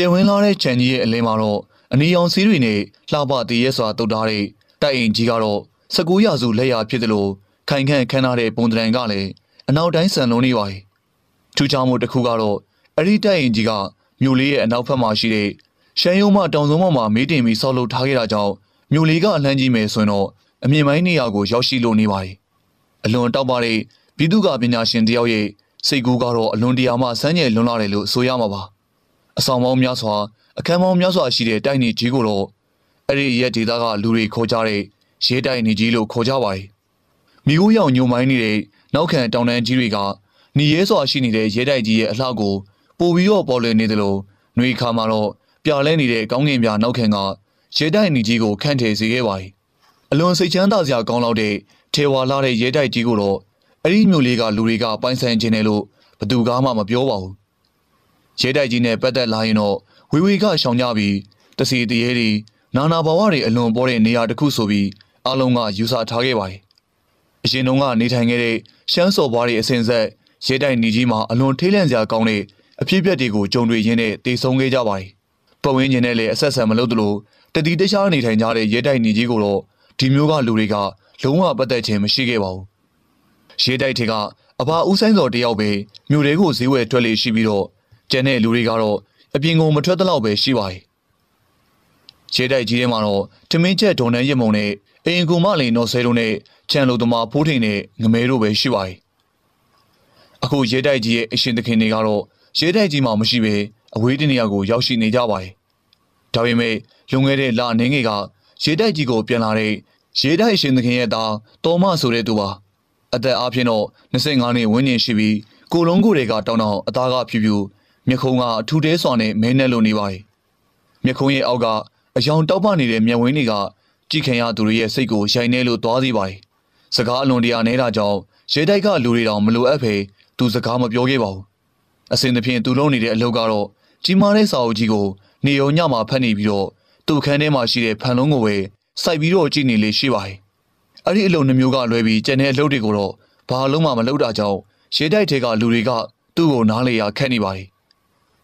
ကျယ်ဝင်းလာတဲ့ခြံကြီးရဲ့အလင်းမှာတော့အနီရောင်စီးတွေနဲ့လှပတည်ရဲစွာတုတ်ထားတဲ့တိုက်အိမ်ကြီးကတော့19ရာစုလက်ရာဖြစ်တယ်လို့ခိုင်ခန့်ခမ်းထားတဲ့ပုံတံကလည်းအနောက်တိုင်းဆန်လုံးနေပါ යි ထူးခြားမှုတစ်ခုကတော့အဲ့ဒီတိုက်အိမ်ကြီးကမြို့လေးရဲ့အနောက်ဘက်မှာရှိတဲ့ရှမ်းရုံးမတောင်စုံပေါ်မှာမေးတင်ပြီးဆောက်လုပ်ထားခဲ့တာကြောင့်မြို့လေးကအလှမ်းကြီးမယ်ဆိုရင်တော့အမြင့်ပိုင်းနေရာကိုရောက်ရှိလို့နေပါ යි အလွန်တောက်ပါတဲ့ပြည်သူ့ကပညာရှင်တယောက်ရဲ့စိတ်ကူးကတော့အလွန်တရာမှစမ်းကြယ်လွန်လာတယ်လို့ဆိုရမှာပါ အဆောင်ပေါင်းများစွာအခန်းပေါင်းများစွာရှိတဲ့တိုက်နေကြီးကိုတော့အဲ့ဒီရက်ဒေသကလူတွေခေါ်ကြတဲ့ရဲတိုက်နေကြီးလို့ခေါ်ကြပါ යි မိခိုးရောင်ညိုမိုင်းနေတဲ့နောက်ခံတောင်တန်းကြီးတွေကညီရဲစွာရှိနေတဲ့ရဲတိုက်ကြီးရဲ့အလှကိုပို့ပြီးတော့ပေါ်လွင်နေတယ်လို့ຫນွေခါမှာတော့ပြလဲနေတဲ့ကောင်းကင်ပြနောက်ခံကရဲတိုက်ညီကြီးကိုခန့်ထည်စေခဲ့ပါ යි အလွန်စိတ်ချမ်းသာစရာကောင်းလောက်တဲ့ထေဝါလာတဲ့ရဲတိုက်ကြီးကိုတော့အဲ့ဒီမျိုးလေးကလူတွေကပိုင်ဆိုင်ခြင်းတယ်လို့ဘသူကားမှမပြောပါဘူး ရဲတိုက်ကြီးနဲ့ပတ်သက်လာရင်တော့ဝေဝေကရှောင်ကြပြီးတစီတရေတွေနာနာဘဝတွေအလွန်ပေါ်တဲ့နေရာတစ်ခုဆိုပြီးအလုံးကယူဆထားခဲ့ပါတယ်အရင်တုန်းကနေထိုင်ခဲ့တဲ့ရှမ်းစော်ဘွားတွေအစဉ်ဆက်ရဲတိုက်နေကြီးမှာအလွန်ထိတ်လန့်စရာကောင်းတဲ့အဖြစ်အပျက်တွေကိုကြုံတွေ့ရင်းနဲ့တည်ဆုံခဲ့ကြပါတယ်ပတ်ဝန်းကျင်နဲ့လည်းအဆက်ဆက်မလုပ်သလိုတတိတခြားနေထိုင်ကြတဲ့ရဲတိုက်နေကြီးကိုတော့ဒီမျိုးကလူတွေကလုံးဝပတ်သက်ခြင်းမရှိခဲ့ပါဘူးရဲတိုက်တွေကအဘာဦးဆိုင်စော်တယောက်ပဲမြို့တွေကိုဈေးဝယ်ထွက်လေရှိပြီးတော့ ကျန်တဲ့လူတွေကတော့အပြင်ကိုမထွက်သလောက်ပဲရှိပါတယ်ရဲတိုက်ကြီးထဲမှာတော့ထမင်းချက်ဒေါ်နန်းရမုံနဲ့အင်ကူမလင်နော်ဆဲတို့နဲ့ချန်လိုသမားဖိုးထိန်နဲ့ငမဲတို့ပဲရှိပါတယ်အခုရဲတိုက်ကြီးရဲ့အရှင်သခင်တွေကတော့ရဲတိုက်ကြီးမှာမရှိပဲအဝေးတနေရာကိုရောက်ရှိနေကြပါတယ်ဒါပေမဲ့လွန်ခဲ့တဲ့လအနေငယ်ကရေတိုက်ကြီးကိုပြန်လာတဲ့ရေတိုက်ရှင်သခင်ရဲ့သားတော်မဆိုတဲ့သူပါအသက်အားဖြင့်တော့25နှစ်ဝန်းကျင်ရှိပြီးကိုလုံးကိုတွေကတောင်းတောင်းအသားကဖြူဖြူ မျက်ခုံးကအထူတဲစွာနဲ့မဲနဲ့လိုနေပါတယ်မျက်ခုံးရဲ့အောက်ကအယောင်တောက်ပနေတဲ့မျက်ဝင်းတွေကကြည့်ခင်ရသူတွေရဲ့စိတ်ကိုရိုက်နေလို့သွားစေပါတယ်စကားအလွန်တရာနေတာကြောင့်ရေတိုက်ကလူတွေတောင်မလိုအပ်ဖေသူစကားမပြောခဲ့ပါဘူးအစဉ်သဖြင့်သူလုံးနေတဲ့အလုပ်ကတော့ကြီးမားတဲ့စာအုပ်ကြီးကိုနေုံညမှာဖတ်နေပြီးတော့သူ့ခန်းထဲမှာရှိတဲ့ဖန်လုံးကိုပဲစိုက်ပြီးတော့ကြည့်နေလေရှိပါတယ်။အဲ့ဒီအလုပ်နှမျိုးကလွဲပြီးကျန်တဲ့အလုပ်တွေကိုတော့ဘာလုံးမှမလုပ်တာကြောင့်ရေတိုက်ထဲကလူတွေကသူ့ကိုနားလေရခက်နေပါတယ်။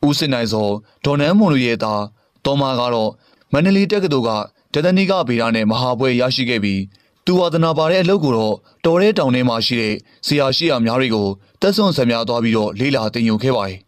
ဦးစင်နိုင်စောဒေါ်နန်းမွန်လူရဲ့သားတော်မာကတော့မန္တလေးတက္ကသိုလ်ကဒသနိကဗေဒနဲ့မဟာဘွဲရရှိခဲ့ပြီးသူဝါသနာပါတဲ့အလုပ်ကိုတော့တော်တဲ့တောင်ထဲမှာရှိတဲ့ဆရာရှိရာများတွေကိုတက်ဆွန့်ဆံများသွားပြီးတော့လေးလာတင်ယူခဲ့ပါတယ်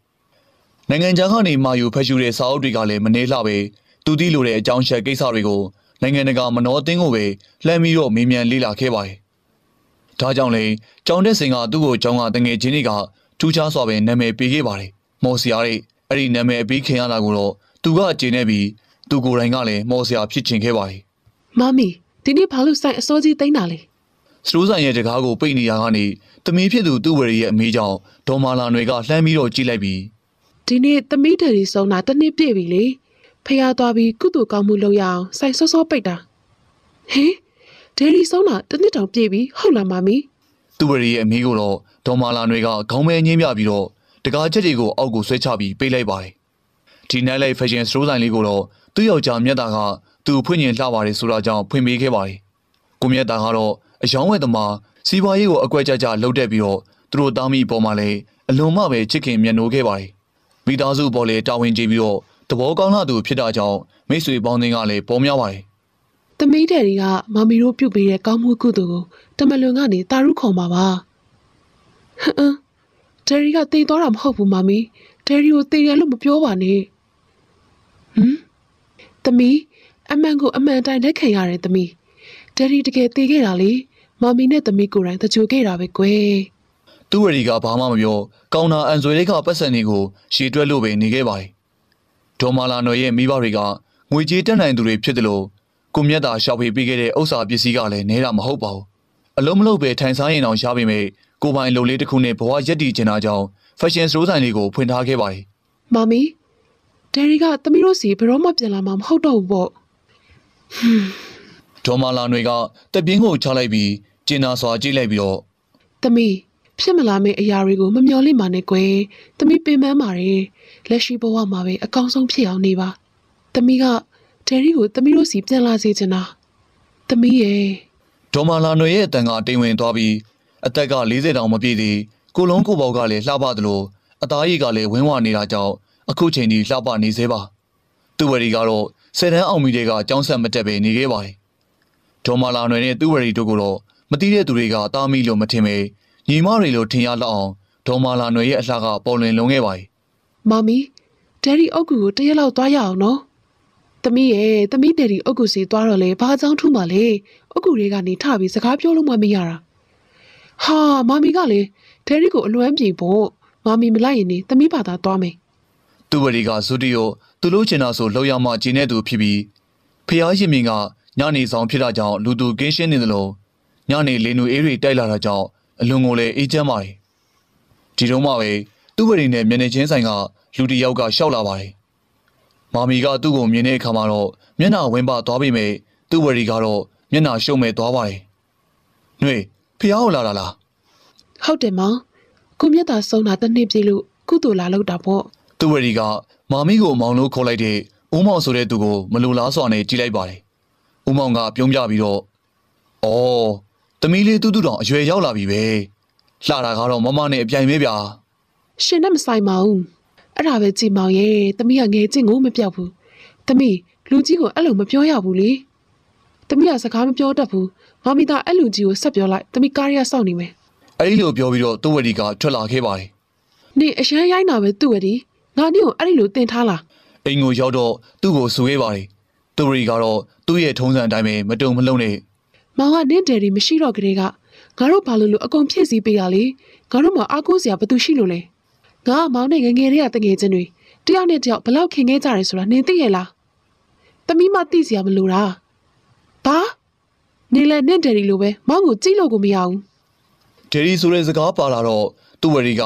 ။နိုင်ငံခြားကနေမာယူဖက်ယူတဲ့စာအုပ်တွေကလည်းမနှေးလှပဲသူသိလိုတဲ့အကြောင်းချက်ကိစ္စတွေကိုနိုင်ငံတကာမနောအသင်းကိုပဲလှမ်းပြီးတော့မေးမြန်းလေ့လာခဲ့ပါတယ်။ဒါကြောင့်လေကျောင်းတက်စင်ကသူ့ကိုကျောင်းကတငယ်ချင်းတွေကထူးခြားစွာပဲနာမည်ပေးခဲ့ပါတယ်။မော်စရာတွေ အဲ့ဒီနာမည်အပြီးခင်ရတာကိုတော့သူကကျေနေပြီးသူကိုယ်တိုင်ကလည်းမော်စရာဖြစ်ချင်ခဲ့ပါတယ်မမီဒီနေ့ဘာလို့ဆိုင်အစောကြီးသိမ်းတာလဲ။စတိုးဆိုင်ရဲ့တကားကိုပိတ်နေရကနေတမီးဖြစ်သူသူ့ဝရီရဲ့အမေကြောင့်ဒေါ်မာလာတွေကလှမ်းပြီးတော့ကြည့်လိုက်ပြီးဒီနေ့သမီးတယ်ရီဆုံးတာတစ်နှစ်ပြည့်ပြီလေဖះသွားပြီးကုသိုလ်ကောင်းမှုလုပ်ရအောင်ဆိုင်စောစောပိတ်တာဟင်ဒယ်ရီဆုံးတာတစ်နှစ်တောင်ပြည့်ပြီဟုတ်လားမမီသူ့ဝရီရဲ့အမေကိုတော့ဒေါ်မာလာတွေကခေါင်းမဲငင်းပြပြီးတော့ တကားချက်တွေကိုအောက်ကိုဆွဲချပြီးပိတ်လိုက်ပါတယ်။ဒီ night life fashion စတိုးဆိုင်လေးကိုတော့သူ့ယောက်ျားမြတ်တာကသူဖွင့်ရင်လှပါတယ်ဆိုတာကြောင့်ဖွင့်ပေးခဲ့ပါတယ်။ကိုမြတ်တာကတော့အယောင်းဝဲသမားစီးပွားရေးကိုအကွက်ကြကြလှုပ်တက်ပြီးတော့သူတို့သားမိပေါ်မှာလည်းအလွန်မှပဲချစ်ခင်မြတ်နိုးခဲ့ပါတယ်။မိသားစုပေါ်လေတာဝန်ကျေပြီးတော့သဘောကောင်းလာသူဖြစ်တာကြောင့်မိတ်ဆွေပေါင်းသင်းကလည်းပေါ်များပါတယ်သမီးတယ်ရီကမမီတို့ပြုတ်ပေးတဲ့ကောင်းမှုကုသိုလ်ကိုတမလွန်ကနေတာရုခေါ်မှာပါဟမ်အင်း ဒယ်ရီကတေသွားတာမဟုတ်ဘူးမမီဒယ်ရီကိုတေတယ်လို့မပြောပါနဲ့ဟမ်သမီးအမှန်ကိုအမှန်တိုင်းလက်ခံရတယ်သမီးဒယ်ရီတကယ်တေခဲ့တာလေမမီနဲ့သမီးကိုယ်တိုင်တကြိုခဲ့တာပဲကွယ်။သူ့ဝရီကဘာမှမပြောကောင်းတာအန်ဆွေလေးကပတ်စံတွေကိုရှည်တွက်လို့ပဲနေခဲ့ပါတယ်။ဒေါ်မာလာနော်ရဲ့မိဘတွေကငွေကြေးတက်နိုင်သူတွေဖြစ်တယ်လို့ကိုမြတ်တာရှောက်ဖေးပေးခဲ့တဲ့ဥစ္စာပစ္စည်းကလည်းနဲတာမဟုတ်ပါဘူး။အလုံးမလုံးပဲထိုင်စားရင်အောင်ရှားပေမဲ့ ကိုပိုင်လုံလေးတစ်ခုနဲ့ဘဝရက်တည်ကျင်တာကြောင့် fashion show ဆိုင်လေးကိုဖွင့်ထားခဲ့ပါတယ်မမီဒယ်ရီကသမီးတို့စီဘယ်တော့မှပြန်လာမှာမဟုတ်တော့ဘူးပေါ့။ဒေါ်မာလာတွေကတက်ပြင်းကိုချလိုက်ပြီးကျင်နာစွာကြည့်လိုက်ပြီးတော့သမီးဖြစ်မလာမယ့်အရာတွေကိုမမျှော်လင့်ပါနဲ့ကွယ်သမီးပင်ပန်းပါတယ်လက်ရှိဘဝမှာပဲအကောင်းဆုံးဖြစ်အောင်နေပါသမီးကဒယ်ရီကိုသမီးတို့စီပြန်လာစေချင်တာသမီးရဲ့ဒေါ်မာလာနော်ရဲ့အတန်ကတိမ်ဝင်သွားပြီး အသက်က40တောင်မပြည့်သေးကိုလုံးကိုပေါကလည်းလှပသလိုအသားရည်ကလည်းဝင်းဝနေတာကြောင့်အခုချိန်ကြီးလှပနေသေးပါသူဝရီကတော့ဆယ်တန်းအောင်မီတွေကကြောင်းဆက်မတက်ပဲနေခဲ့ပါတယ်ဒေါ်မာလာနွယ်နဲ့သူဝရီတို့ကတော့မတိတဲ့သူတွေကတားမိလို့မထင်ပဲညီမတွေလိုထင်ရလောက်အောင်ဒေါ်မာလာနွယ်ရဲ့အလှကပေါ်လွင်လွန်ခဲ့ပါတယ်မမီဒယ်ရီအုတ်ကူကိုတရက်လောက်သွားရအောင်နော်သမီးရဲ့သမီးဒယ်ရီအုတ်ကူစီသွားတော့လေဘာကြောင့်ထူးမှလဲအုတ်ကူတွေကနေထပြီးစကားပြောလို့မှမရတာ ဟာမမီကလေဒယ်ရီကိုအလွမ်းပြေဖို့မမီမလိုက်ရင်နေသမီးဘာသာသွားမယ်သူဝရီကဇူတီယိုသူလို့ချင်တာဆိုလောက်ရမှကျင်းတဲ့သူဖြစ်ပြီးဖျားရင်မြင်ကညနေဆောင်ဖြစ်တာကြောင့်လူသူကင်းရှင်းနေတယ်လို့ညနေလေနူအေးတွေတိုက်လာတာကြောင့်အလွန်ကိုလည်းအေးချမ်းပါတယ်ဒီတော့မှပဲသူဝရီနဲ့မျက်နှာချင်းဆိုင်ကလူတစ်ယောက်ကရှောက်လာပါတယ်မာမီကသူ့ကိုမြင်တဲ့အခါမှာတော့မျက်နှာဝင်းပသွားပြီမဲ့သူဝရီကတော့မျက်နှာရှုံမဲ့သွားပါတယ်နှွေ ဖျားကိုလာတာလားဟုတ်တယ်မောင်ကိုမြတ်တာဆုံးတာတစ်နှစ်ပြည့်လို့ကုသိုလ်လာလောက်တာပေါ့သူဝရီကမာမီကိုမောင်လို့ခေါ်လိုက်တဲ့ဦးမောင်ဆိုတဲ့သူကိုမလိုလားစွာနဲ့ကြည့်လိုက်ပါတယ်။ဦးမောင်ကပြုံးပြပြီးတော့အော်သမီးလေးတူးတူးတောင်အရွယ်ရောက်လာပြီပဲ။လှတာကတော့မမနဲ့အပြိုင်ပဲဗျာရှင်နဲ့မဆိုင်ပါဘူးအဲ့ဒါပဲကြည်မောင်ရဲ့သမီးကငယ်ချင်းကိုမပြောက်ဘူးသမီးလူကြီးကိုအဲ့လိုမပြောရဘူးလေသမီးကစကားမပြောတတ်ဘူး မမီသားအဲ့လူကြီးကိုဆက်ပြောလိုက်သမီးကားရစောင့်နေမယ်။အဲဒီလိုပြောပြီးတော့သူဝရီကထွက်လာခဲ့ပါတယ်နေအရန်ရိုင်းတာပဲသူ့ဝဒီငါနင့်ကိုအဲ့ဒီလိုတင်ထားလား။အိမ်ကိုရောက်တော့သူ့ကိုဆူခဲ့ပါတယ်။သူဝရီကတော့သူ့ရဲ့ထုံးစံအတိုင်းပဲမတုံမလုံးနဲ့မောင်ကနင့်တယ်ဒီမရှိတော့ကလေးကငါတို့ဘာလို့လို့အကုန်ဖြည့်စည်းပေးရလေငါတို့မှအားကိုးစရာဘာသူရှိလို့လဲငါကမောင်နဲ့ငယ်ငယ်လေးကတငယ်ချင်းတွေတယောက်နဲ့တယောက်ဘယ်လောက်ခင်ခဲ့ကြတယ်ဆိုတာနင်သိရဲ့လားသမီးမသိစရာမလိုတာဘာ နေလဲနင့်တယ်ဒီလိုပဲမောင်ကိုကြည့်လို့ကိုမရဘူး။ဂျယ်ရီဆိုတဲ့စကားပါလာတော့သူဝရီက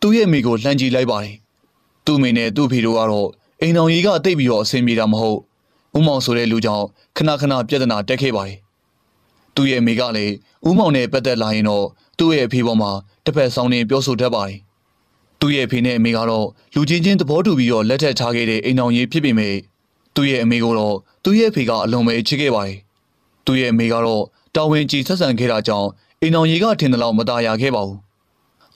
သူ့ရဲ့မိကိုလှမ်းကြည့်လိုက်ပါတယ်။သူ့မိနဲ့သူ့ဖေတို့ကတော့အိမ်တော်ကြီးကတိတ်ပြီးတော့အဆင်ပြေတာမဟုတ်။ဦးမောင်ဆိုတဲ့လူကြောင့်ခဏခဏပြဿနာတက်ခဲ့ပါတယ်။သူ့ရဲ့မိကလည်းဦးမောင်နဲ့ပတ်သက်လာရင်တော့သူ့ရဲ့အဖေပေါ်မှာတစ်ဖက်ဆောင်နေပြောဆိုတတ်ပါတယ်။သူ့ရဲ့အဖေနဲ့အမေကတော့လူချင်းချင်းသဘောတူပြီးတော့လက်ထပ်ထားခဲ့တဲ့အိမ်တော်ကြီးဖြစ်ပေမဲ့သူ့ရဲ့အမေကတော့သူ့ရဲ့အဖေကအလွန်ပဲချစ်ခဲ့ပါတယ်။ သူ့ရဲ့အမေကတော့တာဝန်ကြီးဆက်ဆံခဲ့တာကြောင့်အိမ်တော်ကြီးကထင်တယ်လို့မตาရခဲ့ပါဘူး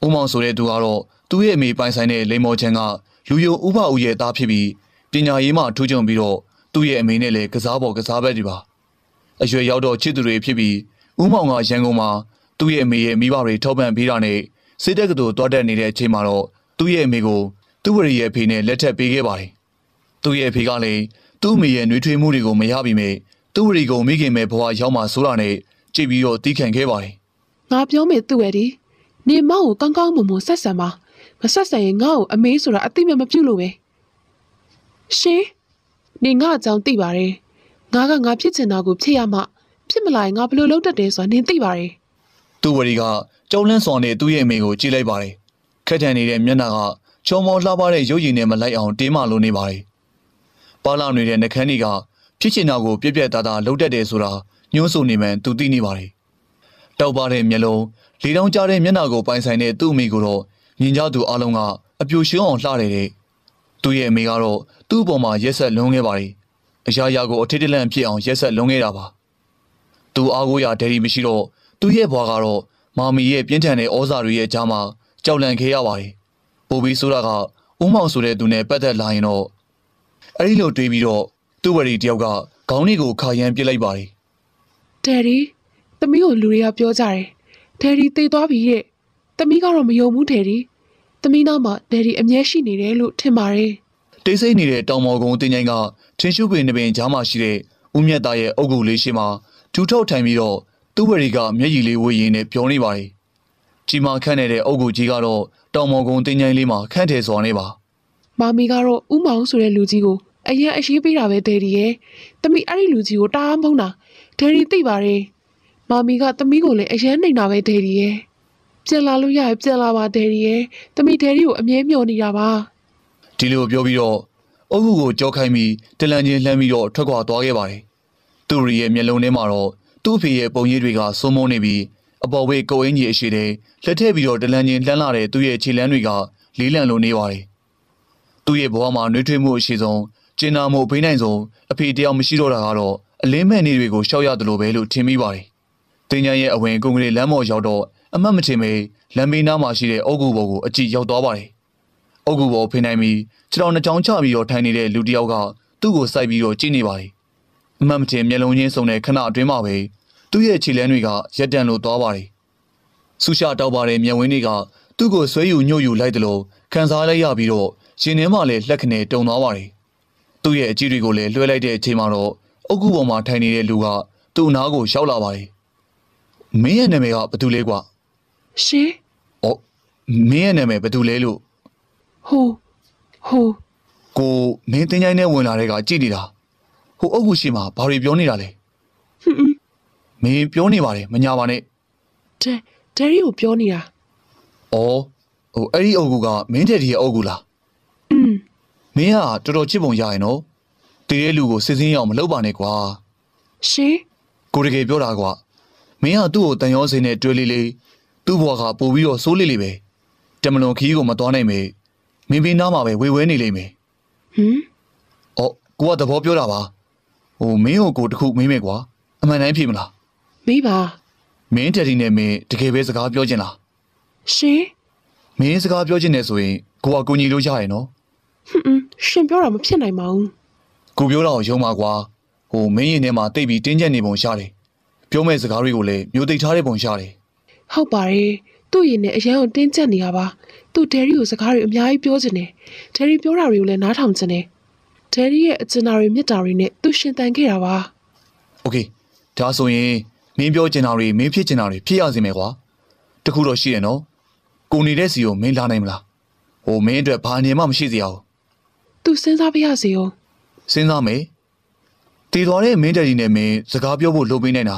။ဦးမောင်ဆိုတဲ့သူကတော့သူ့ရဲ့အမေပိုင်ဆိုင်တဲ့လိမ္မော်ချန်ကလူယုံဥပဦးရဲ့သားဖြစ်ပြီးပညာရေးမှထူးချွန်ပြီးတော့သူ့ရဲ့အမေနဲ့လည်းကစားပေါ်ကစားဘက်တွေပါ။အရွယ်ရောက်တော့ချစ်သူတွေဖြစ်ပြီးဦးမောင်ကရန်ကုန်မှာသူ့ရဲ့အမေရဲ့မိဘတွေထောက်ပံ့ပေးတာနဲ့စစ်တပ်ကတူတွားတက်နေတဲ့အချိန်မှာတော့သူ့ရဲ့အမေကိုသူ့ဝရီရဲ့အဖေနဲ့လက်ထပ်ပေးခဲ့ပါတယ်။သူ့ရဲ့အဖေကလည်းသူ့အမေရဲ့နှွေးထွေးမှုတွေကိုမရပြီမဲ့ သူ့ဝရီကိုမိခင်မဲ့ဘဝရောက်မှဆိုတာနဲ့ကြည့်ပြီးတော့တီးခံခဲ့ပါတယ်ငါပြောမယ်သူ့ဝဒီနေမောင်ကိုကောင်းကောင်းမွန်မွန်ဆက်ဆံပါမဆက်ဆံရင်ငါ့ကိုအမေးဆိုတာအသိမမပြုတ်လို့ပဲရှင်နေငါအကြောင်းသိပါတယ်ငါကငါဖြစ်ချင်တာကိုဖြစ်ရမှဖြစ်မလာရင်ငါဘယ်လိုလုပ်တတ်တယ်ဆိုတာနင်သိပါတယ်။သူ့ဝရီကကြောက်လန့်စွာနဲ့သူ့ရဲ့အမေကိုကြည့်လိုက်ပါတယ်။ခက်ထန်နေတဲ့မျက်နှာကချောမောလှပတဲ့ရုပ်ရည်နဲ့မလိုက်အောင်တင်းမာလိုနေပါတယ်။ပါလာနေတဲ့နှကန်းတွေက ဖြစ်ချင်တာကိုပြက်ပြက်သားသားလှုပ်တတ်တယ်ဆိုတာညှိုးဆိုနေမှန်သူသိနေပါတယ်။တောက်ပါတဲ့မျက်လုံးလေတောင်ကျတဲ့မျက်နှာကိုပိုင်ဆိုင်တဲ့သူ့အမေကိုတော့မြင်ကြသူအလုံးကအပြူရှင်းအောင်လှတယ်တဲ့။သူ့ရဲ့အမေကတော့သူ့အပေါ်မှာရက်ဆက်လွန်ခဲ့ပါတယ်။အရာရာကိုအထစ်တလန့်ဖြစ်အောင်ရက်ဆက်လွန်ခဲ့တာပါ။သူအားကိုးရာဒယ်ရီမရှိတော့သူ့ရဲ့ဘွားကတော့မာမီရဲ့ပြင်းထန်တဲ့ဩဇာတွေရဲ့ကြားမှာကြောက်လန့်ခဲ့ရပါတယ်။ပိုပြီးဆိုတာကဦးမောင်ဆိုတဲ့သူနဲ့ပတ်သက်လာရင်တော့အဲ့ဒီလိုတွေးပြီးတော့ သူ့ဝရီတယောက်ကခေါင်းလေးကိုခါရမ်းပစ်လိုက်ပါတယ်ဒယ်ဒီသမီးကိုလူတွေကပြောကြတယ်ဒယ်ဒီသေသွားပြီတဲ့သမီးကတော့မယုံဘူးဒယ်ဒီသမီးနောက်မှာဒယ်ဒီအမြဲရှိနေတယ်လို့ထင်ပါတယ်။တိတ်ဆိတ်နေတဲ့တောင်မော်ကုန်းတင်ချိုင်းကထင်းရှုပင်တစ်ပင်ကြားမှာရှိတဲ့ဦးမြတ်သားရဲ့အုပ်ကူလေးရှိမှာထူထောက်ထိုင်ပြီးတော့သူ့ဝရီကမျက်ရည်လေးဝေးရင်းနဲ့ပြောနေပါတယ်။ကြီးမာခန့်နေတဲ့အုပ်ကူကြီးကတော့တောင်မော်ကုန်းတင်ချိုင်းလေးမှာခန့်တယ်စွာနေပါမာမီကတော့ဥမောင်ဆိုတဲ့လူကြီးကို အရင်အရေးပေးတာပဲဒယ်ဒီရဲ့သမီးအဲ့ဒီလူကြီးကိုတားမုန်းတာဒယ်ဒီသိပါတယ်မာမီကသမီးကိုလည်းအရင်နှိမ်တာပဲဒယ်ဒီရဲ့ပြန်လာလို့ရရင်ပြန်လာပါဒယ်ဒီရဲ့သမီးဒယ်ဒီကိုအမြဲမျှော်နေတာပါ။ဒီလိုပြောပြီးတော့အုပ်ကူကိုကြောက်ခိုင်းပြီးတလန်ချင်းလှမ်းပြီးတော့ထွက်ခွာသွားခဲ့ပါတယ်။သူ့ရီရဲ့မျက်လုံးထဲမှာတော့သူ့အဖေရဲ့ပုံရိပ်တွေကစိုးမိုးနေပြီးအပေါ်ဝေးကိုအင်းကြီးအရှိတဲ့လက်ထည့်ပြီးတော့တလန်ချင်းလှမ်းလာတဲ့သူ့ရဲ့ခြေလမ်းတွေကလေးလံလိုနေပါတယ်။သူ့ရဲ့ဘဝမှာနှွေးထွေးမှုအရှိဆုံး ကျင်နာမှုဖိနိုင်ဆုံးအဖေတယောက်မရှိတော့တာကတော့အလင်းမဲ့နေတွေကိုရှောက်ရတယ်လို့ပဲလို့ထင်မိပါတယ်။တင်ညာရဲ့အဝင်ကွန်ကရစ်လမ်းပေါ်ရောက်တော့အမတ်မထင်မေလမ်းဘေးနားမှာရှိတဲ့အုပ်ကူဘော်ကိုအကြည့်ရောက်သွားပါတယ်။အုတ်ကူပေါ်ဖိနိုင်ပြီးခြေတော်နှစ်ချောင်းချပြီးတော့ထိုင်နေတဲ့လူတစ်ယောက်ကသူ့ကိုစိုက်ပြီးတော့ကြည့်နေပါတယ်အမှန်မတင်မျက်လုံးချင်းစုံတဲ့ခဏအတွင်းမှာပဲသူ့ရဲ့ခြေလမ်းတွေကရက်တန်လို့သွားပါတယ်ဆူရှာတောက်ပါတဲ့မျက်ဝင်းတွေကသူ့ကိုဆွဲယူညှို့ယူလိုက်တယ်လို့ခံစားလိုက်ရပြီးတော့ရှင်ထဲမှာလည်းလက်ခနဲ့တုံသွားပါတယ် သူ့ရဲ့အကြည့်တွေကိုလည်းလွှဲလိုက်တဲ့အချိန်မှာတော့အုတ်ကူပေါ်မှာထိုင်နေတဲ့လူကသူ့အနားကိုရှောက်လာပါတယ်မင်းရဲ့နာမည်ကဘာတူလဲကွာရှင်။အော်မင်းရဲ့နာမည်ဘာတူလဲလို့ဟိုဟိုကိုမင်းတင်းချိုင်းနဲ့ဝင်လာတဲ့ကကြည့်နေတာ။ဟိုအုတ်ကူရှိမှာဘာတွေပြောနေတာလဲဟွန်းဟွန်း။မင်းပြောနေပါတယ်မညာပါနဲ့ဒဲဒယ်ရီကိုပြောနေတာ။အော်ဟိုအဲ့ဒီအုတ်ကူကမင်းတဲ့ဒီရဲ့အုတ်ကူလားอืม။ မင်းကတော်တော်ချစ်ပုံရရင်နော်။တည်တဲ့လူကိုစစ်စင်းရအောင်မလုပ်ပါနဲ့ကွာရှင်။ကိုတကယ်ပြောတာကွာ။မင်းကသူ့ကိုတန်ရောစင်နဲ့တွေ့လေးလေးသူ့ဘဝကပို့ပြီးတော့စိုးလေးလေးပဲ။တမလွန်ခီးကိုမတော်နိုင်မေ။မင်းပြီးနားမှာပဲဝေဝဲနေလိမ့်မယ်ဟမ်။အော်ကိုကသဘောပြောတာပါ။ဟိုမင်းကိုကိုတခုမေးမယ်ကွာ။အမှန်တိုင်းဖြေမလား။မေးပါမင်းတက်ဒီနဲ့မင်းတကယ်ပဲစကားပြောချင်လားရှင်မင်းစကားပြောချင်တယ်ဆိုရင်ကိုကကိုညီလို့ရရနော် ဟွန်းဟွန်းရှင်ပြောတာမဖြစ်နိုင်ပါဘူး ကိုပြောတာကိုယုံပါကွာဟိုမင်းရင်ထဲမှာတိတ်ပြီးတင်းကျပ်နေပုံရှားတယ်ပြောမဲ့စကားတွေကိုလည်းမျိုးသိပ်ထားတဲ့ပုံရှားတယ် ဟုတ်ပါတယ်သူ့ရင်နဲ့အရန်ကိုတင်းကျပ်နေရပါသူဒယ်ရီကိုစကားတွေအများကြီးပြောချင်တယ်ဒယ်ရီပြောတာတွေကိုလည်းနားထောင်ချင်တယ်ဒယ်ရီရဲ့အကျဉ်းသားတွေမြစ်တာတွေနဲ့သူရှင်တန်ခဲ့တာပါ โอเคဒါဆိုရင်မင်းပြောချင်တာတွေမင်းဖြစ်ချင်တာတွေဖြစ်ရစီမယ်ကွာတခုတော့ရှိရနော်ကိုနေတဲ့စီကိုမင်းလာနိုင်မလားဟိုမင်းအတွက်ဘာနေမှမရှိစေရအောင် သူစဉ်းစားပြရစီအောင်စဉ်းစားမယ်တည်သွားတဲ့မင်းတက်ဒီနဲ့မင်းစကားပြောဖို့လုပ်ပေးနေတာ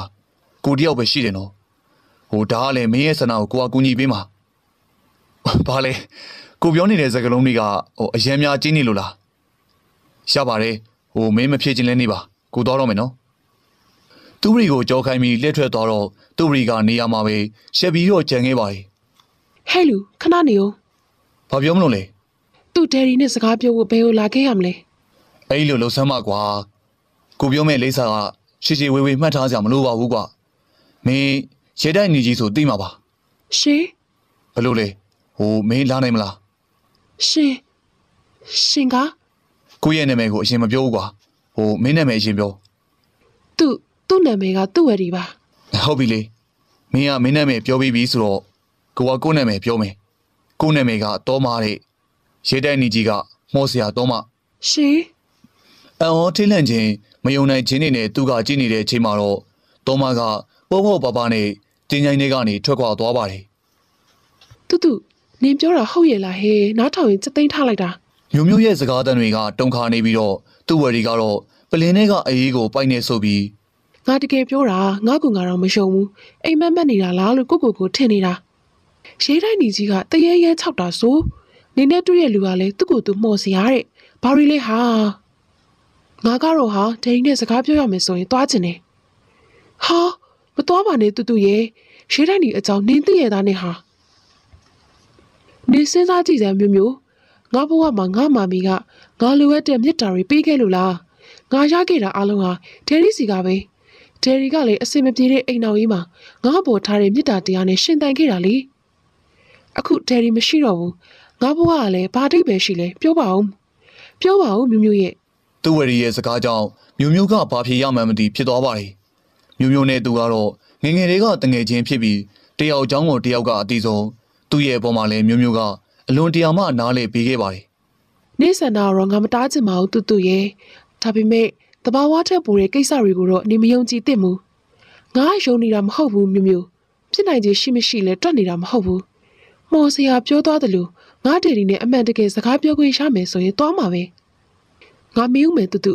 ကိုတယောက်ပဲရှိတယ်နော်ဟိုဒါကလည်းမင်းရဲ့ဆန္ဒကိုကိုကကူညီပေးမှာဘာလဲကိုပြောနေတဲ့စကားလုံးတွေကဟိုအရင်များကြီးနေလို့လားရပါတယ်ဟိုမင်းမဖြစ်ခြင်းလဲနေပါကိုသွားတော့မယ်နော်သူ့ရီကိုကြောခိုင်းပြီးလက်ထွက်သွားတော့သူ့ရီကနေရာမှာပဲရှက်ပြီးတော့ကြံခဲ့ပါ යි ဟဲ့လူခဏနေအောင်ဘာပြောမလို့လဲ သူဒယ်ရီနဲ့စကားပြောဖို့ဘယ်ကိုလာခဲ့ရမလဲအဲ့ဒီလိုလှုပ်ဆမ်းမကွာကိုပြောမဲ့လိမ့်စာကရှည်ရှည်ဝေးဝေးမှတ်ထားကြမလို့ပါဘူးကွာမင်းရဲတိုက်နေကြီးဆိုသိမှာပါရှင်ဘလို့လဲဟိုမင်းလာနိုင်မလားရှင်ရှင်ကကိုယ့်ရဲ့နာမည်ကိုအရင်မပြောဘူးကွာဟိုမင်းနာမည်အရင်ပြောသူ့သူ့နာမည်ကသူ့ဝယ်ဒီပါဟုတ်ပြီလေမင်းကမင်းနာမည်ပြောပြီးပြီဆိုတော့ကိုကကိုယ့်နာမည်ပြောမယ်ကိုယ့်နာမည်ကတောမာတဲ့ ရဲတိုက်နေကြီးကမော်စရာတောမရှင်အံ့ဩထိတ်လန့်ခြင်းမယုံနိုင်ခြင်းတွေနဲ့သူကကြည့်နေတဲ့အချိန်မှာတော့တောမာကပေါ့ပေါ့ပါပါနဲ့တင်းချိုင်းတွေကနေထွက်ခွာသွားပါတယ်တူတူနင်ပြောတာဟုတ်ရဲ့လားဟဲ့နားထောင်ရင်စက်သိမ်းထားလိုက်တာမျိုးမျိုးရဲ့စကားသံတွေကတုံခါနေပြီးတော့သူ့ဝယ်တွေကတော့ပလင်းထဲကအရေးကိုပိုက်နေဆိုပြီးငါတကယ်ပြောတာငါကငါတော့မရှုံဘူးအိမ်မက်မက်နေတာလားလို့ကိုကိုကိုထင်နေတာရေးတိုင်းညီကြီးကတရေရဲ၆တာဆို နေနဲ့တွေ့ရလူကလည်းသူ့ကိုယ်သူမှော်စရာတဲ့ဘာရီလဲဟာငါကတော့ဟာဒိန်နဲ့စကားပြောရမယ်ဆိုရင်သွားချင်တယ်ဟာမသွားပါနဲ့တူတူရဲ့ရေးတိုင်းညီအကြောင်းနင်းသိရတာနဲ့ဟာနေစဉ်းစားကြည့်စမ်းမျိုးမျိုးငါဘဝမှာငါမာမီကငါလိုအပ်တဲ့မြတ်တာတွေပေးခဲ့လို့လားငါရခဲ့တာအလုံးဟာဒယ်ရီစီကပဲဒယ်ရီကလည်းအစင်မပြေတဲ့အိမ်တော်ကြီးမှာငါ့ပေါ်ထားတဲ့မြစ်တာတရားနဲ့ရှင်တန်ခဲ့တာလေအခုဒယ်ရီမရှိတော့ဘူး ငါဘဝကလည်းဘာတိတ်ပဲရှိလဲပြောပါဦးပြောပါဦးမျိုးမျိုးရဲ့သူ့ဝယ်တွေရဲ့စကားကြောင့်မျိုးမျိုးကဘာဖြစ်ရမှန်းမသိဖြစ်သွားပါတယ်မျိုးမျိုးနဲ့သူကတော့ငယ်ငယ်လေးကတငယ်ချင်းဖြစ်ပြီးတယောက်အကြောင်းကိုတယောက်ကအတီးဆုံးသူ့ရဲ့အပေါ်မှာလည်းမျိုးမျိုးကအလွန်တရာမှနားလေပေးခဲ့ပါတယ်နေဆန္ဒကတော့ငါမတားချင်ပါဘူးတူတူရဲ့ဒါပေမဲ့တဘာဝထက်ပူတဲ့ကိစ္စတွေကိုတော့နေမယုံကြည်သင့်ဘူးငါယုံနေတာမဟုတ်ဘူးမျိုးမျိုးဖြစ်နိုင်ခြင်းရှိမရှိလဲတွက်နေတာမဟုတ်ဘူးမော်စရာပြောသွားတယ်လို့ ငါဒယ်ရီနဲ့အမှန်တကယ်စကားပြောခွင့်ရမယ်ဆိုရင်သွားမှာပဲငါမေးဦးမယ်တူတူ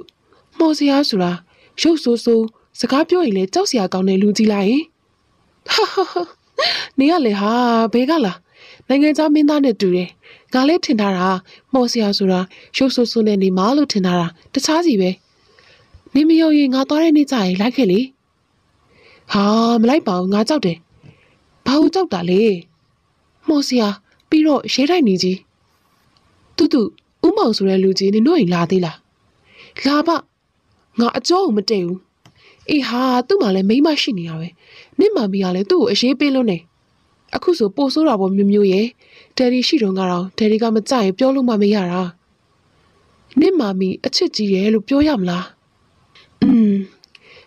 မော်စရာဆိုတာရုပ်ဆိုးဆိုးစကားပြောရင်လည်းကြောက်စရာကောင်းတဲ့လူကြီးလိုက်ရင်ဟာဟာဟာနေရလေဟာဘဲကလားနိုင်ငံသားမင်းသားနဲ့တူတယ်ငါလည်းထင်ထားတာမော်စရာဆိုတာရုပ်ဆိုးဆိုးနဲ့နေမလို့ထင်ထားတာတခြားစီပဲနေမယုံရင်ငါသွားတဲ့နေ့ကျရင်လိုက်ခဲ့လေဟာမလိုက်ပါဘူးငါကြောက်တယ်ဘာလို့ကြောက်တာလဲမော်စရာ ပြီးတော့ရဲတိုက်နေကြီးတူတူဥမောင်ဆိုတဲ့လူကြီးနင်တို့အိမ်လာသေးလားလာပါငါအကျောကိုမတည့်ဘူးအေးဟာသူ့မှာလည်းမိန်းမရှိနေတာပဲနင့်မမီကလည်းသူ့ကိုအရေးပေးလို့နေအခုဆိုပို့ဆိုးတာပေါ့မျိုးမျိုးရဲ့ဒယ်ရီရှိတော့ကတော့ဒယ်ရီကမကြရင်ပြောလို့မှမရတာနင့်မာမီအချစ်ကြီးရဲ့လို့ပြောရမလားอืม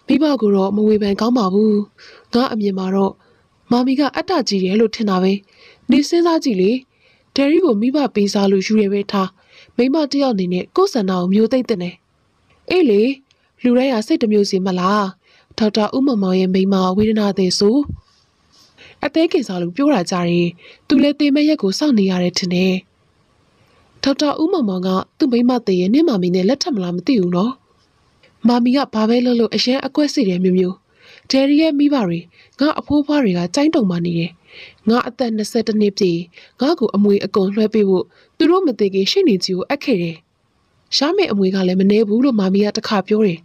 မိဘကိုတော့မဝေဖန်ကောင်းပါဘူးငါအမြင်မှာတော့မာမီကအတ္တကြီးတယ်လို့ထင်တာပဲ နေစဉ်းစားကြည့်လေဒယ်ရီကိုမိဘပေးစားလို့ယူရပဲထားမိမတစ်ယောက်အနေနဲ့ကိုယ့်ဆန္ဒကိုမျိုးသိမ့်တဲ့နဲ့အေးလေလူတိုင်းဟာစိတ်တစ်မျိုးစီမလားဒေါက်တာဦးမောင်မောင်ရဲ့မိမဝေဒနာသည်ဆိုအသေးကင်စားလို့ပြောတာကြတယ်သူလည်းတေမဲ့ရက်ကိုစောင့်နေရတယ်ထင်တယ်ဒေါက်တာဦးမောင်မောင်ကသူ့မိမသေးရဲ့နင့်မာမီနဲ့လက်ထပ်မလားမသိဘူးနော်မာမီကဘာပဲလုပ်လို့အရင်အကွက်စီတယ်မျိုးမျိုးဒယ်ရီရဲ့မိဘတွေငါအဖိုးဖွားတွေကကြိုင်းတုံမှနေတယ် ငါအသက်22နှစ်ပြည့်ငါ့ကိုအမွေအကုန်လွှဲပေးဖို့သူတို့မသိခင်ရှင့်နေကြီးကိုအပ်ခဲ့တယ်ရှားမေအမွေကလည်းမနေဘူးလို့မာမီကတခါပြောတယ်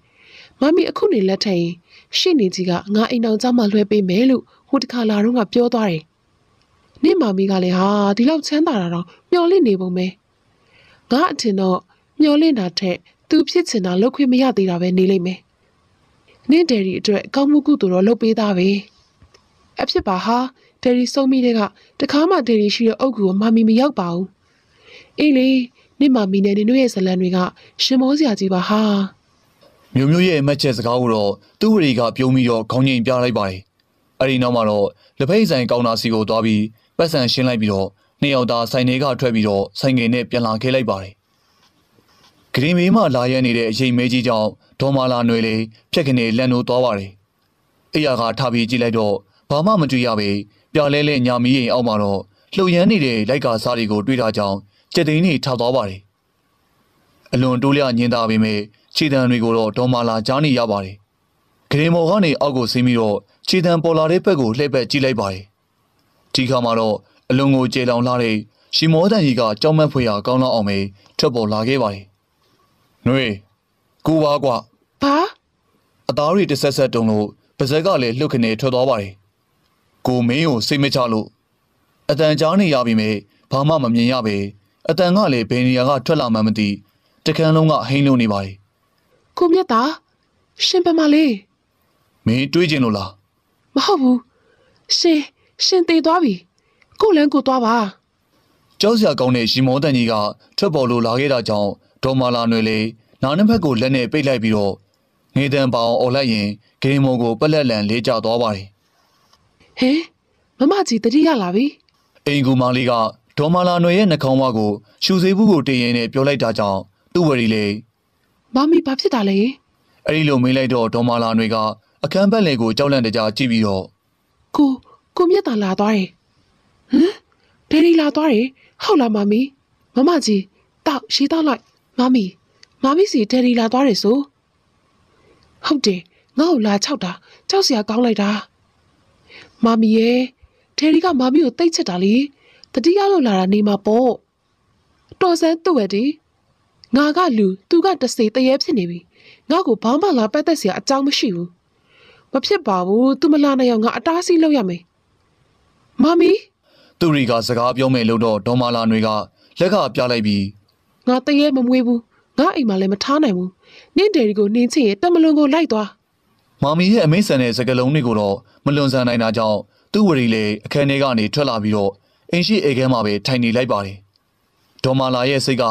မမီအခုနေလက်ထက်ရင်ရှင့်နေကြီးကငါအိမ်အောင်ကြောင့်မှလွှဲပေးမယ်လို့ဟိုတခါလာတော့ကပြောသွားတယ်။နေ့မာမီကလည်းဟာဒီလောက်ချမ်းသာတာတော့မျော်လင့်နေပုံပဲ။ငါအထင်တော့မျော်လင့်တာထက်သူဖြစ်ချင်တာလုပ်ခွင့်မရသေးတာပဲနေလိမ့်မယ်။နေ့ဒယ်ရီအတွက်ကောင်းမှုကုသိုလ်တော့လုပ်ပေးသားပဲ။အဖြစ်ပါဟာ ဒယ်ရီဆုံးမိတဲ့ကတခါမှဒယ်ရီရှိတဲ့အုပ်ကူကိုမာမီမရောက်ပါဘူး။အေးလေနေ့မာမီနဲ့နင်တို့ရဲ့ဇလန်တွေကရှင်မောစရာကြီးပါဟာ။မျိုးမျိုးရဲ့အမတ်ချက်စကားကိုတော့သူ့ဝရီကပြုံးပြီးတော့ခေါင်းငိမ်ပြလိုက်ပါတယ်။အဲဒီနောက်မှာတော့လက်ဖက်ဆိုင်ကောင်တာစီကိုသွားပြီးပတ်စံရှင်းလိုက်ပြီးတော့နှစ်ယောက်သားဆိုင်ထဲကထွက်ပြီးတော့ဆိုင်ငယ်နဲ့ပြန်လာခဲ့လိုက်ပါတယ်။ဂရင်မေးမှလာရဲနေတဲ့အချိန်မဲကြီးကြောင့်ဒေါ်မာလာຫນွေလေးဖြက်ခနေလန်နိုးသွားပါတယ်။အိယာကထပြီးကြည့်လိုက်တော့ဘာမှမတွေ့ရပေ ပြလဲလဲညာမီးရင်အောက်မှာတော့လှုပ်ရမ်းနေတဲ့လိုက်ကာစားတွေကိုတွေ့တာကြောင့်ကြက်သိန်းတွေထောက်သွားပါတယ်။အလွန်တိုးလျညင်သာပေမဲ့ခြေတံတွေကိုတော့ဒေါ်မာလာကြားနေရပါတယ်။ဂရင်မော်ကနေအောက်ကိုဆင်းပြီးတော့ခြေတံပေါ်လာတဲ့ဘက်ကိုလှည့်ပတ်ကြည့်လိုက်ပါတယ်။ဒီခါမှာတော့အလွန်ကိုကြေလောင်လာတဲ့ရှီမောတန်ကြီးကကြောက်မက်ဖွယ်ရာကောင်းလောက်အောင်ပဲထွက်ပေါ်လာခဲ့ပါတယ်။နှွေကိုပါကွာဘာအသားတွေတစ်ဆက်ဆက်တုံလို့ပါဇက်ကလည်းလှုပ်ခနေထွက်သွားပါတယ်။ ကိုမင်းကိုစိတ်မချလို့အတန်ကြားနေရပြီမေဘာမှမမြင်ရပေအတန်ကလည်းဘယ်နေရာကထွက်လာမှန်းမသိတကန်းလုံးကဟိန်းလုံးနေပါတယ်ကိုမြတ်တာရှင်ပမလေး။မင်းတွေးကျင်လို့လားမဟုတ်ဘူးရှင်ရှင်တည်သွားပြီကိုလန်းကိုသွားပါ။ကြောက်စရာကောင်းတဲ့ရှင်မောတန်ကြီးကထွက်ပေါ်လို့လာခဲ့တာကြောင့်ဒေါ်မာလာနွေလေနားနှစ်ဖက်ကိုလက်နဲ့ပိတ်လိုက်ပြီးတော့ငေတန်ပေါအောင်អော်လိုက်ရင်ဂိမ်းမောကိုပက်လက်လန်လေးကျသွားပါတယ် ဟင်မမကြီးတတိရလာပြီ။အိမ်ကူမလေးကဒေါ်မာလာနွေရဲ့နှာခေါင်းဝါကိုရှူစေးဘူးကိုတင်ရင်းနဲ့ပြောလိုက်တာကြောင့်သူ့ဝရီလေမမီဘာဖြစ်တာလဲအဲ့ဒီလိုမေးလိုက်တော့ဒေါ်မာလာနွေကအခန်းဘက်လေကိုကြောက်လန့်တကြားကြည့်ပြီးတော့ကိုကိုမြတ်တာလာသွားတယ်ဟမ်ဒယ်ရီလာသွားတယ်ဟုတ်လားမမီမမကြီးတောက်ရှိတောက်လိုက်မမီမမီစီဒယ်ရီလာသွားတယ်ဆိုဟုတ်တယ်ငါ့ကိုလာချောက်တာကြောက်စရာကောင်းလိုက်တာ မာမီရဲ့တယ်ရီကမာမီကိုတိတ်ချစ်တာလေတတိယလောက်လာတာနေမှာပေါ့တော်စမ်းသူ့ဝယ်ဒီငါကလူသူကတစေတရေဖြစ်နေပြီငါ့ကိုဘာမှလာပတ်သက်စရာအကြောင်းမရှိဘူးမဖြစ်ပါဘူးသူမလာနိုင်အောင်ငါအတားဆီးလုပ်ရမယ်မာမီသူရီကစကားပြောမယ်လို့တော့ဒေါ်မာလာနွေကလက်ကပြလိုက်ပြီးငါတရေမမွေးဘူးငါအိမ်မှာလည်းမထားနိုင်ဘူးနင့်တယ်ရီကိုနင်းချင်ရင်တမလွန်ကိုလိုက်သွား မာမီရဲ့အမိန့်ဆန်တဲ့စကလုံးတွေကိုတော့မလွန်ဆန်နိုင်တာကြောင့်သူ့ဝရီလေအခန်းထဲကနေထွက်လာပြီးတော့အင်ရှိအိမ်ထဲမှာပဲထိုင်နေလိုက်ပါတယ်ဒေါ်မာလာရဲ့စိတ်က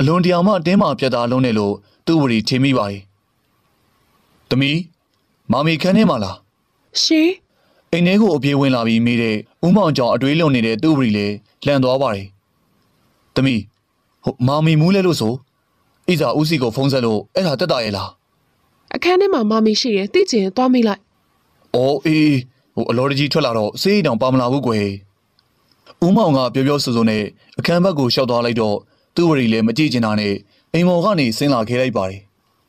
အလွန်တရာမှအတင်းမှပြတ်သားလုံးနေလို့သူ့ဝရီထင်မိပါတယ်တမီမာမီခန်းထဲမှာလားရှင်အိမ်ထဲကိုအပြေးဝင်လာပြီးမိတဲ့ဦးမောင်ကြောင့်အတွေးလွန်နေတဲ့သူ့ဝရီလေလန့်သွားပါတယ်တမီဟိုမာမီမူးလဲလို့ဆိုဣဇာဦးစီကိုဖုန်းဆက်လို့အဲ့ဒါတက်တာရဲ့လား အခန်းထဲမှာမမီရှိတယ်သိချင်ရင်သွားမိလိုက်။အော်အေးဟိုအလော်တကြီးထွက်လာတော့စေးတောင်ပါမလာဘူးကွယ်။ဦးမောင်ကပြောပြောဆိုဆိုနဲ့အခန်းဘက်ကိုရှောက်သွားလိုက်တော့သူ့ဝရီလည်းမကြည့်ချင်တာနဲ့အိမ်မော်ကနေဆင်းလာခဲ့လိုက်ပါတယ်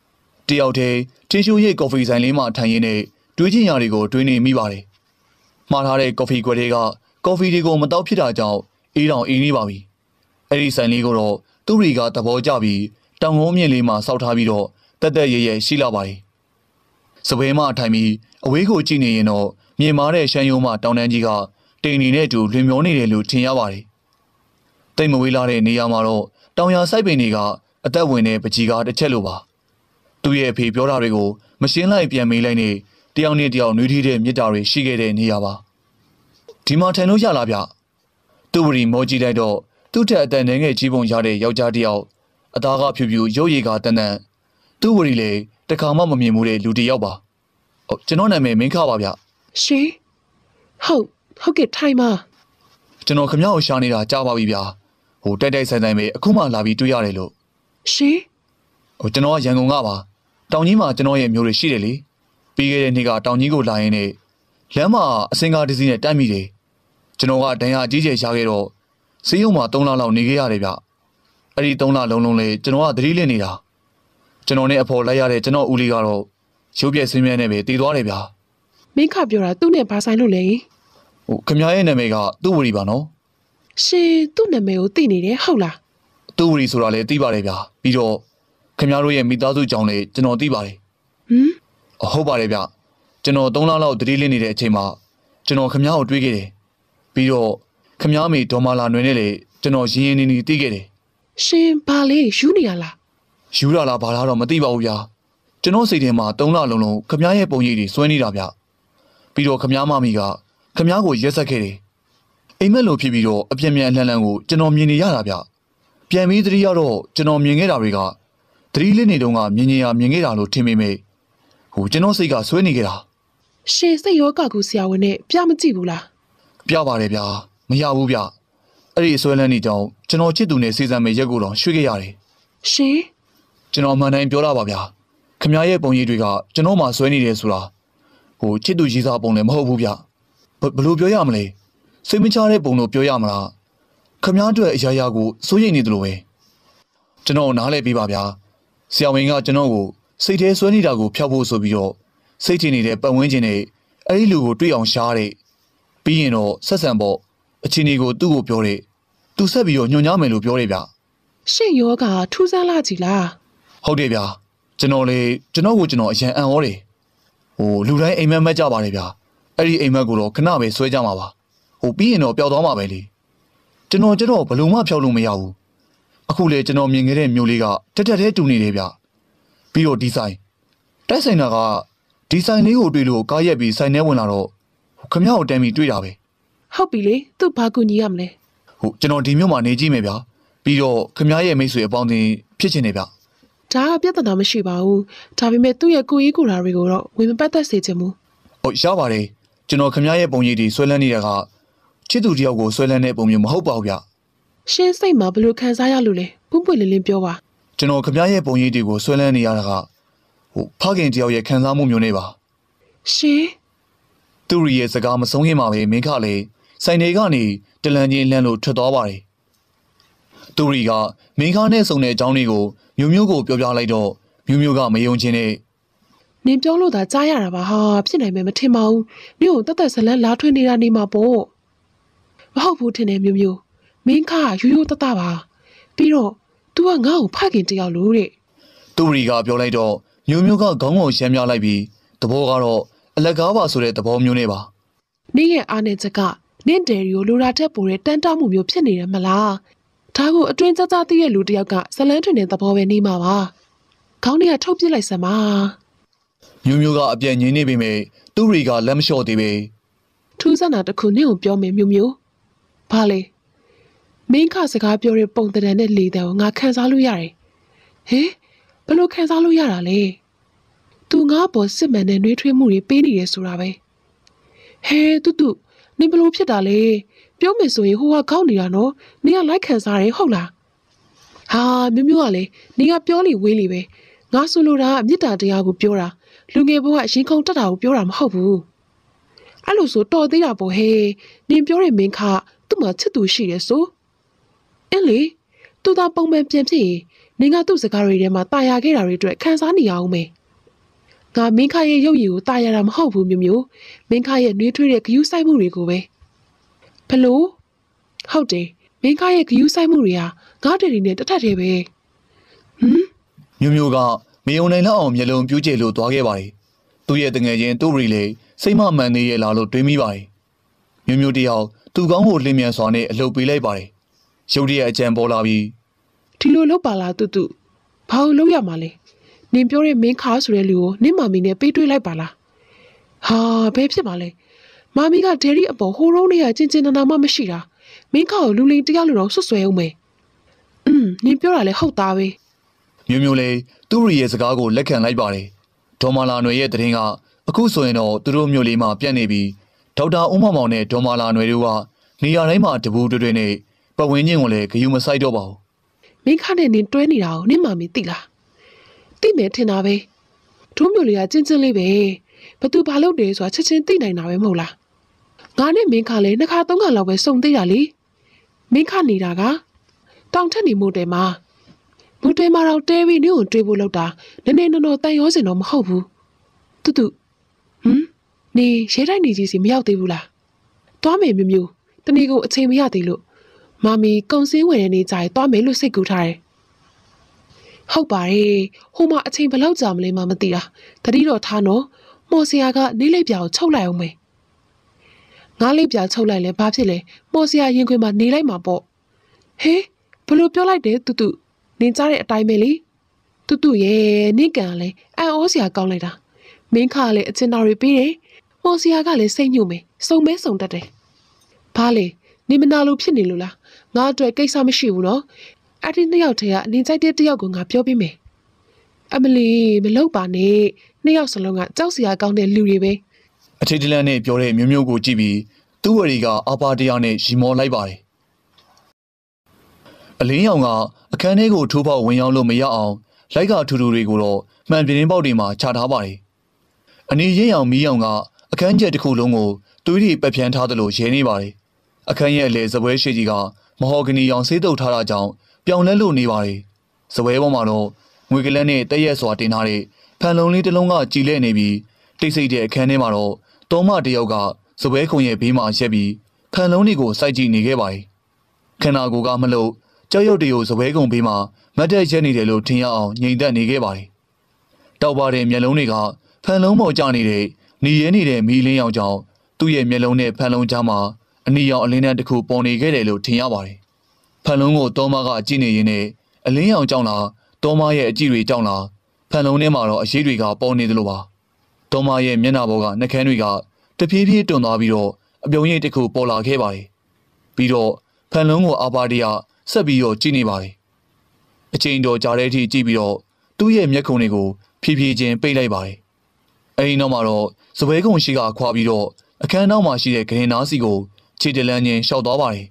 ။တယောက်တည်းထင်းရှိုးရိတ်ကော်ဖီဆိုင်လေးမှာထိုင်ရင်းနဲ့တွေးချင်ရာတွေကိုတွေးနေမိပါတယ်။မှားထားတဲ့ကော်ဖီကွက်တွေကကော်ဖီတွေကိုမတောက်ဖြစ်တာကြောင့်အေးတောင်အေးနေပါပြီ။အဲ့ဒီဆိုင်လေးကိုတော့သူ့ရီကသဘောကျပြီးတောင်ကုန်းမြင့်လေးမှာစောက်ထားပြီးတော့ တက်တက်ရဲရဲရှိလာပါတယ်။စပွဲမထိုင်ပြီးအဝေးကိုကြည့်နေရင်တော့မြင်မာတဲ့ရှမ်းရုံးမှတောင်တန်းကြီးကတိမ်နေနဲ့အတူလွင်မျောနေတယ်လို့ထင်ရပါတယ်။တိမ်မဝေးလာတဲ့နေရာမှာတော့တောင်ယာစိုက်ပင်တွေကအသက်ဝင်တဲ့ပကြီးကားတစ်ချက်လိုပါ။သူ့ရဲ့အဖေပြောတာတွေကိုမရှင်းလိုက်ပြန်မေးလိုက်နေတယောက်နဲ့တယောက်နှွေးထီးတဲ့မြစ်တာတွေရှိခဲ့တဲ့နေရာပါ။ဒီမှာထိုင်လို့ရလားဗျ။သူ့ဝရီမောကြည့်လိုက်တော့သူ့ထက်အသက်ငယ်ငယ်ကြီးပုံရတဲ့ယောက်ျားတစ်ယောက်အသားကဖြူဖြူရုပ်ရည်ကတန်တန် သူ့ဝရီလေတခါမှမမြင်မှုတဲ့လူတစ်ယောက်ပါဟုတ်ကျွန်တော်နာမည်မင်းခပါဗျရှင်ဟုတ်ဟုတ်ကဲ့ထိုင်ပါကျွန်တော်ခမရကိုရှာနေတာကြားပါပြီဗျာဟိုတိုက်တိုက်ဆိုင်ဆိုင်ပဲအခုမှလာပြီးတွေ့ရတယ်လို့ရှင်ဟိုကျွန်တော်ကရန်ကုန်ကပါတောင်ကြီးမှာကျွန်တော်ရဲ့မျိုးတွေရှိတယ်လေပြီးခဲ့တဲ့နေ့ကတောင်ကြီးကိုလာရင်းနဲ့လမ်းမှာအစင်ကားတစ်စီးနဲ့တိုက်မိတယ်ကျွန်တော်ကဒဏ်ရာအကြီးကျယ်ရှာခဲ့တော့စေးရုံမှာ3လလောက်နေခဲ့ရတယ်ဗျအဲ့ဒီ3လလုံးလုံးလေကျွန်တော်ကသတိလစ်နေတာ ကျွန်တော်နဲ့အဖော်လိုက်ရတဲ့ကျွန်တော်ဦးလေးကတော့ရုပ်ပြက်ဆင်းမြဲနဲ့ပဲတည်သွားတယ်ဗျာမင်းခပြောတာသူ့နဲ့ဘာဆိုင်လို့လဲဟိုခမရရဲ့နာမည်ကသူ့ဝရီပါနော်ရှင်သူ့နာမည်ကိုသိနေတယ်ဟုတ်လားသူ့ဝရီဆိုတာလည်းသိပါတယ်ဗျာပြီးတော့ခမရတို့ရဲ့မိသားစုကြောင့်လည်းကျွန်တော်သိပါတယ်ဟမ်အဟုတ်ပါတယ်ဗျကျွန်တော်3လလောက်တတိလင်းနေတဲ့အချိန်မှာကျွန်တော်ခမားကိုတွေးခဲ့တယ်ပြီးတော့ခမားမေဒေါ်မာလာနွယ်နဲ့လေကျွန်တော်ရင်းရင်းနေနေသိခဲ့တယ်ရှင်ဘာလဲယူနေရလား ယူရလားဘာလားတော့မသိပါဘူးဗျာကျွန်တော်စိတ်ထဲမှာ3လလုံးလုံးခမားရဲ့ပုံရိပ်တွေစွဲနေတာဗျပြီးတော့ခမားမမီကခမားကိုရက်ဆက်ခဲ့တယ်အိမ်မက်လိုဖြစ်ပြီးတော့အပြင်းမြန်အလှန်လှန်ကိုကျွန်တော်မြင်နေရတာဗျပြန်ပြီးသတိရတော့ကျွန်တော်မြင်ခဲ့တာတွေကသတိလင်းနေတုန်းကမြင်နေရမြင်ခဲ့တာလို့ထင်မိမိဟိုကျွန်တော်စိတ်ကစွဲနေခဲ့တာရှင်စိတ်ရောကကူဆရာဝန်နဲ့ပြမကြည့်ဘူးလားပြပါတယ်ဗျာမရဘူးဗျအဲ့ဒီအစွဲလန်းနေကြောင်းကျွန်တော်ချစ်သူနဲ့စီစံမဲ့ရက်ကိုတော့ရွှေ့ခဲ့ရတယ်ရှင် ကျွန်တော်အမှန်တိုင်းပြောတာပါဗျာခမရဲ့ပုံရိပ်တွေကကျွန်တော်မှဆွဲနေတယ်ဆိုတာဟိုချစ်သူရေးစားပုံလည်းမဟုတ်ဘူးဗျဘဘယ်လို့ပြောရမလဲစိတ်မချတဲ့ပုံလို့ပြောရမလားခမအတွက်အရာရာကိုစိုးရိမ်နေတယ်လို့ပဲကျွန်တော်နားလဲပေးပါဗျာဆရာဝန်ကကျွန်တော်ကိုစိတ်ထဲဆွဲနေတာကိုဖျောက်ဖို့ဆိုပြီးတော့စိတ်ထင်နေတဲ့ပတ်ဝန်းကျင်နဲ့အဲ့ဒီလူကိုတွေ့အောင်ရှားတဲ့ပြီးရင်တော့ဆက်ဆံဖို့အချင်းကြီးကိုသူ့ကိုပြောတဲ့သူဆက်ပြီးတော့ညွှန်ကြားမယ်လို့ပြောတယ်ဗျရှင်ယောဂထူးဆန်းလာကြည်လား ဟုတ်တယ်ဗျာကျွန်တော်လေကျွန်တော်ကိုကျွန်တော်အရန်အံ့ဩတယ်ဟိုလူတိုင်းအိမ်မက်မက်ကြပါတယ်ဗျာအဲ့ဒီအိမ်မက်ကိုတော့ခဏပဲဆွဲကြမှာပါဟိုပြီးရင်တော့ပျောက်သွားမှာပဲလေကျွန်တော်ကျတော့ဘယ်လို့မှဖျောက်လို့မရဘူးအခုလေကျွန်တော်မြင်ခဲ့တဲ့မျိုးလေးကတက်တက်သေးတူနေတယ်ဗျပြီးတော့ဒီဆိုင်တိုက်ဆိုင်တာကဒီဆိုင်လေးကိုတွေ့လို့ကားရက်ပြီးဆိုင်ထဲဝင်လာတော့ခမရောက်တမ်းပြီးတွေ့တာပဲဟုတ်ပြီလေသူ့ဘာကူညီရမလဲဟုတ်ကျွန်တော်ဒီမြို့မှာနေကြည့်မယ်ဗျာပြီးတော့ခမရဲ့မိတ်ဆွေအပေါင်းအသင်းဖြစ်ချင်တယ်ဗျ ဒါကပြဿနာမရှိပါဘူးဒါပေမဲ့သူ့ရဲ့ကိုကြီးကိုရာတွေကိုတော့ဝင်မပတ်သက်စေချင်ဘူးဟုတ်ရပါတယ်ကျွန်တော်ခမရဲ့ပုံရိပ်တွေဆွဲလန်းနေတာကချစ်သူတယောက်ကိုဆွဲလန်းတဲ့ပုံမျိုးမဟုတ်ပါဘူးဗျရှင်စိတ်မှာဘယ်လိုခံစားရလို့လဲပွန့်ပွန့်လင်းလင်းပြောပါကျွန်တော်ခမရဲ့ပုံရိပ်တွေကိုဆွဲလန်းနေရတာကဟိုဖခင်တယောက်ရဲ့ခံစားမှုမျိုးနဲ့ပါရှင်သူ့ရဲ့စကားမဆုံးခင်မှာပဲမင်းခလေစိုင်တွေကနေတလန်ချင်းလန့်လို့ထွက်သွားပါတယ်သူရီကမင်းခနဲ့ဆုံတဲ့အကြောင်းတွေကို မျိုးမျိုးကိုပြောပြလိုက်တော့မျိုးမျိုးကမယုံချင်တဲ့နင်ပြောလို့သာကြားရတာပါဟာဖြစ်နိုင်မယ်မထင်ပါဘူးနင့်ကိုတသက်ဇလန်းလာထွင်နေတာနေမှာပေါ့မဟုတ်ဘူးထင်တယ်မျိုးမျိုးမင်းခရိုးရိုးတတပါပြီးတော့ तू ကငါ့ကိုဖခင်တယောက်လို့တဲ့သူရီကပြောလိုက်တော့မျိုးမျိုးကခေါင်းကိုရှမ်းပြလိုက်ပြီးသဘောကတော့အလက်ကားပါဆိုတဲ့သဘောမျိုးနဲ့ပါနင့်ရဲ့အားနဲ့ချက်ကနင့်တယ်ရီကိုလိုရာတက်ပိုတဲ့တန်တမှုမျိုးဖြစ်နေတယ်မလား ဒါကိုအတွင်းကြကြသိရဲ့လူတစ်ယောက်ကဇလန်းထွင်တဲ့သဘောပဲနေမှာပါခေါင်းတွေကထုတ်ပစ်လိုက်စမ်းပါမျိုးမျိုးကအပြည့်ငင်းနေပေမဲ့သူရီကလက်မလျှော့သေးပဲထူးဆန်းတာတစ်ခုနင့်ကိုပြောမယ်မျိုးမျိုးဘာလဲမင်းခစကားပြောတဲ့ပုံတံတန်နဲ့လေတံကိုငါခန်းစားလို့ရတယ်ဟင်ဘယ်လိုခန်းစားလို့ရတာလဲသူငါ့ပေါ်စစ်မှန်တဲ့နှွေးထွေးမှုတွေပေးနေတယ်ဆိုတာပဲဟဲတူတူနင်ဘယ်လိုဖြစ်တာလဲ ပြောမယ်ဆိုရင်ဟိုကကောက်နေတာနော်နင်ကလိုက်ခံစားတယ်ဟုတ်လားဟာမျိုးမျိုးကလေနင်ကပြောလိဝေးလိပဲငါဆိုလိုတာကမေတ္တာတရားကိုပြောတာလူငယ်ဘဝရင်ခုန်တက်တာကိုပြောတာမဟုတ်ဘူးအဲ့လိုဆိုတော်သေးတာပေါ့ဟဲ့နင်ပြောတဲ့မင်းခသူ့မှာချစ်သူရှိတယ်ဆိုအင်းလေသူသာပုံမှန်ပြန်ဖြစ်ရင်နင်ကသူ့စကားတွေထဲမှာတာယာခဲ့တာတွေအတွက်ခံစားနေရအောင်မယ်ငါမင်းခရဲ့ရုပ်ရည်ကိုတာယာတာမဟုတ်ဘူးမျိုးမျိုးမင်းခရဲ့နှွေးထွေးတဲ့ဂယုစိုက်မှုတွေကိုပဲ ဘလို့ဟုတ်တယ်မင်းခရဲ့ဂယုစိုက်မှုတွေဟာငါတရီနဲ့တထက်တည်းပဲဟမ်မျိုးမျိုးကမယုံနိုင်လောက်အောင်မျက်လုံးပြူးကျလို့သွားခဲ့ပါတယ်သူ့ရဲ့တငယ်ချင်းသူရီလေစိတ်မမှန်သေးရဲ့လားလို့တွေးမိပါတယ်မျိုးမျိုးတယောက်သူ့ကောင်းကိုလင်းမြန်စွာနဲ့အလုပ်ပေးလိုက်ပါတယ်ရုတ်တရက်အကြံပေါ်လာပြီးဒီလိုလုပ်ပါလားတူတူဘာလို့လုပ်ရမှာလဲနင်ပြောတဲ့မင်းခါဆိုတဲ့လူကိုနင့်မာမီနဲ့ပေးတွေ့လိုက်ပါလားဟာဘယ်ဖြစ်မှာလဲ မာမီကဒယ်ရီအပေါ်ဟိုးရုံးတွေကကျင်ကျင်နာနာမှမရှိတာမင်းခါကိုလူလိန်တရားလို့တော့ဆွတ်ဆွဲအောင်မယ်อืมနင်ပြောတာလဲဟုတ်သားပဲမျိုးမျိုးလေးသူ့ရီရဲ့စကားကိုလက်ခံလိုက်ပါတယ်ဒေါ်မာလာနွယ်ရဲ့တရင်ကအခုဆိုရင်တော့သူတို့မျိုးလေးမှာပြတ်နေပြီးဒေါက်တာဦးမောင်မောင်နဲ့ဒေါ်မာလာနွယ်တို့ကနေရာတိုင်းမှာတပူတွေတွေနဲ့ပတ်ဝန်းကျင်ကိုလည်းဂယုမဆိုင်တော့ပါဘူးမင်းခနဲ့နင်းတွဲနေတာကိုနင့်မမီသိလားသိမယ်ထင်တာပဲဒုမျိုးလေးကချင်းချင်းလေးပဲဘသူဘာလုပ်တယ်ဆိုတာချက်ချင်းသိနိုင်တာပဲမဟုတ်လား ငါနဲ့မင်းခလည်းနှစ်ခါသုံးခါလောက်ပဲစုံသေးတာလေမင်းခနေတာကတောင်ထက်နေမို့တယ်မှာမို့တယ်မှာတော့တဲပြီးနင့်ကိုတွေးဖို့လောက်တာနည်းနည်းနော်နော်တန်ရောစင်တော့မဟုတ်ဘူးတူတူဟမ်နေရဲတိုင်းနေကြီးစီမရောက်သေးဘူးလားတွားမယ်မျိုးမျိုးတနေ့ကုန်အချိန်မရသေးလို့မမီကုံစင်းဝင်တဲ့နေ့ကျရင်သွားမယ်လို့စိတ်ကူးထားတယ်။ဟုတ်ပါတယ်။ဟိုမှာအချိန်ဘယ်လောက်ကြာမလဲမှမသိတာ။တတိတော့ထားနော်။မော်စရာကနေလေးပြာကိုချုပ်လိုက်အောင်မယ်။ ငါးလေးပြာချုပ်လိုက်လဲဘာဖြစ်လဲ။မော်စရာရင်ခွင်မှာနေလိုက်မှာပေါ့။ဟေးဘလို့ပြောလိုက်တယ်တူတူ။နင်ကြားတဲ့အတိုင်းပဲလေ။တူတူရဲ့နင့်ကန်ကလည်းအံ့ဩစရာကောင်းလိုက်တာ။မင်းခါကလည်းအချင်တော်တွေပေးတယ်။မော်စရာကလည်းစိတ်ညှို့မယ်။စုံမဲစုံတတ်တယ်။ဘာလဲနေမနာလို့ဖြစ်နေလို့လား။ငါအတွက်ကိစ္စမရှိဘူးနော်အဲ့ဒီနှစ်ယောက်တည်းကအနင်ကြိုက်တဲ့တစ်ယောက်ကိုငါပြောပေးမယ်အမလီမလုပ်ပါနဲ့နှစ်ယောက်စလုံးကကြောက်စရာကောင်းတဲ့လူတွေပဲ အထေတလန်နဲ့ပြောတဲ့မျိုးမျိုးကိုကြည့်ပြီးသူ့ဝရီကအာပါတရားနဲ့ရီမောလိုက်ပါတယ်အလင်းရောင်ကအခန်းထဲကိုထိုးပေါက်ဝင်ရောက်လို့မရအောင်လိုက်ကထူထူတွေကိုတော့မှန်ပြင်းပေါက်တွေမှာခြာထားပါတယ်အနီရင်ရောင်မီးရောင်ကအခန်းကျက်တစ်ခုလုံးကိုသွေးတွေပက်ဖြန်းထားသလိုရဲနေပါတယ်အခန်းရဲ့အလေစပွဲရှိကြီးကမဟော်ဂနီရောင်ဆေးတုပ်ထားတာကြောင့်ပြောင်းလဲလို့နေပါတယ်စပွဲပေါ်မှာတော့ငွေကလန်းနဲ့တက်ရက်စွာတင်ထားတဲ့ဖန်လုံးလေးတစ်လုံးကကြည်လဲနေပြီး တိတ်ဆိတ်တဲ့အခန်းထဲမှာတော့တောမတယောက်ကစပွဲခုံရဲ့ဘေးမှာရက်ပြီးဖန်လုံးတွေကိုစိုက်ကြည့်နေခဲ့ပါတယ်ခန္ဓာကိုယ်ကမလို့ကြောက်ရွံ့တွေကိုစပွဲကုံဘေးမှာမတ်တက်ရက်နေတယ်လို့ထင်ရအောင်ငြိမ်သက်နေခဲ့ပါတယ်တောက်ပါတဲ့မျက်လုံးတွေကဖန်လုံးပေါ်ကျနေတဲ့หนีရဲနေတဲ့မီးလင်းရောင်ကြောင့်သူ့ရဲ့မျက်လုံးနဲ့ဖန်လုံးကြားမှာအနီရောင်အလင်းနဲ့တစ်ခုပေါ်နေခဲ့တယ်လို့ထင်ရပါတယ်ဖန်လုံးကိုတောမကအကြည့်နေရင်းနဲ့အလင်းရောင်ကြောင့်လားတောမရဲ့အကြည့်တွေကြောင့်လားဖန်လုံးထဲမှာတော့အရေးတွေကပေါ်နေသလိုပါ တောမရဲ့မျက်နှာပေါ်ကနှကန်းတွေကတဖြည်းဖြည်းတွန်သွားပြီးတော့အပြုံးရိပ်တစ်ခုပေါ်လာခဲ့ပါတယ်ပြီးတော့ဖန်လုံးကိုအာပါတီယာဆက်ပြီးတော့ကြည့်နေပါတယ်အချိန်တော်ကြာတဲ့အထိကြည့်ပြီးတော့သူ့ရဲ့မျက်ခုံတွေကိုဖြည်းဖြည်းချင်းပိတ်လိုက်ပါတယ်အဲဒီနောက်မှာတော့စပွဲကုံရှိကခွာပြီးတော့အခန်းနောက်မှာရှိတဲ့ဂရင်နာစီကိုခြေတလန်းချင်းရှောက်သွားပါတယ်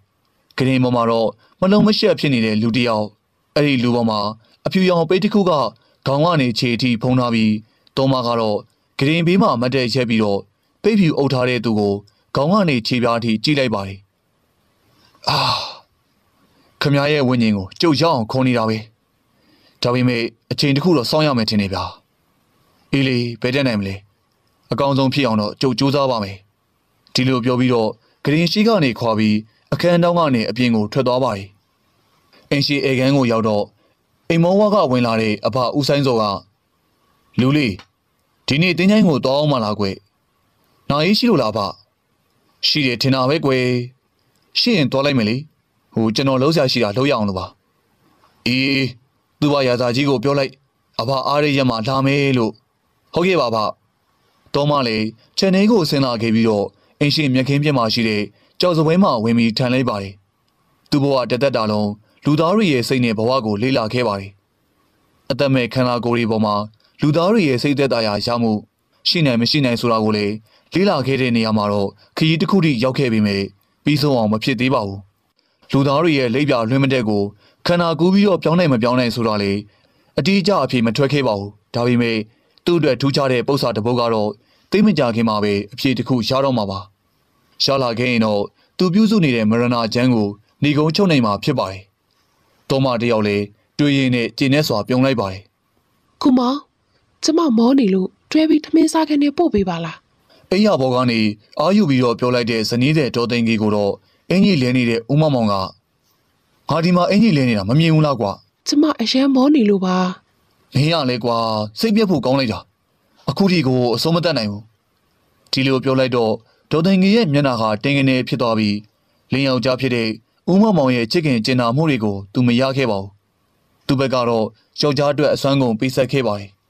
ဂရင်ပေါ်မှာတော့မလုံးမရှက်ဖြစ်နေတဲ့လူတစ်ယောက်အဲ့ဒီလူပေါ်မှာအဖြူရောင်ပိတ်တစ်ခုကခေါင်းကနေခြေအထိဖုံးထားပြီးတောမကတော့ ဂရင်ဘေးမှာမတ်တဲ့ရက်ပြီးတော့ပိတ်ဖြူအုပ်ထားတဲ့သူကိုခေါင်းကနေခြေပြားအထိကြည့်လိုက်ပါတယ်အာခမရဲ့ဝိညာဉ်ကိုကြုတ်ရောက်အောင်ခေါ်နေတာပဲဒါပေမဲ့အချိန်တစ်ခုတော့စောင့်ရမယ်ထင်နေဗျာအေးလေဘယ်တက်နိုင်မလဲအကောင်းဆုံးဖြစ်အောင်တော့ကြုတ်စူးစမ်းပါမယ်ဒီလိုပြောပြီးတော့ဂရင်ရှိကနေခွာပြီးအခန်းတောင်းကနေအပြင်ကိုထွက်သွားပါတယ်အင်ရှိအေကန်းကိုရောက်တော့အိမ်မောဝါကဝင်လာတဲ့အဖဦးဆိုင်စောကလူလေး ဒီနေ့တင်းချိုင်းကိုတောင်းမှလာကွယ်။နာရေးရှိလို့လားဖ။ရှိတယ်ထင်တာပဲကွယ်။ရှိရင်တောလိုက်မယ်လေ။ဟိုကျွန်တော်လုံးဆရာရှိတာလုံးရအောင်လို့ပါ။အေးသူ့ဘာရာဇာကြီးကိုပြောလိုက်အဖအားရရက်မှာလာမယ်လို့ဟုတ်ကဲ့ပါဖ။တောမလေးခြံထဲကိုဆင်းလာခဲ့ပြီးတော့အင်းရှိမြက်ခင်းပြမှာရှိတဲ့ကြောက်စပွဲမှာဝင်ပြီးထိုင်လိုက်ပါတယ်။သူ့ဘဝတသက်တာလုံးလူသားတွေရဲ့စိတ်နဲ့ဘဝကိုလေးလာခဲ့ပါတယ်။အသက်မဲ့ခန္ဓာကိုယ်တွေပေါ်မှာ လူသားတွေရဲ့စိတ်သက်သာရာရမှုရှိနိုင်မရှိနိုင်ဆိုတာကိုလည်းလေးလာခဲ့တဲ့နေရာမှာတော့ခရီးတစ်ခုထိရောက်ခဲ့ပြီမဲ့ပြီးဆုံးအောင်မဖြစ်သေးပါဘူး။လူသားတွေရဲ့လိပ်ပြလွှင့်မတဲ့ကိုခန္ဓာကူးပြီးတော့ပြောင်းနိုင်မပြောင်းနိုင်ဆိုတာလေအတိအကျအဖြစ်မထွက်ခဲ့ပါဘူး။ဒါပေမဲ့သူ့အတွက်ထူးခြားတဲ့ပု္ပ္ပာတစ်ပုဒ်ကတော့သိမကြခင်မှာပဲအဖြစ်တစ်ခုရတော့မှာပါ။ရှားလာခဲ့ရင်တော့သူပြုစုနေတဲ့မရဏချမ်းကိုဏီကုံချုပ်နိုင်မှာဖြစ်ပါတယ်။တော်မတယောက်လည်းတွေ့ရင်နဲ့ကျင်းနေစွာပြုံးလိုက်ပါတယ်ကုမောင် ကျမမောနေလို့တွဲပြီးထမင်းစားခန်းနဲ့ပို့ပေးပါလား။အိယာဘော်ကနေအာယူပြီးတော့ပြောလိုက်တဲ့ဇနီးတဲ့ဒေါ်သိန်းကြီးကိုတော့အင်ကြီးလဲနေတဲ့ဦးမောင်မောင်ကငါဒီမှာအင်ကြီးလဲနေတာမမြင်ဘူးလားကွာကျမအရန်မောနေလို့ပါ။မင်းရလဲကွာစိတ်ပြက်ဖို့ကောင်းလိုက်တာ။အခုဒီကိုအဆုံးမတတ်နိုင်ဘူး။ဒီလိုပြောလိုက်တော့ဒေါ်သိန်းကြီးရဲ့မျက်နှာကတင်းကနေဖြစ်သွားပြီးလင်းယောက်ျားဖြစ်တဲ့ဦးမောင်မောင်ရဲ့ချစ်ခင်ကျင်နာမှုတွေကိုသူမရခဲ့ပါဘူး။သူ့ဘက်ကတော့ယောက်ျားအတွက်အစွမ်းကုန်ပေးဆက်ခဲ့ပါတယ်။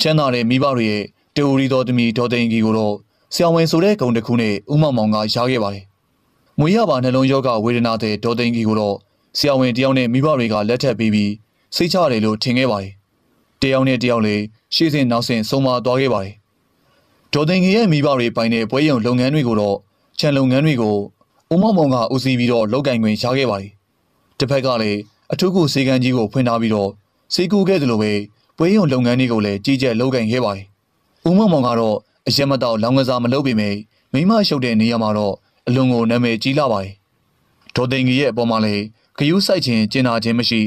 ချမ်းသာတဲ့မိဘတွေရဲ့တူရီတော်သမီးဒေါ်သိန်းကြီးကိုတော့ဆရာဝန်ဆိုတဲ့ဂုံတစ်ခုနဲ့ဦးမောင်မောင်ကရားခဲ့ပါတယ်။မွေးရပါနှလုံးယောဂဝေဒနာတဲ့ဒေါ်သိန်းကြီးကိုတော့ဆရာဝန်တယောက်နဲ့မိဘတွေကလက်ထပ်ပေးပြီးစိတ်ချတယ်လို့ထင်ခဲ့ပါတယ်တယောက်နဲ့တယောက်လေးရှေ့စဉ်နောက်စဉ်ဆုံးမသွားခဲ့ပါတယ်ဒေါ်သိန်ကြီးရဲ့မိဘတွေပိုင်တဲ့ပွဲရုံလုပ်ငန်းတွေကိုတော့ခြံလုပ်ငန်းတွေကိုဦးမောင်မောင်ကဦးစီးပြီးတော့လုပ်ကင်ခွင့်ရခဲ့ပါတယ်တစ်ဖက်ကလည်းအထူးကူစေကန်းကြီးကိုဖွင့်ထားပြီးတော့စေကူခဲ့သလိုပဲ ပွဲရုံလုပ်ငန်းတွေကိုလည်းကြီးကြပ်လုပ်ကင်ခဲ့ပါတယ်ဦးမောင်မောင်ကတော့အရက်မတော့လောင်ကစားမလုပ်ပေမဲ့မိမရှုပ်တဲ့နေရာမှာတော့အလွန်ကိုနာမည်ကြီးလာပါတယ်ဒေါ်သိန်ကြီးရဲ့အပေါ်မှာလည်းဂယုစိုက်ခြင်းကျင်နာခြင်းမရှိ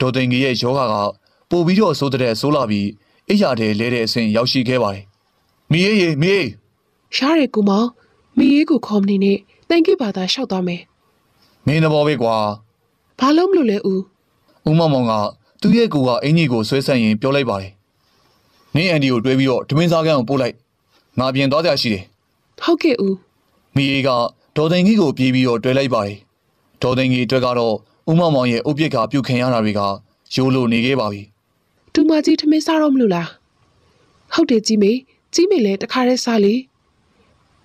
ဒေါ်သိန်ကြီးရဲ့ယောဂကပို့ပြီးတော့ဆိုးတဲ့ဆိုးလာပြီးအိယာတဲ့လဲတဲ့အဆင့်ရောက်ရှိခဲ့ပါတယ်မိအေးရေမိအေးရှားရကူမောင်မီရေးကိုခေါ်မနေနဲ့တန်ကိဘာသာရှောက်သွားမယ်မင်းသဘောပဲကွာဘာလို့မလို့လဲဦးဦးမောင်မောင်က သူ့ရဲ့ကူကအင်ကြီးကိုဆွဲဆက်ရင်ပြောလိုက်ပါတယ်နင်းအန်ဒီကိုတွဲပြီးတော့ဓမင်းစားကန်းကိုပို့လိုက်ငါပြင်သွားကြရှိတယ်ဟုတ်ကဲ့ဦးမိအေးကဒေါ်သိန်ကြီးကိုပြေးပြီးတော့တွဲလိုက်ပါတယ်ဒေါ်သိန်ကြီးအတွက်ကတော့ဦးမောင်မောင်ရဲ့အုပ်ပြစ်ကပြုတ်ခင်ရတာတွေကရိုးလို့နေခဲ့ပါပြီတူမကြီးထမင်းစားတော့မလို့လားဟုတ်တယ်ကြီးမေကြီးမေလည်းတခါတည်းစားလေ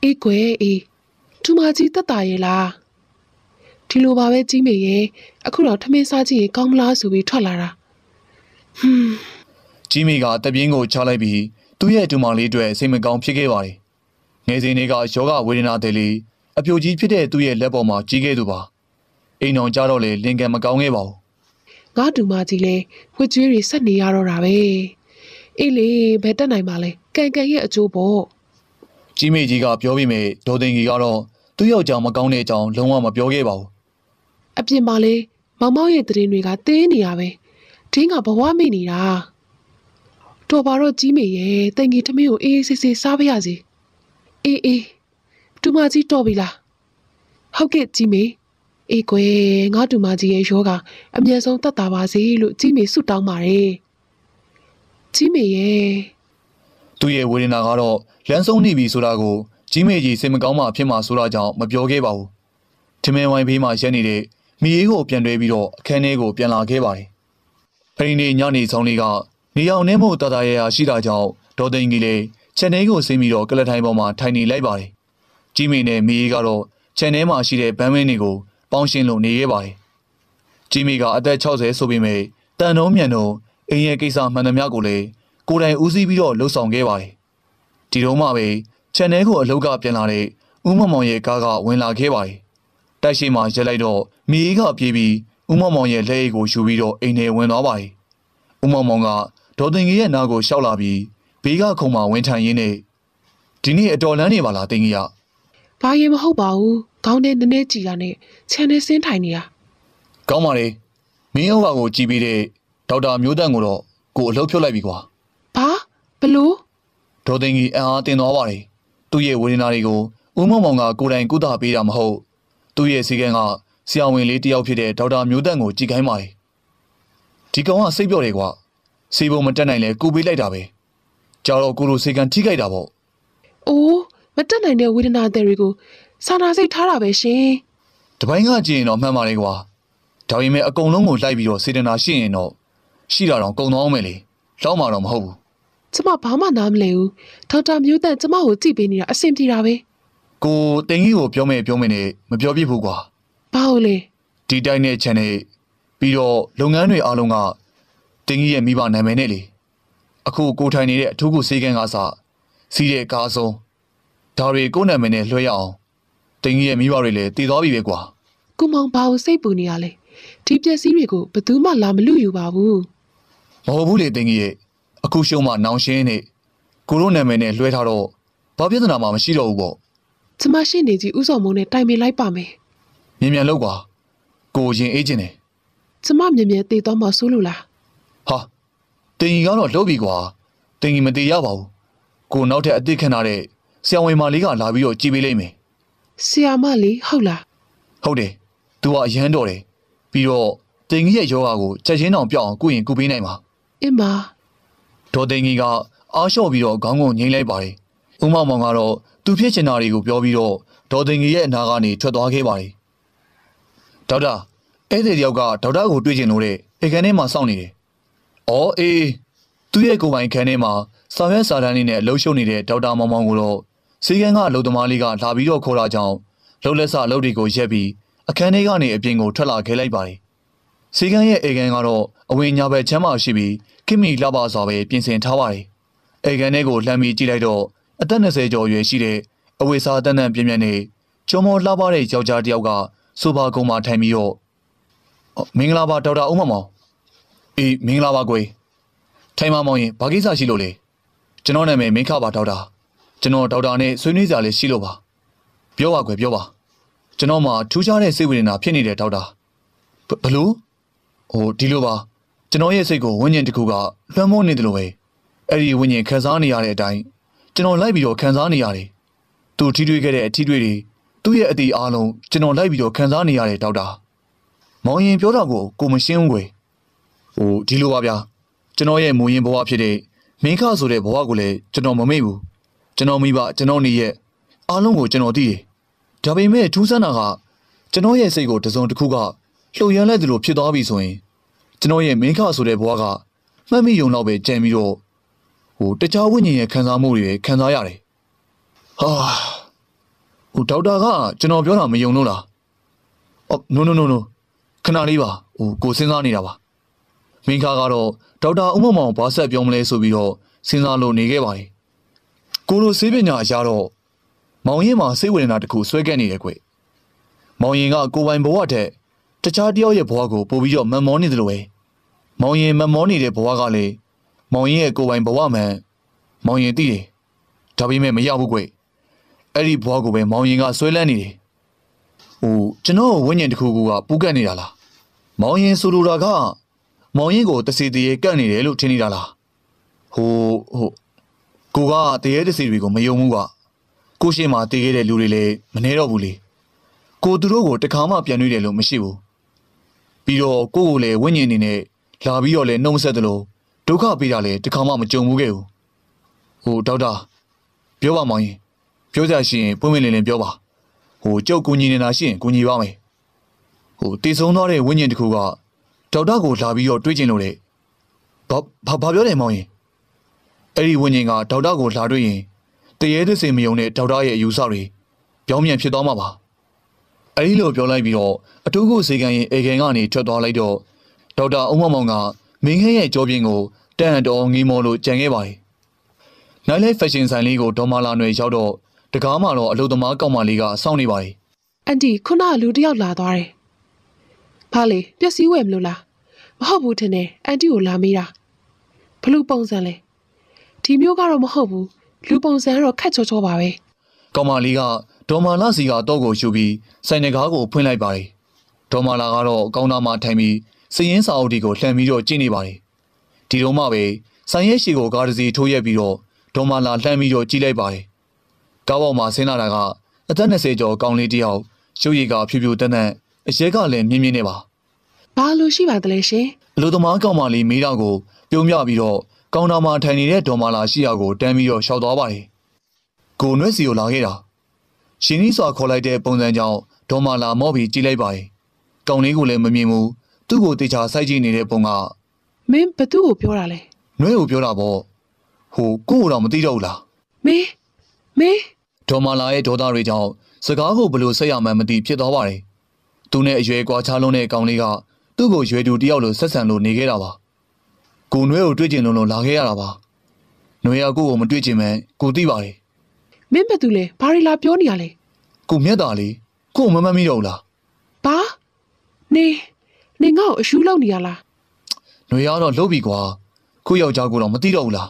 အေးကွယ်အေးတူမကြီးတက်တာရဲ့လားဒီလိုပါပဲကြီးမေရဲ့အခုတော့ထမင်းစားကြည့်ရင်ကောင်းမလားဆိုပြီးထွက်လာတာ ဟွန်းကြီးမိကတပြင်းကိုချလိုက်ပြီးသူ့ရဲ့ဒူမောင်လေးအတွက်စိတ်မကောင်းဖြစ်ခဲ့ပါတယ်ငယ်စဉ်တွေကယောဂဝေဒနာတွေလေးအပြိုကြီးဖြစ်တဲ့သူ့ရဲ့လက်ပေါ်မှာကြီးခဲ့သူပါအိမ်တော်ကြတော့လေလင်ကန်မကောင်းခဲ့ပါဘူးငါတူမကြီးလဲဝှက်ကျွေးတွေဆက်နေရတော့တာပဲအေးလေဘယ်တက်နိုင်ပါလဲကန်ကန်ရဲ့အကျိုးပေါ့ကြီးမိကြီးကပြောပြီးမြဲဒေါ်သိန်ကြီးကတော့သူ့ယောက်ျားမကောင်းတဲ့အကြောင်းလုံးဝမပြောခဲ့ပါဘူးအပြင်မှာလဲမောင်မောင်ရဲ့တရင်တွေကတင်းနေရပဲ ဒင်းကဘဝမိနေတာတော်ပါတော့ကြီးမေရဲ့တင်ကြီးထမင်းကိုအေးအေးဆေးဆေးစားပါရစေအေးအေးတူမကြီးတော်ပြီလားဟုတ်ကဲ့ကြီးမေအေးကွယ်ငါတူမကြီးရဲ့ယောဂအမြဲဆုံးတတ်တာပါစေလို့ကြီးမေဆုတောင်းပါတယ်ကြီးမေရဲ့သူ့ရဲ့ဝေဒနာကတော့လမ်းဆုံးနေပြီဆိုတာကိုကြီးမိကြီးစိတ်မကောင်းမှဖြစ်မှဆိုတာကြောင့်မပြောခဲ့ပါဘူးထမင်းဝိုင်းဘေးမှာရက်နေတဲ့မိအေးကိုပြန်တွဲပြီးတော့အခန်းထဲကိုပြန်လာခဲ့ပါတယ် အဲ့ဒီနေ့ညနေဆောင်လေးကနေအောင်နှင်းမို့တတရရရှိတာကြောင့်ဒေါ်သိန်ကြီးလည်းခြံထဲကိုဆင်းပြီးတော့ကလထိုင်ပေါ်မှာထိုင်နေလိုက်ပါတယ်ကြီးမိနဲ့မိအေးကတော့ခြံထဲမှာရှိတဲ့ဗန်းမင်းတွေကိုပေါင်းရှင်းလို့နေခဲ့ပါတယ်ကြီးမိကအသက်60ဆိုပေမဲ့တန်တုံးမြန်တုံးအိမ်ရဲ့ကိစ္စမှန်သမျှကိုလည်းကိုယ်တိုင်ဦးစီးပြီးတော့လှုပ်ဆောင်ခဲ့ပါတယ်ဒီတော့မှပဲခြံထဲကိုအလုတ်ကပြန်လာတဲ့ဦးမောင်မောင်ရဲ့ကားကဝင်လာခဲ့ပါတယ်တိုက်ရှိမှရက်လိုက်တော့မိအေးကပြေးပြီး ဦးမောင်မောင်ရဲ့လက်အိတ်ကိုယူပြီးတော့အိမ်ထဲဝင်သွားပါတယ်ဦးမောင်မောင်ကဒေါ်တင်ကြီးရဲ့နားကိုရှောက်လာပြီးဘေးကခုံမှဝင်ထိုင်ရင်းနဲ့ဒီနေ့အတော်လန်းနေပါလားတင်ကြီးကဘာရင်မဟုတ်ပါဘူးခေါင်းထဲနည်းနည်းကြည်တာနဲ့ခြံထဲဆင်းထိုင်နေတာကောင်းပါလေမင်းဟုတ်ကောင်ကိုကြည်ပြီးတဲ့ဒေါက်တာမျိုးတန့်ကိုတော့ကိုအလုပ်ဖြုတ်လိုက်ပြီကွာဘာဘလို့ဒေါ်သိန်းကြီးအံအားတင်သွားပါတယ်သူ့ရဲ့ဝေဒနာတွေကိုဦးမောင်မောင်ကကိုယ်တိုင်ကုသပေးတာမဟုတ်သူ့ရဲ့စီကံက ဆရာဝန်လေးတယောက်ဖြစ်တဲ့ဒေါက်တာမျိုးတန့်ကိုကြည်ခိုင်းပါတယ်ဒီကောင်ကစိတ်ပြော့တယ်ကွာစီဖို့မတက်နိုင်လဲကူပေးလိုက်တာပဲကြောက်တော့ကိုလိုစီကံထိခိုက်တာပေါ့အိုးမတက်နိုင်တဲ့ဝေဒနာတွေကိုစာနာစိတ်ထားတာပဲရှင်တပိုင်းကကြည့်ရင်တော့မှန်ပါလေကွာဒါပေမဲ့အကုန်လုံးကိုလိုက်ပြီးတော့စေတနာရှိရင်တော့ရှိတာတော့ကုံသွားအောင်မယ်လေလောက်မှာတော့မဟုတ်ဘူးကျမဘာမှနားမလဲဘူးဒေါက်တာမျိုးတန်ကျမကိုကြည့်ပေးနေတာအဆင်ပြေတာပဲကိုတင်ကြီးကိုပြောမယ်ပြောမယ်နဲ့မပြောပြဘူးကွာ ဘာလို့လဲဒီတိုင်းနဲ့ channel ပြီးတော့လုပ်ငန်းတွေအားလုံးကတင်ကြီးရဲ့မိဘနာမည်နဲ့လေအခုကိုထိုင်နေတဲ့အထူးကိုစေကန်းကစစီးတဲ့ကားဆုံးဒါတွေကိုနာမည်နဲ့လွှဲရအောင်တင်ကြီးရဲ့မိဘတွေလည်းတည်သွားပြီပဲကွာကုမောင်ဘာကိုစိတ်ပူနေရလဲဒီပျက်စီးတွေကိုဘယ်သူမှလာမလူယူပါဘူးမဟုတ်ဘူးလေတင်ကြီးရဲ့အခုရှုံးမှနောင်ရှင်းနေကိုတို့နာမည်နဲ့လွှဲထားတော့ဘာပြဿနာမှမရှိတော့ဘူးပေါ့ကျမရှိနေကြီးဥဆောင်မုံနဲ့တိုင်ပင်လိုက်ပါမယ် မြန်မြန်လောက်ကွာကိုရင်အေးချင်တယ်ကျမမြင်မြင်တည်သွားမှဆိုးလို့လားဟာတင်ကြီးကတော့လှုပ်ပြီကွာတင်ကြီးမတည်ရပါဘူးကိုနောက်ထပ်အသစ်ခန့်ထားတဲ့ဆရာဝန်မလေးကလာပြီးတော့ကြည်ပေးလိုက်မယ်ဆီယာမလေးဟုတ်လားဟုတ်တယ်။ तू ကအရန်တော်တယ်။ပြီးတော့တင်ကြီးရဲ့ယောဂါကိုချက်ချင်းတောင်ပြောက်အောင်ကုရင်ကုပေးနိုင်မှာအင်းမ။ဒေါ်တင်ကြီးကအားလျှော့ပြီးတော့ခေါင်းကိုငိမ့်လိုက်ပါတယ်။ဦးမောင်မောင်ကတော့သူဖြစ်ချင်တာတွေကိုပြောပြီးတော့ဒေါ်တင်ကြီးရဲ့အနာကနေထွက်သွားခဲ့ပါတယ်။ ဒေါက်တာအဲ့ဒီတယောက်ကဒေါက်တာကိုတွေ့ချင်လို့တဲ့ဧကန်ထဲမှာစောင့်နေတယ်။အော်အေးသူ့ရဲ့ကိုယ်ပိုင်ခန်းထဲမှာစာရွက်စာတမ်းလေးနဲ့လှုပ်ရှုပ်နေတဲ့ဒေါက်တာမောင်မောင်ကိုတော့စီကန်းကအလုပ်သမားလေးကလာပြီးတော့ခေါ်တာကြောင့်လှုပ်လက်စအလုပ်တွေကိုရက်ပြီးအခန်းထဲကနေအပြင်ကိုထွက်လာခဲ့လိုက်ပါတယ်။စီကန်းရဲ့အေကန်ကတော့အဝင်ညာဘက်ချမ်းမှာရှိပြီးခခင်မီလှပစွာပဲပြင်ဆင်ထားပါတယ်။အေကန်ထဲကိုလှမ်းပြီးကြည့်လိုက်တော့အသက်20ကျော်အရွယ်ရှိတဲ့အဝေစာတန်းတန်းပြင်းပြင်းနဲ့ကျော်မောလှပတဲ့ယောက်ျားတစ်ယောက်က ဆိုပါကုံမှာထိုင်ပြီးတော့အော်မင်္ဂလာပါဒေါက်တာဦးမမောင်အေးမင်္ဂလာပါကွယ်ထိုင်မမောင်ရင်ဘာကိစ္စရှိလို့လဲကျွန်တော်နာမည်မင်းခပါဒေါက်တာကျွန်တော်ဒေါက်တာနဲ့ဆွေးနွေးကြလေးရှိလို့ပါပြောပါကွယ်ပြောပါကျွန်တော်မှထူးခြားတဲ့စိတ်ဝေဒနာဖြစ်နေတဲ့ဒေါက်တာဘဘလို့ဟိုဒီလိုပါကျွန်တော်ရဲ့စိတ်ကိုဝိညာဉ်တစ်ခုကလွှမ်းမိုးနေတယ်လို့ပဲအဲ့ဒီဝိညာဉ်ခံစားနေရတဲ့အတိုင်းကျွန်တော်လိုက်ပြီးတော့ခံစားနေရတယ်သူထီးထွေးခဲ့တဲ့အထီးထွေးတွေ သူ့ရဲ့အတီးအားလုံးကျွန်တော်လိုက်ပြီးတော့ခံစားနေရတယ်ဒေါက်တာမောင်ရင်ပြောတာကိုကိုမရှင်းဘူးကွယ်ဟိုဒီလိုပါဗျာကျွန်တော်ရဲ့မူရင်ဘဝဖြစ်တဲ့မင်းခဆိုတဲ့ဘဝကိုလည်းကျွန်တော်မမေ့ဘူးကျွန်တော်မိဘကျွန်တော်နေရဲ့အားလုံးကိုကျွန်တော်သိတယ်ဒါပေမဲ့ထူးဆန်းတာကကျွန်တော်ရဲ့စိတ်ကိုတစ်စုံတစ်ခုကလှုပ်ရမ်းလိုက်သလိုဖြစ်သွားပြီဆိုရင်ကျွန်တော်ရဲ့မင်းခဆိုတဲ့ဘဝကမှတ်မိယုံတော့ပဲကြံပြီးတော့ဟိုတခြားဝိညာဉ်ရဲ့ခံစားမှုတွေခံစားရတယ်ဟာ ဟိုဒေါက်တာကကျွန်တော်ပြောတာမယုံလို့လားအော် no no no no ခဏလေးပါဟိုကိုစဉ်းစားနေတာပါမင်းခါကတော့ဒေါက်တာဦးမမောင်ဘာဆက်ပြောမလဲဆိုပြီးတော့စဉ်းစားလို့နေခဲ့ပါတယ်ကိုလိုဆေးပညာအရာတော့မောင်ရင်မှာစိတ်ဝေဒနာတစ်ခုဆွဲကပ်နေတယ်ကွမောင်ရင်ကကိုပိုင်ဘဝထက်တခြားတယောက်ရဲ့ဘဝကိုပို့ပြီးတော့မန်မောနေတယ်လို့ပဲမောင်ရင်မန်မောနေတဲ့ဘဝကလေမောင်ရင်ရဲ့ကိုပိုင်ဘဝမှန်မောင်ရင်သိတယ်ဒါပေမဲ့မရဘူးကွ အဲ့ဒီဘဝကိုပဲမောင်ရင်ကဆွဲလန်းနေတယ်ဟိုကျွန်တော်ဝိညာဉ်တစ်ခုခုကပူးကပ်နေတာလားမောင်ရင်ဆိုလိုတာကမောင်ရင်ကိုတစီတရေကပ်နေတယ်လို့ထင်နေတာလားဟိုဟိုကိုကတရေတစီတွေကိုမယုံဘူးကကိုရှိမှတည်ခဲ့တဲ့လူတွေလည်းမနှဲတော့ဘူးလေကိုသူတို့ကိုတခါမှပြန်တွေ့တယ်လို့မရှိဘူးပြီးတော့ကိုကိုလည်းဝိညာဉ်နေနဲ့လာပြီးတော့လည်းနှုံဆက်တယ်လို့ဒုက္ခပေးတာလည်းတခါမှမကြုံဘူးခဲ့ဘူးဟိုဒေါက်တာပြောပါမောင်ရင် ပြောကြရှိရင်ပွင့်ပွင့်လင်းလင်းပြောပါဟိုကြုတ်ကူညီနေတာရှိရင်ကူညီပါမယ်ဟိုတည်ဆုံးသွားတဲ့ဝိညာဉ်တစ်ခုကဒေါက်တာကိုလာပြီးတော့တွေးကျင်လို့လေဘာဘာဘာပြောတယ်မောင်ရင်အဲ့ဒီဝိညာဉ်ကဒေါက်တာကိုလာတွေ့ရင်တရေသစ်စင်မယုံတဲ့ဒေါက်တာရဲ့အယူဆတွေပြောင်းပြန်ဖြစ်သွားမှာပါအဲ့ဒီလိုပြောလိုက်ပြီးတော့အတူကိုစေကန်ရင်အေကန်ကနေထွက်သွားလိုက်တော့ဒေါက်တာအုံမမောင်ကမင်းခဲရဲ့ကြောပြင်းကိုတန်တော်ငီးမောလို့ကြံခဲ့ပါတယ်နိုင်လိုက်ဖက်ရှင်ဆိုင်လေးကိုဒေါ်မာလာနွယ်ရောက်တော့ တကားမှာတော့အလုသမားကောက်မလေးကစောင့်နေပါတယ်အန်တီခုနကလူတစ်ယောက်လာသွားတယ်။ဘာလေပျက်စီးဝယ်မလို့လားမဟုတ်ဘူးထင်တယ်အန်တီကိုလာမေးတာဘလို့ပုံစံလဲဒီမျိုးကတော့မဟုတ်ဘူးလူပုံစံကတော့ခက်ချောချောပါပဲကောက်မလေးကဒေါ်မာလာစီကတော့ကိုယူပြီးဆိုင်နကားကိုဖွင့်လိုက်ပါတယ်ဒေါ်မာလာကတော့ကောင်းသားမှာထိုင်ပြီးစည်ရင်စာအုပ်ဒီကိုလှန်ပြီးတော့ကြည့်နေပါတယ်ဒီတော့မှပဲဆိုင်ရဲရှိကိုကားတစ်စီထိုးရက်ပြီးတော့ဒေါ်မာလာလှမ်းပြီးတော့ကြည့်လိုက်ပါတယ် ကားပေါ်မှာဆင်းလာတာကအသက်20ကျော်ကောင်းလေးတစ်ယောက်ရုပ်ရည်ကဖြူဖြူတန်းတန်းအရဲကလည်းမြင်းမြင်းနေပါဘာလို့ရှိပါသလဲရှင်အလိုသမားကောင်မလေးမိတော့ကိုပြုံးပြပြီးတော့ကောင်တာမှာထိုင်နေတဲ့ဒေါ်မာလာရှိရာကိုတန်းပြီးတော့ရှောက်သွားပါတယ်ကိုနွဲ့စီကိုလာခဲ့တာရှင်ကြီးစွာခေါ်လိုက်တဲ့ပုံစံကြောင့်ဒေါ်မာလာမော့ပြီးကြည့်လိုက်ပါတယ်ကောင်လေးကိုလည်းမမြင်ဘူးသူ့ကိုတေချာစိုက်ကြည့်နေတဲ့ပုံကမင်းဘသူ့ကိုပြောတာလဲနွဲ့ကိုပြောတာပေါ့ဟိုကို့ကိုတော့မသိတော့ဘူးလားမင်းမင်း ဒေါ်မာလာရဲ့ဒေါသတွေကြောင့်စကားကိုဘလို့ဆက်ရမှန်းမသိဖြစ်သွားပါတယ်သူနဲ့အရွယ်ကွာခြားလုံးတဲ့ကောင်လေးကသူ့ကိုရွယ်သူတယောက်လိုဆက်ဆံလို့နေခဲ့တာပါကိုနွဲ့ကိုတွေ့ကျင်လို့လို့လာခဲ့ရတာပါနွဲ့ကကို့ကိုမတွေ့ကျင်မှန်းကိုသိပါတယ်မင်းဘသူလဲဘာရီလာပြောနေရလဲကိုမြတ်တာလေးကို့ကိုမမတ်မိတော့ဘူးလားဘာနေနေငါ့ကိုအရှူးလောက်နေရလားနွေရတော့လှုပ်ပြီကွာကို့ယောက်ျားကိုတော့မသိတော့ဘူးလား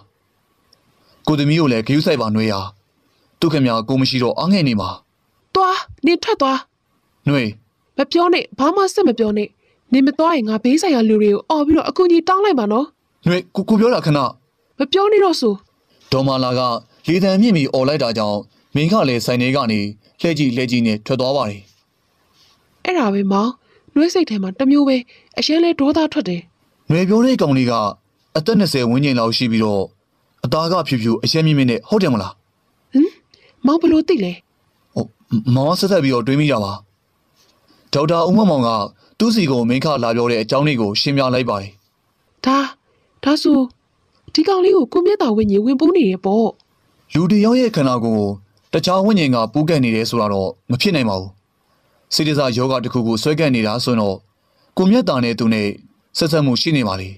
ကိုသမီးကိုလည်းဂယုဆိုင်ပါနွေရ သူခင်ဗျာကိုမရှိတော့အားငယ်နေမှာသွားနေထွက်သွားနွေမပြောနဲ့ဘာမှစစ်မပြောနဲ့နေမသွားရင်ငါဘေးဆိုင်ရာလူတွေကိုអော်ပြီးတော့အကူကြီးတောင်းလိုက်ပါနော်နွေကိုကိုပြောတာခဏမပြောနေတော့ဆိုဒေါ်မာလာကလေတံမြင့်ပြီးអော်လိုက်တာကြောင့်မင်းကလည်းဆိုင်ထဲကနေလှဲ့ကြည့်လှဲ့ကြည့်နဲ့ထွက်သွားပါတယ်အဲ့ဒါပဲမောင်နှွေးစိတ်ထဲမှာတစ်မျိုးပဲအရင်လဲဒေါသထွက်တယ်နွေပြောတဲ့ကောင်လေးကအသက်20ဝန်းကျင်လောက်ရှိပြီးတော့အသားကဖြူဖြူအရက်မြင့်မြင့်နဲ့ဟုတ်တယ်မလားဟ မ်မောင်ဘလို့သိလဲဟုတ်မောင်ဆက်ဆက်ပြီးတော့တွေးမိတာပါဒေါက်တာဦးမမောင်ကသူ့စီကိုမင်းခလာပြောတဲ့အကြောင်းလေးကိုရှင်းပြလိုက်ပါတယ်ဒါဒါဆိုဒီကောင်လေးကိုကိုမြတ်တာဝင်းကြီးဝင်ပူးနေရပေါ့လူတစ်ယောက်ရဲ့ခန္ဓာကိုယ်ကိုတခြားဝိညာဉ်ကပူးကပ်နေတယ်ဆိုတာတော့မဖြစ်နိုင်ပါဘူးစိတ္တဇယောဂတစ်ခုကိုဆွဲကပ်နေတာဆိုတော့ကိုမြတ်တာနဲ့သူနဲ့ဆက်ဆက်မှုရှိနေပါလေ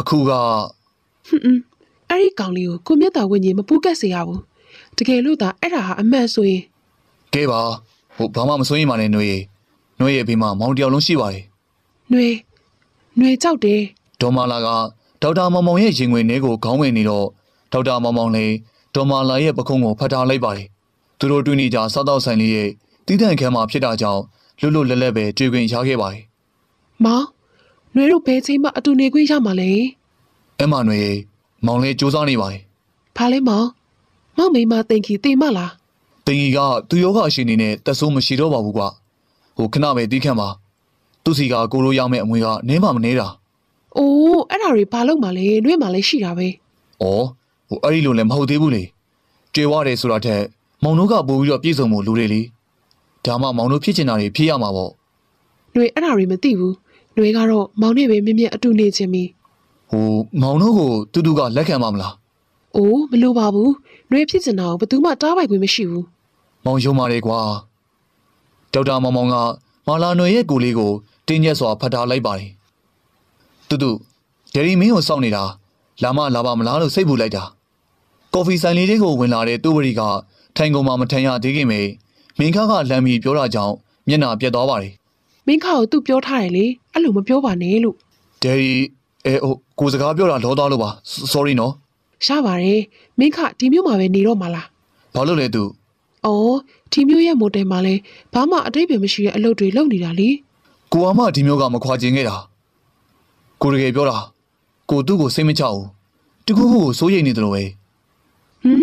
အခုကဟွန်းအင်းအဲ့ဒီကောင်လေးကိုကိုမျက်တာဝိညာဉ်မပူးကက်စေရဘူး တကယ်လို့သာအဲ့ဒါဟာအမှန်ဆိုရင် ကဲပါဟိုဘာမှမစိုးရင်ပါနဲ့ຫນွေရေຫນွေရေဘေးမှာမောင်တစ်ယောက်လုံးရှိပါတယ် ຫນွေຫນွေကြောက်တယ် ဒေါ်မာလာကဒေါက်တာမောင်မောင်ရဲ့ရင်ဝင်ထဲကိုခေါင်းဝင်နေတော့ဒေါက်တာမောင်မောင်လည်းဒေါ်မာလာရဲ့ပခုံးကိုဖတ်ထားလိုက်ပါတယ်သူတို့တွေ့နေကြစားတော့ဆိုင်လေးရဲ့တီးတန့်ခမ်းမှာဖြစ်တာကြောင့်လွတ်လွတ်လပ်လပ်ပဲတွေ့ခွင့်ရခဲ့ပါတယ် မောင်ຫນွေတို့ဘယ်ချိန်မှအတူနေခွင့်ရမှာလဲ အဲ့မຫນွေရေမောင်လေးစူးစမ်းနေပါတယ် ဘာလဲမောင်မော ငါမိမတင်ခီတင်မလားတင်ကြီးကသူယောဂအရှင်နေနဲ့တက်ဆိုးမရှိတော့ပါဘူးကွာဟိုခဏပဲတီးခန့်ပါသူစီကကိုလိုရောက်မဲ့အမွေကနင်းမှမနေတာအိုးအဲ့ဒါတွေဘာလို့မှလဲနှွေးမှလည်းရှိတာပဲဩဟိုအဲ့ဒီလိုလည်းမဟုတ်သေးဘူးလေကြွေဝတယ်ဆိုတာထက်မောင်တို့ကပို့ပြီးတော့ပြေဆုံးမှုလူတွေလေဒါမှမောင်တို့ဖြစ်ချင်တာတွေဖြစ်ရမှာပေါ့နှွေးအဲ့ဒါတွေမသိဘူးနှွေးကတော့မောင်နဲ့ပဲမြင့်မြတ်အတူနေချင်ပြီဟိုမောင်တို့ကိုတူတူကလက်ခံပါမလားအိုးမလိုပါဘူး ຫນွေဖြစ်ချင်တာကိုဘယ်သူမှတားပိုက်ခွင့်မရှိဘူးမောင်ယုံပါတယ်ကွာဒေါက်တာမောင်မောင်ကမာလာနွေရဲ့ကိုလေးကိုတင်းကျပ်စွာဖတ်ထားလိုက်ပါတယ်တူတူဒယ်ရီမင်းကိုစောင့်နေတာလာမလာပါမလားလို့စိတ်ပူလိုက်တာကော်ဖီဆိုင်လေးတွေကိုဝင်လာတဲ့တူဝရီကထိုင်ကုန်မှာမထန်ရသေးခင်ပဲမင်းခါကလမ်းပြီးပြောတာကြောင့်မျက်နှာပြက်သွားပါတယ်မင်းခါကိုသူပြောထားတယ်လေအဲ့လိုမပြောပါနဲ့လို့ဒယ်ရီအဲဟိုကိုစကားပြောတာလောသားလို့ပါ sorry နော် ရပါတယ်မင်းခဒီမျိုးမှာပဲနေတော့မှာလားဘာလို့လဲသူအော်ဒီမျိုးရဲ့မိုတယ်မှာလဲဘာမှအတိတ်ပဲမရှိတဲ့အလုပ်တွေလုပ်နေတာလေကိုအမဒီမျိုးကမခွာကျင်ခဲ့တာကိုတကယ်ပြောတာကိုသူ့ကိုစိတ်မချဘူးတခုခုကိုစိုးရိမ်နေတယ်လို့ပဲဟမ်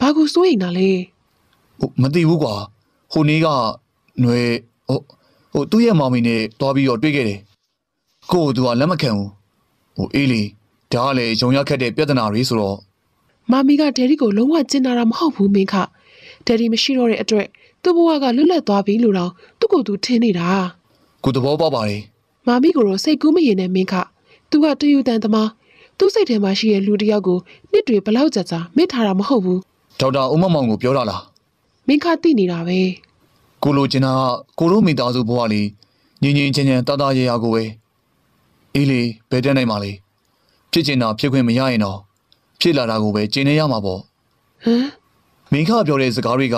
ဘာကိုစိုးရိမ်တာလဲဟိုမသိဘူးကွာဟိုနေ့ကຫນွေဟိုဟိုသူ့ရဲ့မောင်မီနဲ့တွားပြီးတော့တွေ့ခဲ့တယ်ကိုကသူကလက်မခံဘူးဟိုအေးလီ ဒါကလည်းရုံရခက်တဲ့ပြဿနာတွေဆိုတော့မမီကဒယ်ရီကိုလုံးဝကျင်နာတာမဟုတ်ဘူးမင်းခဒယ်ရီမရှိတော့တဲ့အတွက်သူ့ဘဝကလွတ်လပ်သွားပြီလို့တော့သူ့ကိုယ်သူထင်နေတာကိုသဘောပေါက်ပါတယ်မမီကိုတော့စိတ်ကူးမရင်နဲ့မင်းခသူကတယူတန်သမားသူ့စိတ်ထဲမှာရှိတဲ့လူတစ်ယောက်ကိုနှစ်တွေဘလောက်ကြာကြာမစ်ထားတာမဟုတ်ဘူးဒေါက်တာဦးမမောင်ကိုပြောတာလားမင်းခသိနေတာပဲကိုလိုချင်တာကကိုလိုမိသားစုဘဝလေးငြိမ်ငြိမ်ချမ်းချမ်းတသားရရကိုပဲအေးလေဘယ်တက်နိုင်မှာလဲ ဖြစ်ချင်တာဖြစ်ခွင့်မရရင်တော့ဖြစ်လာတာကိုပဲကျင်နေရမှာပေါ့ဟမ်မင်းခပြောတဲ့စကားတွေက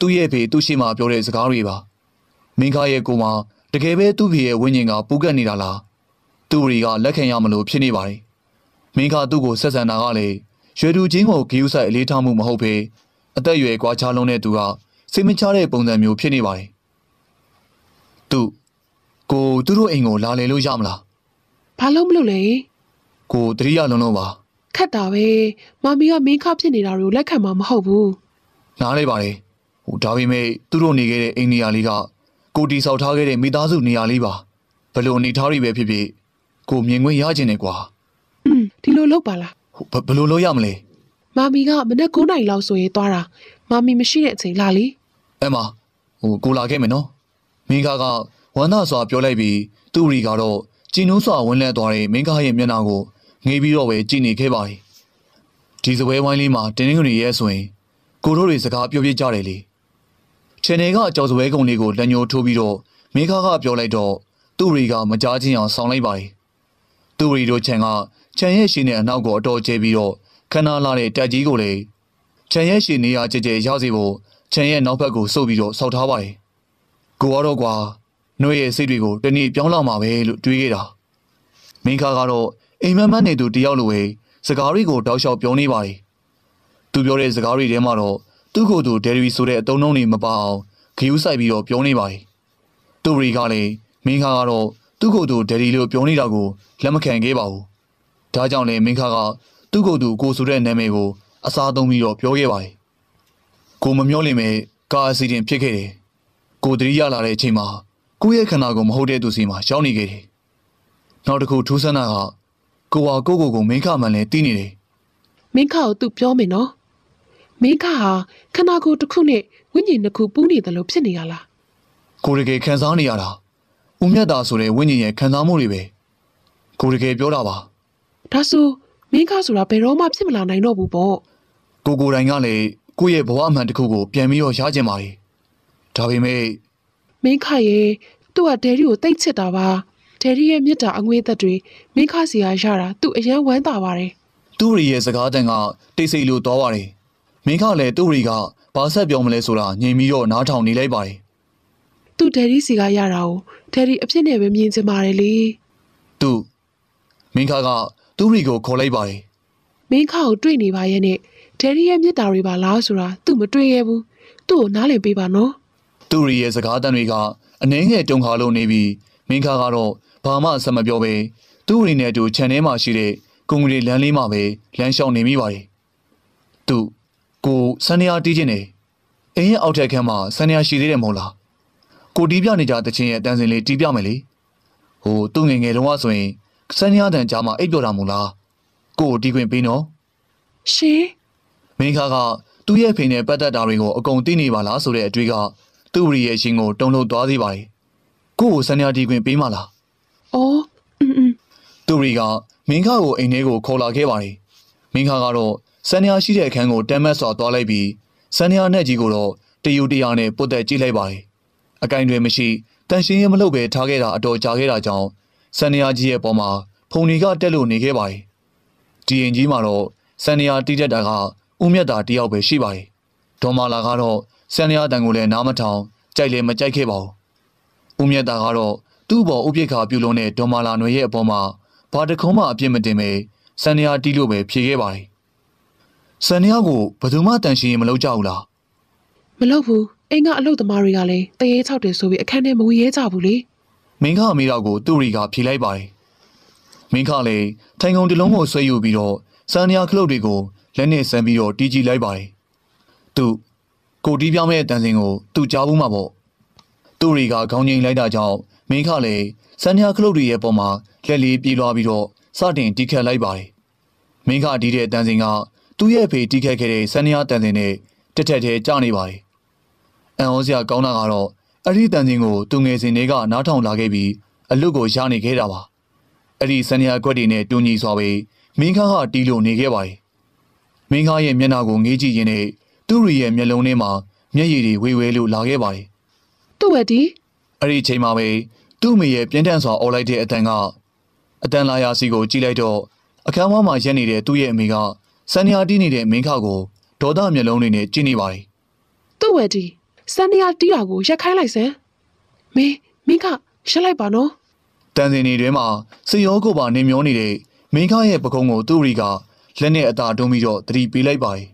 သူ့ရဲ့ဖေသူ့ရှိမှပြောတဲ့စကားတွေပါမင်းခရဲ့ကိုယ်မှာတကယ်ပဲသူ့ဖေရဲ့ဝိညာဉ်ကပူကတ်နေတာလားသူ့ရီကလက်ခံရမလို့ဖြစ်နေပါတယ်မင်းခသူ့ကိုဆက်ဆံတာကလေရွယ်သူချင်းကိုဂီယူဆိုင်အလေးထားမှုမဟုတ်ဖေအသက်အရွယ်ကွာခြားလုံးတဲ့သူကစိတ်မချတဲ့ပုံစံမျိုးဖြစ်နေပါတယ်သူကိုသူတို့အိမ်ကိုလာလေလို့ရမလားဘာလို့မလုပ်လဲ ကိုတတိယလုံးလုံးပါခက်တာပဲမမီကမင်းခဖြစ်နေတာတွေကိုလက်ခံမှာမဟုတ်ဘူးနားလဲပါတယ်ဟိုဒါပေမဲ့သူတို့နေခဲ့တဲ့အိမ်နေရာလေးကကိုတီဆောက်ထားခဲ့တဲ့မိသားစုနေရာလေးပါဘလို့အနေထားတွေပဲဖြစ်ဖြစ်ကိုမြင်ခွင့်ရခြင်းနဲ့ကွာอืมဒီလိုလုပ်ပါလားဟိုဘဘလို့လို့ရမလဲမမီကမနေ့9နိုင်လောက်ဆိုရင်သွားတာမမီမရှိတဲ့အချိန်လာလीအဲ့မှာဟိုကိုလာခဲ့မယ်နော်မင်းကားကဝမ်းသာစွာပြောလိုက်ပြီးသူ့ရီကတော့ကြည်နိုးစွာဝင်လဲသွားတဲ့မင်းကားရဲ့မျက်နှာကို ငေးပြီးတော့ပဲကြည်နေခဲ့ပါတယ်ဒီစပွဲဝိုင်းလေးမှာတင်းတင်းကြီးရဲဆိုရင်ကိုတို့တွေစကားပြောပြကြတယ်လေချန်နယ်ကအကြော်စပွဲကုံလေးကိုလက်ညှိုးထိုးပြီးတော့မိခါကပြောလိုက်တော့သူ့ရီကမကြားချင်းအောင်ဆောင်းလိုက်ပါတယ်။သူ့ရီတို့ချန်ကချန်ရဲ့ရှင်နဲ့အနောက်ကိုအတော်ကျဲပြီးတော့ခဏလာတဲ့တက်ကြီးကိုလည်းချန်ရဲ့ရှင်နေရာကြဲကြဲရစီဖို့ချန်ရဲ့နောက်ဘက်ကိုစုပ်ပြီးတော့ဆောက်ထားပါတယ်။ကိုကတော့ကွာနှွေရဲ့စိတ်တွေကိုတနည်းပြောင်းလာမှာပဲလို့တွေးခဲ့တာ။မိခါကတော့ အိမ်မက်မက်နေသူတယောက်လိုပဲစကားတွေကိုတောက်လျှောက်ပြောနေပါတယ်။သူပြောတဲ့စကားတွေထဲမှာတော့သူ့ကိုယ်သူဒယ်ရီဆိုတဲ့အတုံးလုံးတွေမပါအောင်ဂယူးဆိုင်ပြီးတော့ပြောနေပါတယ်။သူရီကလည်းမင်းခါကတော့သူ့ကိုယ်သူဒယ်ရီလို့ပြောနေတာကိုလက်မခံခဲ့ပါဘူး။ဒါကြောင့်လည်းမင်းခါကသူ့ကိုယ်သူကိုဆိုတဲ့နာမည်ကိုအစားသုံးပြီးတော့ပြောခဲ့ပါတယ်။ကိုမမျောလိမ့်မယ်ကာအစီအစဉ်ဖြစ်ခဲ့တယ်။ကိုတတိယလာတဲ့အချိန်မှာကိုယ့်ရဲ့ခန္ဓာကိုယ်မဟုတ်တဲ့သူစီမှာရောက်နေခဲ့တယ်။နောက်တစ်ခုထူးဆန်းတာက ကိုဟာကိုကိုကိုမင်းခမှန်လဲတီးနေတယ်မင်းခကိုသူပြောမယ်နော်မင်းခဟာခနာကိုတစ်ခုနဲ့ဝိညာဉ်တစ်ခုပူးနေတယ်လို့ဖြစ်နေရလား။ကိုတကယ်ခံစားနေရတာဦးမြတ်တာဆိုတဲ့ဝိညာဉ်ရဲ့ခံစားမှုတွေပဲ။ကိုတကယ်ပြောတာပါဒါဆိုမင်းခဆိုတာဘယ်တော့မှဖြစ်မလာနိုင်တော့ဘူးပေါ့။ကိုကိုယ်တိုင်ကလည်းကိုယ့်ရဲ့ဘဝအမှန်တစ်ခုကိုပြန်ပြီးတော့ရကျင်ပါလေ။ဒါပေမဲ့မင်းခရဲ့သူ့ကဒယ်ရီကိုတိတ်ချစ်တာပါ ဒယ်ရီရဲ့မြတ်တာအငွေသက်တွေမင်းခစီယာရတာသူ့အရန်ဝမ်းသာပါတယ်သူ့ရီရဲ့စကားတန်ကတိတ်ဆိတ်လို့သွားပါတယ်မင်းကလည်းသူ့ရီကဘာဆက်ပြောမလဲဆိုတာညင်ပြီးတော့နားထောင်နေလိုက်ပါတယ်သူ့ဒယ်ရီစီကရတာကိုဒယ်ရီအဖြစ်နဲ့ပဲမြင်ချင်ပါတယ်လေသူမင်းကကသူ့ရီကိုခေါ်လိုက်ပါတယ်မင်းခါကိုတွေ့နေပါရဲ့နဲ့ဒယ်ရီရဲ့မြစ်တာတွေပါလားဆိုတာသူ့မတွေ့ရဘူးသူ့ကိုနားလည်ပေးပါနော်သူ့ရီရဲ့စကားတန်တွေကအနှဲငယ်တုံခါလို့နေပြီး မင်းခါကတော့ဘာမှဆက်မပြောပဲသူ့ရီနဲ့အတူခြံထဲမှာရှိတဲ့ကုံကြီးလမ်းလေးမှာပဲလမ်းလျှောက်နေမိပါတယ်သူကိုစန္ဒယာတီးခြင်းနေအင်းရဲ့အောက်ထက်ခန်းမှာစန္ဒယာရှိသေးတယ်မဟုတ်လားကိုတီးပြနေကြတဲ့ချင်းရဲ့တန်းစင်လေးတီးပြမယ်လေဟိုသူ့ငယ်ငယ်တုန်းကဆိုရင်စန္ဒယာတန်ကြားမှာအိပ်ပျော်တာမဟုတ်လားကိုကိုတီးခွင့်ပေးနော်ရှင်မင်းခါကသူ့ရဲ့ဖေနဲ့ပတ်သက်တာတွေကိုအကုန်သိနေပါလားဆိုတဲ့အတွေ့ကသူ့ရီရဲ့ရှင်ကိုတုံ့လို့သွားသေးပါတယ် ကိုကိုစန္ဒယာတီးခွင့်ပေးမလားအော်အင်းအင်းသူရီကမင်းခါကိုအိမ်ထဲကိုခေါ်လာခဲ့ပါတယ်။မင်းခါကတော့စန္ဒယာရှိတဲ့အခန်းကိုတမ်းမတ်စွာသွားလိုက်ပြီးစန္ဒယာနဲ့ကြီးကိုတော့တယူတရာနဲ့ပုတ်သက်ကြည့်လိုက်ပါတယ်။အကင်တွေမရှိတန်ရှင်းရမလုပ်ပဲထားခဲ့တာအတော်ကြာခဲ့တာကြောင့်စန္ဒယာကြီးရဲ့ပေါ်မှာဖုန်ကြီးကတက်လို့နေခဲ့ပါတယ်။ဒီရင်ကြီးမှာတော့စန္ဒယာတီးတတ်တာကဦးမြတ်တာတယောက်ပဲရှိပါတယ်။ဒေါ်မာလာကတော့စန္ဒယာတန်ကိုလည်းနားမထောင်ကြိုက်လည်းမကြိုက်ခဲ့ပါဘူး။ ဦးမြတ်တာကတော့သူ့ဘောဥပိ္ပခါပြုလုံးတဲ့ဒေါ်မာလာຫນွေရဲ့အပေါ်မှာဘာတခုံးမှအပြစ်မတင်ပဲစန္ဒယာတီးလို့ပဲဖြေခဲ့ပါတယ်။စန္ဒယာကိုဘယ်သူမှတန်ရှင်းရင်မလုပ်ကြဘူးလားမလုပ်ဘူးအိမ်ကအလုပ်သမားတွေကလည်းတရေချောက်တယ်ဆိုပြီးအခန်းထဲမဝင်ရဲကြဘူးလေ။မင်းကအမေတော်ကိုသူ့ရီကဖြေလိုက်ပါတယ်။မင်းကလည်းထိုင်ကုန်တစ်လုံးကိုဆွဲယူပြီးတော့စန္ဒယာခလုတ်တွေကိုလက်နဲ့ဆမ်းပြီးတော့တီးကြည့်လိုက်ပါတယ်။သူကိုတီးပြောင်းမဲ့တန်စင်ကိုသူကြားဘူးမှာပေါ့။ သူ့ရီကခေါင်းငိမ့်လိုက်တာကြောင့်မင်းကလည်းစန္ဒယာခလုတ်တွေရဲ့ပေါ်မှာလက်လေးပြေးလွှားပြီးတော့စတင်တီးခတ်လိုက်ပါတယ်။မင်းကတီးတဲ့တန်စင်ကသူ့ရဲ့ဖေတီးခတ်ခဲ့တဲ့ဆန်နီယာတန်စင်နဲ့တက်တက်သေးကြနေပါတယ်။အန်ဩစရာကောင်းတာကတော့အဲ့ဒီတန်စင်ကိုသူငယ်စဉ်တွေကနားထောင်လာခဲ့ပြီးအလွတ်ကိုရနေခဲ့တာပါ။အဲ့ဒီဆန်နီယာကွက်တွေနဲ့တူညီစွာပဲမင်းခါကတီးလို့နေခဲ့ပါတယ်။မင်းခါရဲ့မျက်နှာကိုငေးကြည့်ရင်းနဲ့သူ့ရီရဲ့မျက်လုံးထဲမှာမျက်ရည်တွေဝေဝဲလို့လာခဲ့ပါတယ် သူ့ဝက်ဒီ။အဲ့ဒီအချိန်မှာပဲသူ့အမေရဲ့ပြင်းထန်စွာအော်လိုက်တဲ့အတန်ကအတန်လာယာစီကိုကြည့်လိုက်တော့အခန်းဝမှာရက်နေတဲ့သူ့ရဲ့အမေကစန်နီယာတီးနေတဲ့မင်းခါကိုဒေါသမျက်လုံးတွေနဲ့ကြည့်နေပါတယ်သူ့ဝက်ဒီစန်နီယာတီးတာကိုရက်ခိုင်းလိုက်စမ်းမင်းမင်းကရက်လိုက်ပါနော်။တန်စင်တွေထဲမှာစေရောကိုပါနေမျောနေတဲ့မင်းခါရဲ့ပကုံးကိုသူ့ရီကလက်နဲ့အသာတွန်းပြီးတော့သတိပေးလိုက်ပါတယ်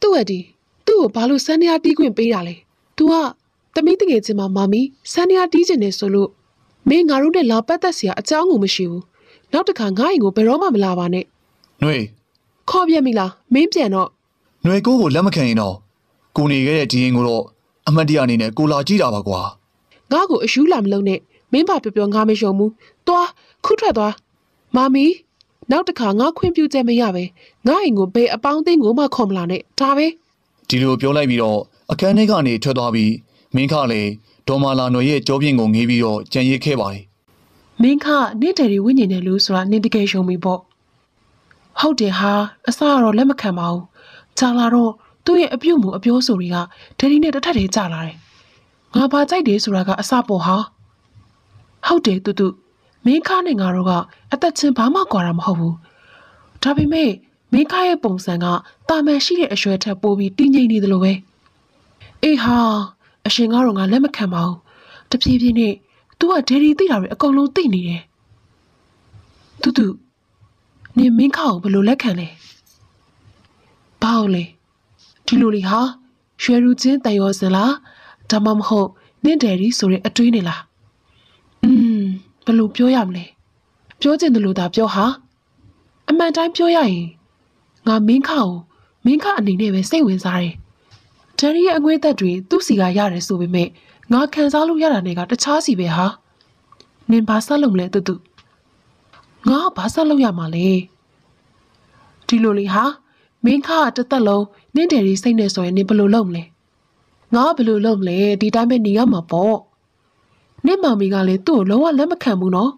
သူ့ဝက်ဒီသူ့ကိုဘာလို့စန်နီယာတီးခွင့်ပေးတာလဲ तू က ။တမီးတငယ်ချင်းမမာမီဆန်နီယာတီးကျင်နေဆိုလို့မင်းငါတို့နဲ့လာပတ်သက်စရာအကြောင်းကိုမရှိဘူး။နောက်တစ်ခါငါ့အိမ်ကိုဘယ်တော့မှမလာပါနဲ့။နှွေခေါ်ပြက်မိလားမင်းပြန်တော့။နှွေကိုကိုလက်မခံရင်တော့ကိုနေခဲ့တဲ့ဒီရင်ကိုတော့အမတ်တရားအနေနဲ့ကိုလာကြည့်တာပါကွာ။ငါ့ကိုအယူလာမလုပ်နဲ့မင်းပါပြောပြောငါမယုံဘူး။သွားခုထွက်သွား။မာမီနောက်တစ်ခါငါခွင့်ပြုချက်မရပဲငါအိမ်ကိုဘယ်အပေါင်းအသင်းကိုမှခေါ်မလာနဲ့ဒါပဲဒီလိုပြောလိုက်ပြီးတော့အခန်းထဲကနေထွက်သွားပြီး မင်းခါလည်းဒေါ်မာလာຫນွေရဲ့ကြောပြင်းကိုငေးပြီးတော့ကြံရစ်ခဲ့ပါတယ်မင်းခနင့်တယ်ရီဝိညာဉ်တယ်လို့ဆိုတာနင့်တကယ်ယုံပြီပေါ့ဟုတ်တယ်ဟာအစကတော့လက်မခံပါဘူးကြာလာတော့သူ့ရဲ့အပြုတ်မှုအပြောဆိုတွေကဒယ်ဒီနဲ့တစ်ထပ်တည်းကြာလာတယ်ငါဘာကြိုက်တယ်ဆိုတာကအစပေါ်ဟာဟုတ်တယ်တူတူမင်းခနဲ့ငါတို့ကအသက်ချင်းဘာမှကွာတာမဟုတ်ဘူးဒါပေမဲ့မင်းခရဲ့ပုံစံကတာမန်ရှိတဲ့အရွယ်ထက်ပိုပြီးတင်းငိမ့်နေသလိုပဲအေးဟာ အရှင်ကတော့ငါလက်မခံပါဘူးတဖြည်းဖြည်းနဲ့ तू ကဒယ်ရီသိတာတွေအကုန်လုံးသိနေတယ်တူတူနေမင်းခါကိုဘယ်လိုလက်ခံလဲဘာလို့လဲဒီလိုလေဟာရွှေရူချင်းတန်ရောစင်လားဒါမှမဟုတ်နင့်ဒယ်ရီဆိုတဲ့အတွေးနေလားอืมဘယ်လိုပြောရမလဲပြောချင်တယ်လို့သာပြောဟာအမှန်တိုင်းပြောရရင်ငါမင်းခါကိုမင်းခါအနေနဲ့ပဲစိတ်ဝင်စားတယ် ဒယ်ရီရဲ့အငွေးသက်တွေသူ့စီကရတယ်ဆိုပေမဲ့ငါခံစားလို့ရတာနဲ့ကတခြားစီပဲဟာနင်ဘာဆက်လုပ်မလဲတူတူငါကဘာဆက်လုပ်ရမှာလဲဒီလိုလေဟာမင်းခါကတစ်သက်လုံးနင့်တယ်ရီစိတ်နဲ့ဆိုရင်နင်ဘယ်လိုလုပ်မလဲငါကဘယ်လိုလုပ်မလဲဒီတိုင်းပဲနေရမှာပေါ့နင့်မမီကလည်းသူ့ကိုလုံးဝလက်မခံဘူးနော်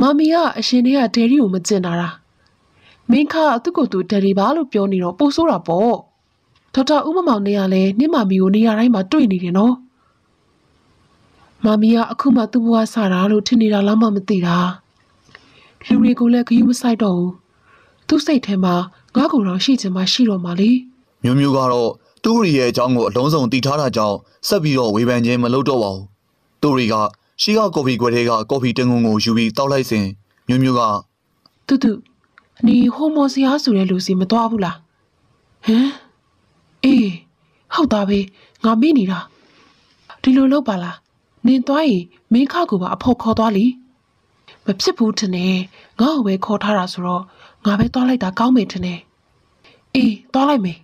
မမီကအရှင်တွေကဒယ်ရီကိုမကျင်တာလားမင်းခါကသူ့ကိုယ်သူဒယ်ရီပါလို့ပြောနေတော့ပိုဆိုးတာပေါ့ ဒေါက်တာဦးမမောင်နဲ့ကလည်းနင့်မမီကိုနေရာတိုင်းမှာတွေ့နေတယ်နော်မမီကအခုမှသူ့ဘဝစတာလို့ထင်နေတာလားမှမသိတာလူတွေကိုလည်းခယူးမဆိုင်တော့ဘူးသူ့စိတ်ထဲမှာငါ့ကိုယ်တော့ရှိချင်မှရှိတော့မှလေမျိုးမျိုးကတော့တူရီရဲ့အကြောင်းကိုအလုံးစုံသိထားတာကြောင့်ဆက်ပြီးတော့ဝေဖန်ခြင်းမလုပ်တော့ပါဘူးတူရီကရှိကကော်ဖီခွက်ထဲကကော်ဖီတငုံကိုယူပြီးတောက်လိုက်စဉ်မျိုးမျိုးကတူတူနေဟိုမိုဆီယာဆိုတဲ့လူစီမသွားဘူးလားဟမ် အေးဟုတ်သားပဲငါမေ့နေတာဒီလိုလုပ်ပါလားနင်သွားရင်မင်းခကိုပါအဖို့ခေါ်သွားလीမဖြစ်ဘူးထင်တယ်ငါ့ကိုပဲခေါ်ထားတာဆိုတော့ငါပဲသွားလိုက်တာကောင်းမယ်ထင်တယ်အေးသွားလိုက်မယ်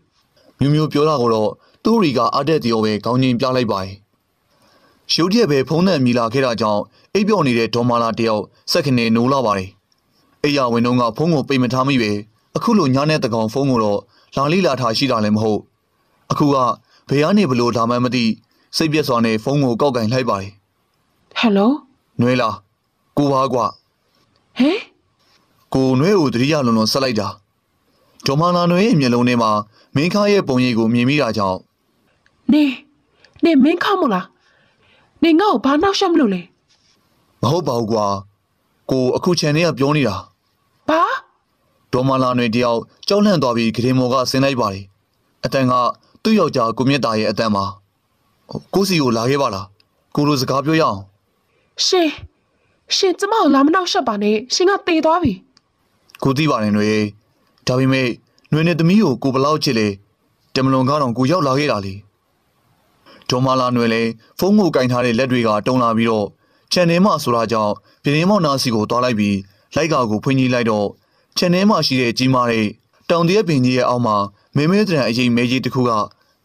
မျိုးမျိုးပြောတာကိုတော့တူရီကအားတက်ပြောပဲခေါင်းချင်းပြလိုက်ပါတယ်ရုတ်တရက်ပဲဖုံးနဲ့မြည်လာခဲ့တာကြောင့်အိပ်ပျော်နေတဲ့ဒေါ်မာလာတယောက်စက်ခနေနိုးလာပါတယ်အိယာဝင်တော့ကဖုံးကိုပိတ်မထားမိပဲအခုလိုညနဲ့တကောင်ဖုံးကိုတော့လာလိလာထားရှိတာလည်းမဟုတ် အခုကဘယ်ကနေဘလို့လာမှန်းမသိစိတ်ပြက်စွာနဲ့ဖုံးကိုကောက်ကင်လိုက်ပါတယ်ဟယ်လို။နှွဲလား။ကိုပါကွာဟမ်။ကိုနှွဲကိုတတိယလုံးလုံးဆက်လိုက်တာ။ဒေါ်မလာနှွဲရဲ့မျက်လုံးထဲမှာမင်းခါရဲ့ပုံရိပ်ကိုမြင်မိတာကြောင့်နေနေမင်းခမို့လားနေငါ့ကိုဘာနောက်ရှက်မလို့လဲမဟုတ်ပါဘူးကွာ။ကိုအခုချန်ထဲကပြောနေတာဘာ။ဒေါ်မလာနှွဲတယောက်ကြောက်လန့်သွားပြီးဂရင်မော်ကဆင်းလိုက်ပါတယ်။အတန်က သူ့ယောက်ျားကိုမြတ်တာရဲ့အတန်ပါ။ဟိုကိုစီကိုလာခဲ့ပါလား။ကိုလိုစကားပြောရအောင်ရှင်ရှင်ကျမကိုလာမနောက်ရှက်ပါနဲ့ရှင်ကတေသွားပြီ။ကိုသိပါတယ်နှွဲ။ဒါပေမဲ့နှွဲနဲ့သမီးကိုကိုဘလောက်ချစ်လဲ။တမလွန်ကတော့ကိုရောက်လာခဲ့တာလေ။ဒေါ်မာလာနွယ်လည်းဖုန်းကိုကင်ထားတဲ့လက်တွေကတုံလာပြီးတော့ချန်နယ်မှာဆိုတာကြောင့်ပြင်းမောင်နာစီကိုတွားလိုက်ပြီးလိုက်ကာကိုဖွင့်ကြည့်လိုက်တော့ချန်နယ်မှာရှိတဲ့ကြီးမားတဲ့တောင်တရက်ပင်ကြီးရဲ့အောက်မှာ မဲမဲတရံအရင်မဲကြီးတစ်ခုက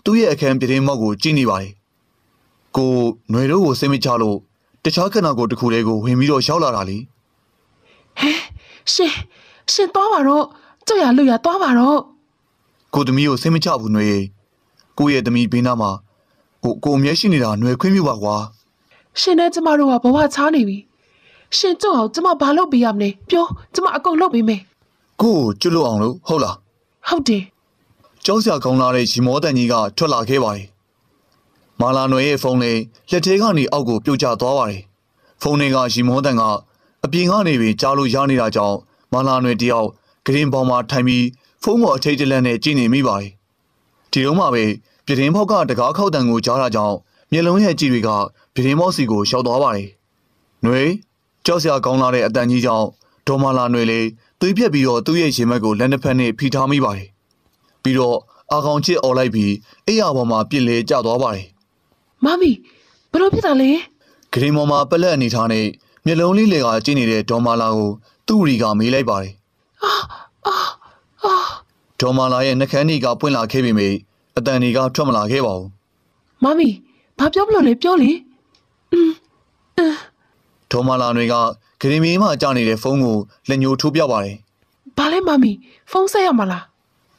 သူ့ရဲ့အခန်းပြင်းမောက်ကိုကြည့်နေပါတယ်။ကိုနွယ်တို့ကိုစိတ်မချလို့တခြားခဏကိုတစ်ခုလေးကိုဝင်ပြီးတော့ရောက်လာတာလေဟဲရှင်ရှင်သွားပါတော့ကြောက်ရလွတ်ရသွားပါတော့။ကိုသမီးကိုစိတ်မချဘူးနွယ်။ကိုရဲ့သမီးဘေးနားမှာကိုကိုအမျက်ရှိနေတာနွယ်ခွင့်ပြုပါကွာ။ရှင်နဲ့ကျမတို့ကဘဝချားနေပြီရှင်ကြောက်အောင်ကျမဘာလုပ်ပေးရမလဲပြောကျမအကုန်လုပ်ပေးမယ်ကိုကိုကျွတ်လို့အောင်လို့ဟုတ်လားဟုတ်တယ် ကျောင်းဆရာကောင်းလာတဲ့ရီမောတန်ကြီးကထွက်လာခဲ့ပါတယ်။မာလာနွယ်ရဲ့ဖုန်းလေးလက်ထဲကနေအောက်ကိုပြုတ်ကျသွားပါတယ်။ဖုန်းလေးကရီမောတန်ကအပြင်ကနေပင်ကြားလို့ရနေတာကြောင့်မာလာနွယ်တယောက်ဂရင်ပေါ်မှာထိုင်ပြီးဖုန်းပေါ်အထိတ်တလန့်နဲ့ကြည့်နေမိပါတယ်။ဒီတော့မှပဲပြတင်းဖောက်ကတကားခောက်တန်ကိုကြားတာကြောင့်မျက်လုံးရဲ့ကြည့်တွေကပြတင်းမောက်စီကိုရှောက်သွားပါတယ်။နွယ်ကျောင်းဆရာကောင်းလာတဲ့အတန်ကြီးကြောင့်ဒေါ်မာလာနွယ်လေးသွေးပြက်ပြီးတော့သူ့ရဲ့ရင်ဘတ်ကိုလက်နှစ်ဖက်နဲ့ဖိထားမိပါတယ် ပြီးတော့အာကောင်ချစ်អော်လိုက်ပြီးအိယာပေါ်မှာပြစ်လဲကျသွားပါတယ် မမီဘယ်လိုဖြစ်တာလဲ ။ဂရင်ပေါ်မှာပလက်အနေထားနဲ့မျက်လုံးလေးလေကကျင်းနေတဲ့ဒေါ်မာလာကိုသူ့ရီကမေးလိုက်ပါတယ် အာအာအာ ။ဒေါ်မာလာရဲ့နှကန်းကြီးကပွင့်လာခဲ့ပေမယ့်အတန်ကြီးကထွက်မလာခဲ့ပါဘူး မမီဘာပြောမလို့လဲပြောလေอืม ။ဒေါ်မာလာတွေကဂရင်မီမှာကြာနေတဲ့ဖုန်းကိုလက်ညှိုးထိုးပြပါတယ် ဘာလဲမမီဖုန်းဆက်ရမလား ။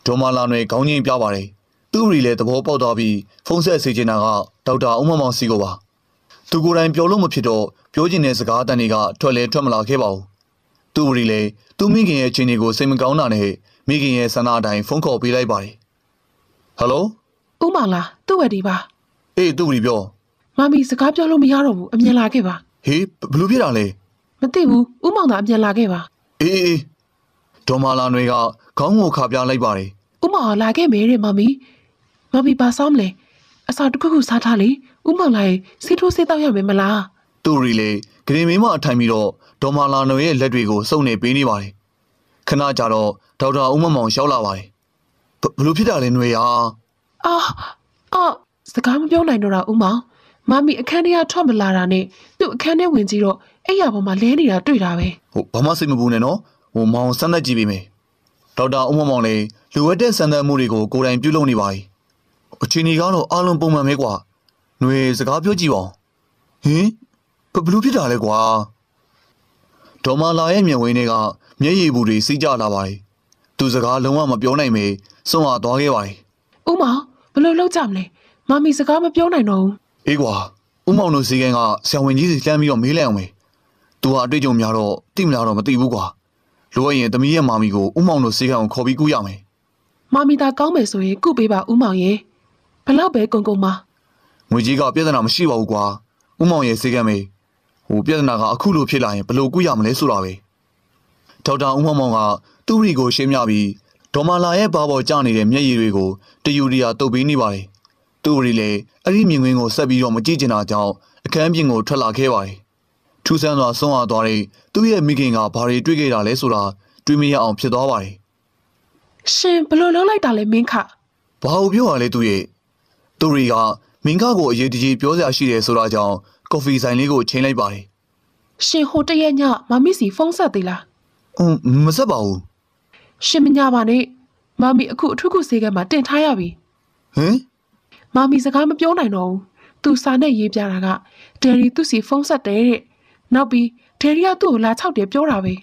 ဒေါ်မာလာတွေခေါင်းချင်းပြပါတယ်။သူ့ရီလည်းသဘောပေါက်သွားပြီးဖုန်းဆက်စေချင်တာကဒေါက်တာဦးမမောင်စီကိုပါ။သူကိုယ်တိုင်ပြောလို့မဖြစ်တော့ပြောချင်တဲ့စကားအတန်တွေကထွက်လဲထွက်မလာခဲ့ပါဘူး။သူ့ရီလည်းသူ့မိခင်ရဲ့ခြေနေကိုစိတ်မကောင်းတာနဲ့မိခင်ရဲ့ဆန္ဒအတိုင်းဖုန်းခေါ်ပေးလိုက်ပါတယ်။ဟယ်လိုဥမောင်လားသူ့ဝက်ဒီပါအေးသူ့ရီပြောမမီစကားပြောလို့မရတော့ဘူးအမြင်လာခဲ့ပါဟေးဘလူးပြစ်တာလဲမသိဘူးဥမောင်သာအမြင်လာခဲ့ပါအေးအေးအေး ဒေါ်မာလာနွေကခေါင်းကိုခါပြလိုက်ပါတယ်။ဥမာလာခဲ့မယ်တဲ့မမီ။မမီပါစားမလဲ။အစာတစ်ခုခုစားထားလေ။ဥမာလာရင်ဆေးထိုးဆေးတောက်ရမယ်မလား။သူရီလေဂရင်မင်းမအထိုင်ပြီးတော့ဒေါ်မာလာနွေရဲ့လက်တွေကိုစုပ်နေပေးနေပါတယ်။ခဏကြာတော့ဒေါက်တာဦးမမောင်ရောက်လာပါတယ်။ဘလို့ဖြစ်တာလဲနွေရာ။အာအာစကားမပြောနိုင်တော့တာဦးမောင်။မမီအခန်းထဲကထွက်မလာတာနဲ့သူ့အခန်းထဲဝင်ကြည့်တော့အဲ့ရပေါ်မှာလဲနေတာတွေ့တာပဲ။ဟုတ်ဘာမှစိတ်မပူနဲ့နော်။ ဟိုမောင်စမ်းသက်ကြည့်ပေးမယ်ဒေါက်တာဦးမမောင်လေလူဝက်တဲ့စံသက်မှုတွေကိုကိုယ်တိုင်ပြုလုပ်နေပါ යි အချိန်ကြီးကတော့အားလုံးပုံမှန်ပဲကွာຫນွေစကားပြောကြည့်ပါဦးဟင်ဘဘလူးဖြစ်တာလဲကွာဒေါ်မာလာရဲ့မျက်ဝင်းတွေကမျက်ရည်ဘူးတွေစီးကျလာပါတယ်သူစကားလုံးဝမပြောနိုင်မေစွန့်အားသွားခဲ့ပါတယ် ဥမောင်ဘယ်လိုလုပ်ကြမလဲမမီစကားမပြောနိုင်တော့ဘူး အေးကွာဥမောင်တို့စီကန်းကဆံဝင်ကြီးစီလှမ်းပြီးတော့မေးလိုက်အောင်မေ။ तू ဟာအတွေ့အကြုံများတော့တိမလားတော့မသိဘူးကွာ။ လိုအပ်ရင်သမီးရဲ့မာမီကိုဥမောင်တို့စီကန်းကိုခေါ်ပြီးကူးရမယ်မမီသာကောင်းမယ်ဆိုရင်ကုပေးပါဥမောင်ရေဘယ်လောက်ပဲကုံကုံမ။ငွေကြီးကပြဿနာမရှိပါဘူးကွာ။ဥမောင်ရဲ့စီကန်းမေဟိုပြဿနာကအခုလိုဖြစ်လာရင်ဘယ်လိုကူးရမလဲဆိုတာပဲ။ဒေါက်တာဥမောင်မောင်ကသူသူ့ရီကိုရှင်းပြပြီးဒေါ်မာလာရဲ့ဘာပေါ်ကျနေတဲ့မျက်ရည်တွေကိုတယူရီယာတုပ်ပေးနေပါတယ်။သူ့ရီလည်းအဲ့ဒီမြင်ကွင်းကိုဆက်ပြီးတော့မကြည့်ချင်တာကြောင့်အခန်းပြင်ကိုထွက်လာခဲ့ပါတယ်။ ထူးဆန်းစွာဆုံးသွားသွားတဲ့သူ့ရဲ့မိခင်ကဘာတွေတွေ့ခဲ့တာလဲဆိုတာတွေးမရအောင်ဖြစ်သွားပါတယ်ရှင်ဘလို့လုံးလိုက်တာလဲမင်းခ။ဘာကိုပြောရလဲသူ့ရဲ့သူ့ရီကမင်းကကိုအရေးတကြီးပြောစရာရှိတယ်ဆိုတာကြောင့်ကော်ဖီဆိုင်လေးကိုချိန်လိုက်ပါတယ်ရှင်ဟိုတရက်ညမမီစီဖုန်းဆက်သေးလား။အင်းမဆက်ပါဘူးရှင်မညာပါနဲ့မမီအခုအထုခုဆေးကမ်းမှာတင်ထားရပြီ။ဟမ်မမီစကားမပြောနိုင်တော့ဘူးသူစာနဲ့ရေးပြတာကဒယ်ရီသူ့စီဖုန်းဆက်တယ်တဲ့ နောက်ပြီးဒယ်ရီကသူ့ကိုလာချောက်တယ်ပြောတာပဲ